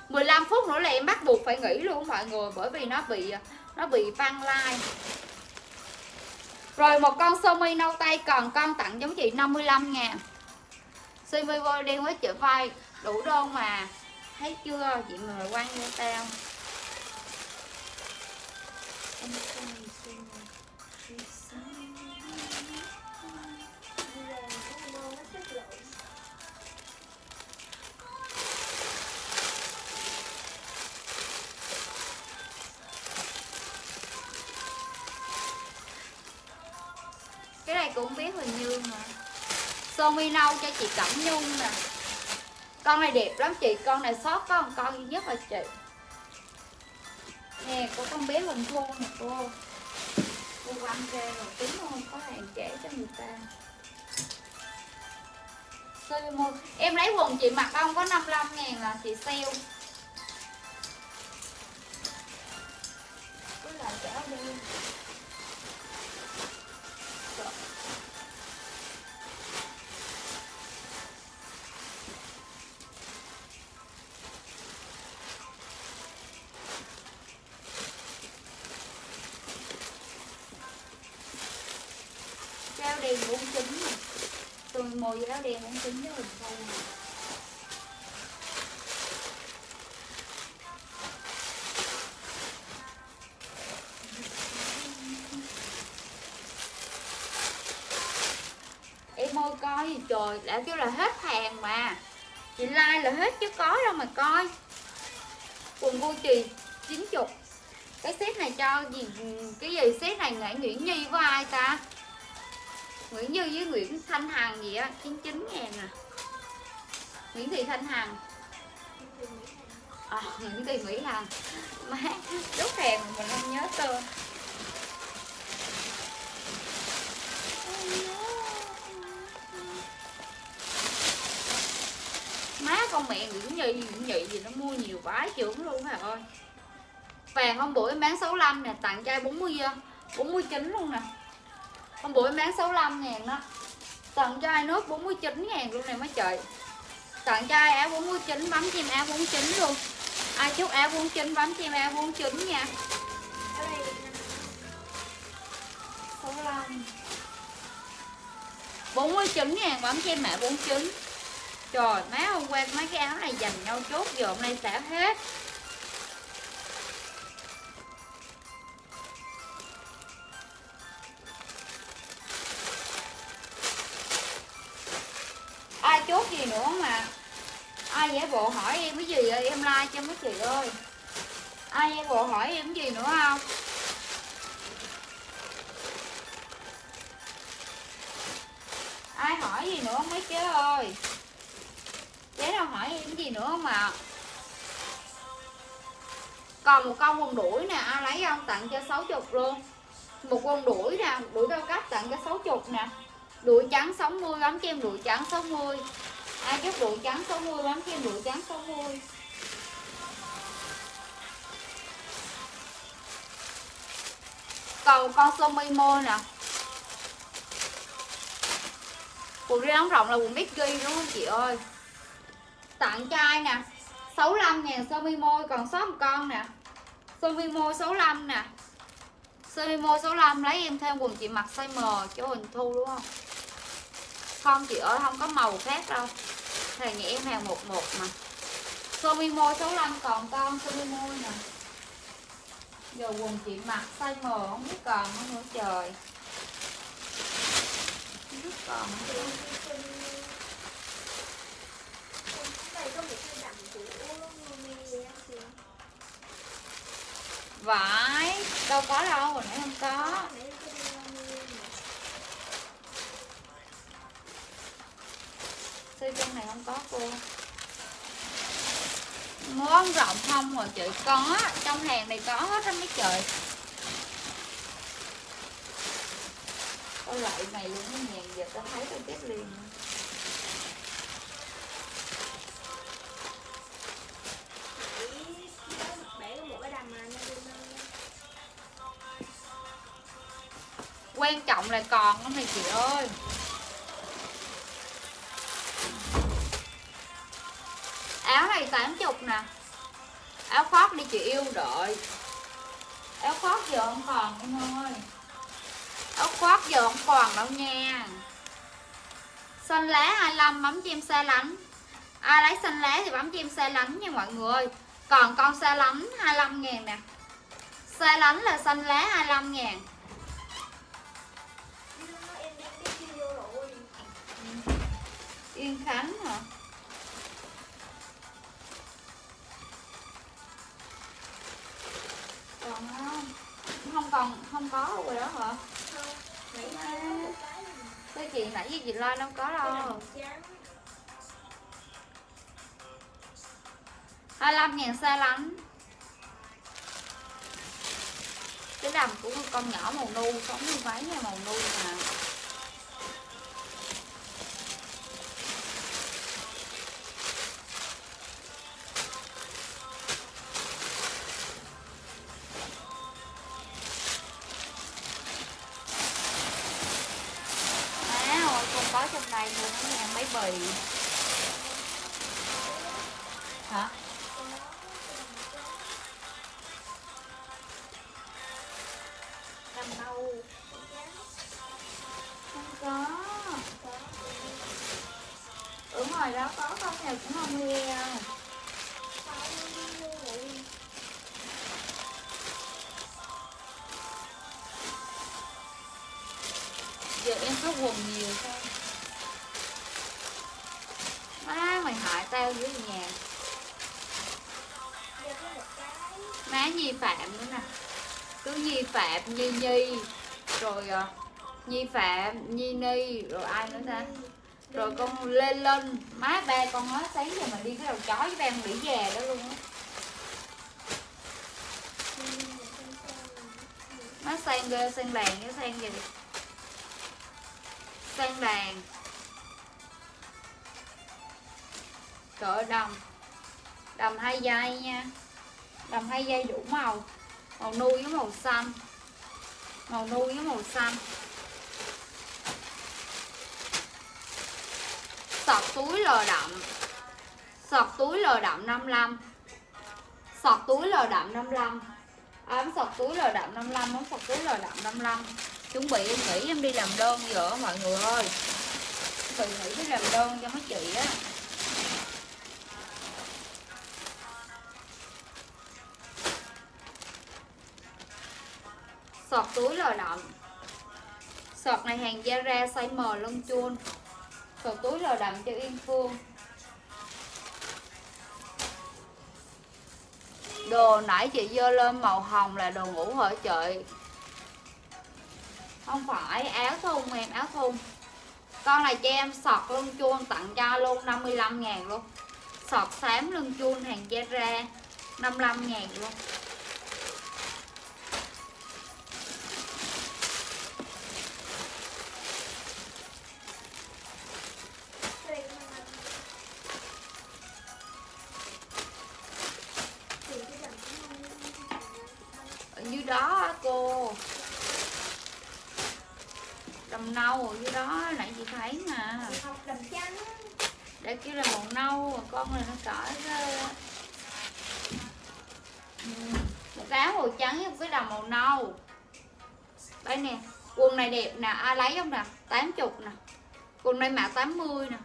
15 phút nữa là em bắt buộc phải nghỉ luôn mọi người, bởi vì nó bị nó bị văng like rồi một con sơ mi nâu tay còn con tặng giống chị 55 ngàn. Sơ mi vô đen với chữ vai, đủ đơn mà. Thấy chưa? Chị người quan như tao. Em này cũng biết Huỳnh Như mà. Sơ mi nâu cho chị Cẩm Nhung nè. Con này đẹp lắm chị, con này sót có một con duy nhất là chị. Nè có con bé Huỳnh Thu nè, cô. Cô quăng ra rồi, tính không có hàng trẻ cho người ta. Sơ em lấy quần chị mặc không? Có 55 ngàn là chị sale. Cứ lại cái áo đen đen 49 nè tôi mua cái áo đen 49 với hình thôi. Nè em ơi, coi gì trời, đã kêu là hết hàng mà. Chị like là hết chứ có đâu mà coi. Quần Gucci 90 cái set này cho gì? Cái gì? Set này nghệ Nguyễn Nhi với ai ta? Nguyễn Như với Nguyễn Thanh Hằng gì á 99 ngàn à. Nguyễn Thị Thanh Hằng. À, Nguyễn Thị Mỹ Hằng. Má đốt hàng mà mình không nhớ tên. Má con mẹ Nguyễn Nhi Nguyễn Nhị gì nó mua nhiều quá trưởng luôn hả ơi. Vàng hôm bữa em bán 65 nè tặng trai 40 49 luôn nè hôm bữa em bán 65 ngàn đó. Tặng cho ai nốt 49 ngàn luôn này mấy chị tặng cho ai áo 49 bấm cho em áo 49 luôn. Ai chúc áo 49 bấm cho em áo 49 nha. Ở đây được năm 65 49 ngàn bấm cho em mẹ 49 Trời má hôm qua mấy cái áo này dành nhau chốt giờ hôm nay xả hết like cho mấy chị ơi? Ai em bộ hỏi em gì nữa không? Ai hỏi gì nữa không mấy chế ơi? Chế đâu hỏi em gì nữa không ạ à? còn một con quần đuổi nè, ai lấy không? Tặng cho 60 luôn. Một con đuổi nè, đuổi cao cấp tặng cho 60 nè. Đuổi trắng 60 bấm cho em đuổi trắng 60 ai chốt đuổi trắng 60 bấm cho em đuổi trắng 60 cầu con sơ mi mô nè. Quần ri ống rộng là quần biết ghi đúng không chị ơi? Tặng trai nè? 65 ngàn sơ mi môi còn sót một con nè. Sơ mi môi 65 nè. Sơ mi môi 65 lấy em thêm quần chị mặc size M cho hình Thu đúng không? Không chị ơi, không có màu khác đâu. Thầy nhà em hàng 11 mà. Sơ mi môi 65 còn con sơ mi môi nè giờ quần chị mặc size M, không biết còn không nữa, trời. Không biết còn không vải đâu có đâu, hồi nãy không có. Xây có size chân này không có, cô món rộng không rồi chị có, trong hàng này có hết á mấy trời. Có loại này luôn, cái nhàn giờ tao thấy tao chết liền. Quan trọng là còn không này chị ơi. Áo này 80 nè. Áo khoác đi chị yêu đợi. Áo khoác giờ không còn em ơi. Áo khoác giờ không còn đâu nha. Xanh lá 25 bấm chim xa lánh. Ai lấy xanh lá thì bấm chim xa lánh nha mọi người. Còn con xa lánh 25 ngàn nè. Xa lánh là xanh lá 25 ngàn. Yên Khánh hả? Còn không? Không còn, không có rồi đó hả? Không. Cái chị nãy với chị Loan đâu có đâu. Đầm trắng 25 ngàn xa lánh. Cái đầm của con nhỏ màu nu Sống như váy nha màu nu mà Phạm, Nhi Nhi Rồi uh, Nhi Phạm, Nhi Ni Rồi ai nữa ta? Rồi con Lê Linh Má ba con nói sáng giờ mà đi cái đầu chó với ba con đỉ già đó luôn á. Má sang ghê, sang đàn cái sang gì? Sang đàn Trời ơi đầm Đầm hai dây nha Đầm hai dây đủ màu Màu nuôi với màu xanh. Màu nuôi với màu xanh. Sọt túi lờ đậm. Sọt túi lờ đậm 55 Sọt túi lờ đậm 55 Ấm à, sọt túi lờ đậm 55 Ấm sọt túi lờ đậm 55 Chuẩn bị, em nghĩ em đi làm đơn giờ mọi người ơi. Chuẩn bị nghĩ đi làm đơn cho mấy chị á. Sọt túi lò đậm Sọt này hàng Zara size M lông chuông Sọt túi lò đậm cho Yên Phương. Đồ nãy chị dơ lên màu hồng là đồ ngủ hả chị Không phải, áo thun em, áo thun. Con này cho em sọt lưng chuông tặng cho luôn 55 ngàn luôn. Sọt xám lưng chuông hàng Zara 55 ngàn luôn. Màu nâu ở dưới đó nãy chị thấy mà. Học đầm trắng để kêu là màu nâu con này nó Ừ, một cái áo màu trắng với một cái đầm màu nâu. Đây nè quần này đẹp nè ai lấy không nè? 80 nè. Quần này mã 80 nè.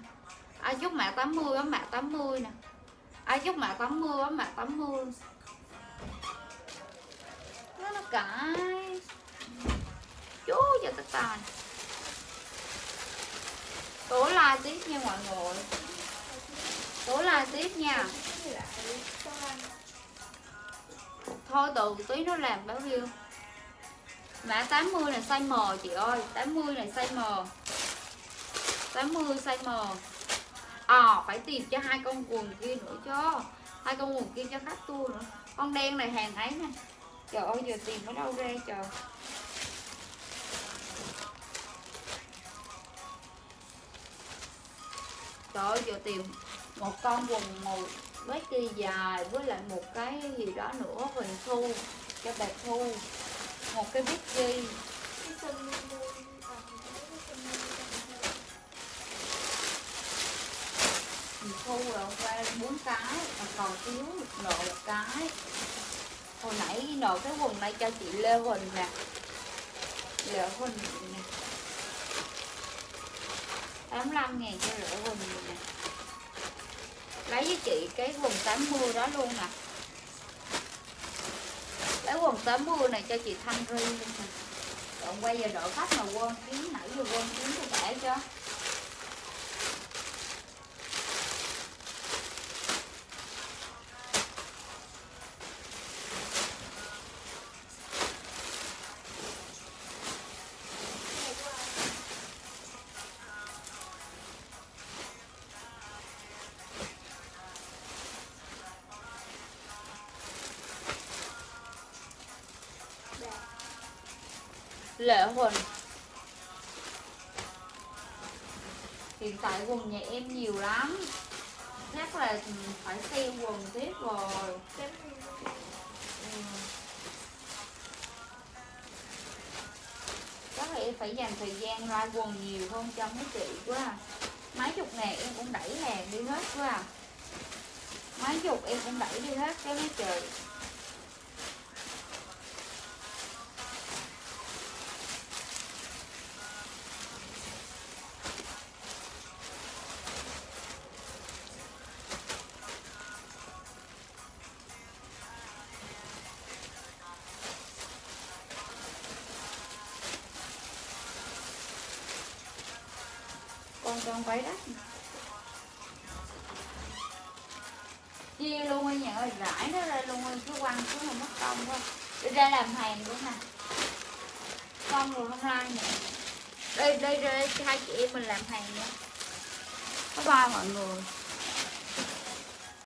Ai chúc mã 80 bấm mã 80 nè. Ai chúc mã 80 bấm mã 80 nó nó cãi chú cho tất tài tối like tiếp nha mọi người. Tối like tiếp nha. Thôi từ tí nó làm báo riêu mã 80 này size M chị ơi. 80 này size M. 80 size M. À phải tìm cho hai con quần kia nữa cho hai con quần kia cho khách tôi nữa. Con đen này hàng ấy nè. Trời ơi, giờ tìm ở đâu ra trời? Trời ơi giờ tìm một con quần màu với kỳ dài với lại một cái gì đó nữa huỳnh thu cho bạc thu. Một cái bít ghi. Mua huỳnh thu là hôm qua bốn cái mà còn thiếu nợ một cái. Hồi nãy nợ cái quần này cho chị lê huỳnh nè. Lệ huỳnh nè 85 ngàn cho lệ huỳnh nè. Lấy với chị cái quần 80 đó luôn nè. Lấy quần 80 này cho chị Thanh Ri luôn nè. Còn quay giờ đợi khách mà quên kiếm nãy vừa quên kiếm cho để cho. Lệ Huỳnh Hiện tại quần nhà em nhiều lắm Chắc là phải xem quần tiếp rồi ừ. Chắc là em phải dành thời gian ra quần nhiều hơn cho mấy chị quá à. Mấy chục ngàn em cũng đẩy hàng đi hết quá à. Mấy chục em cũng đẩy đi hết cái mấy chị con con váy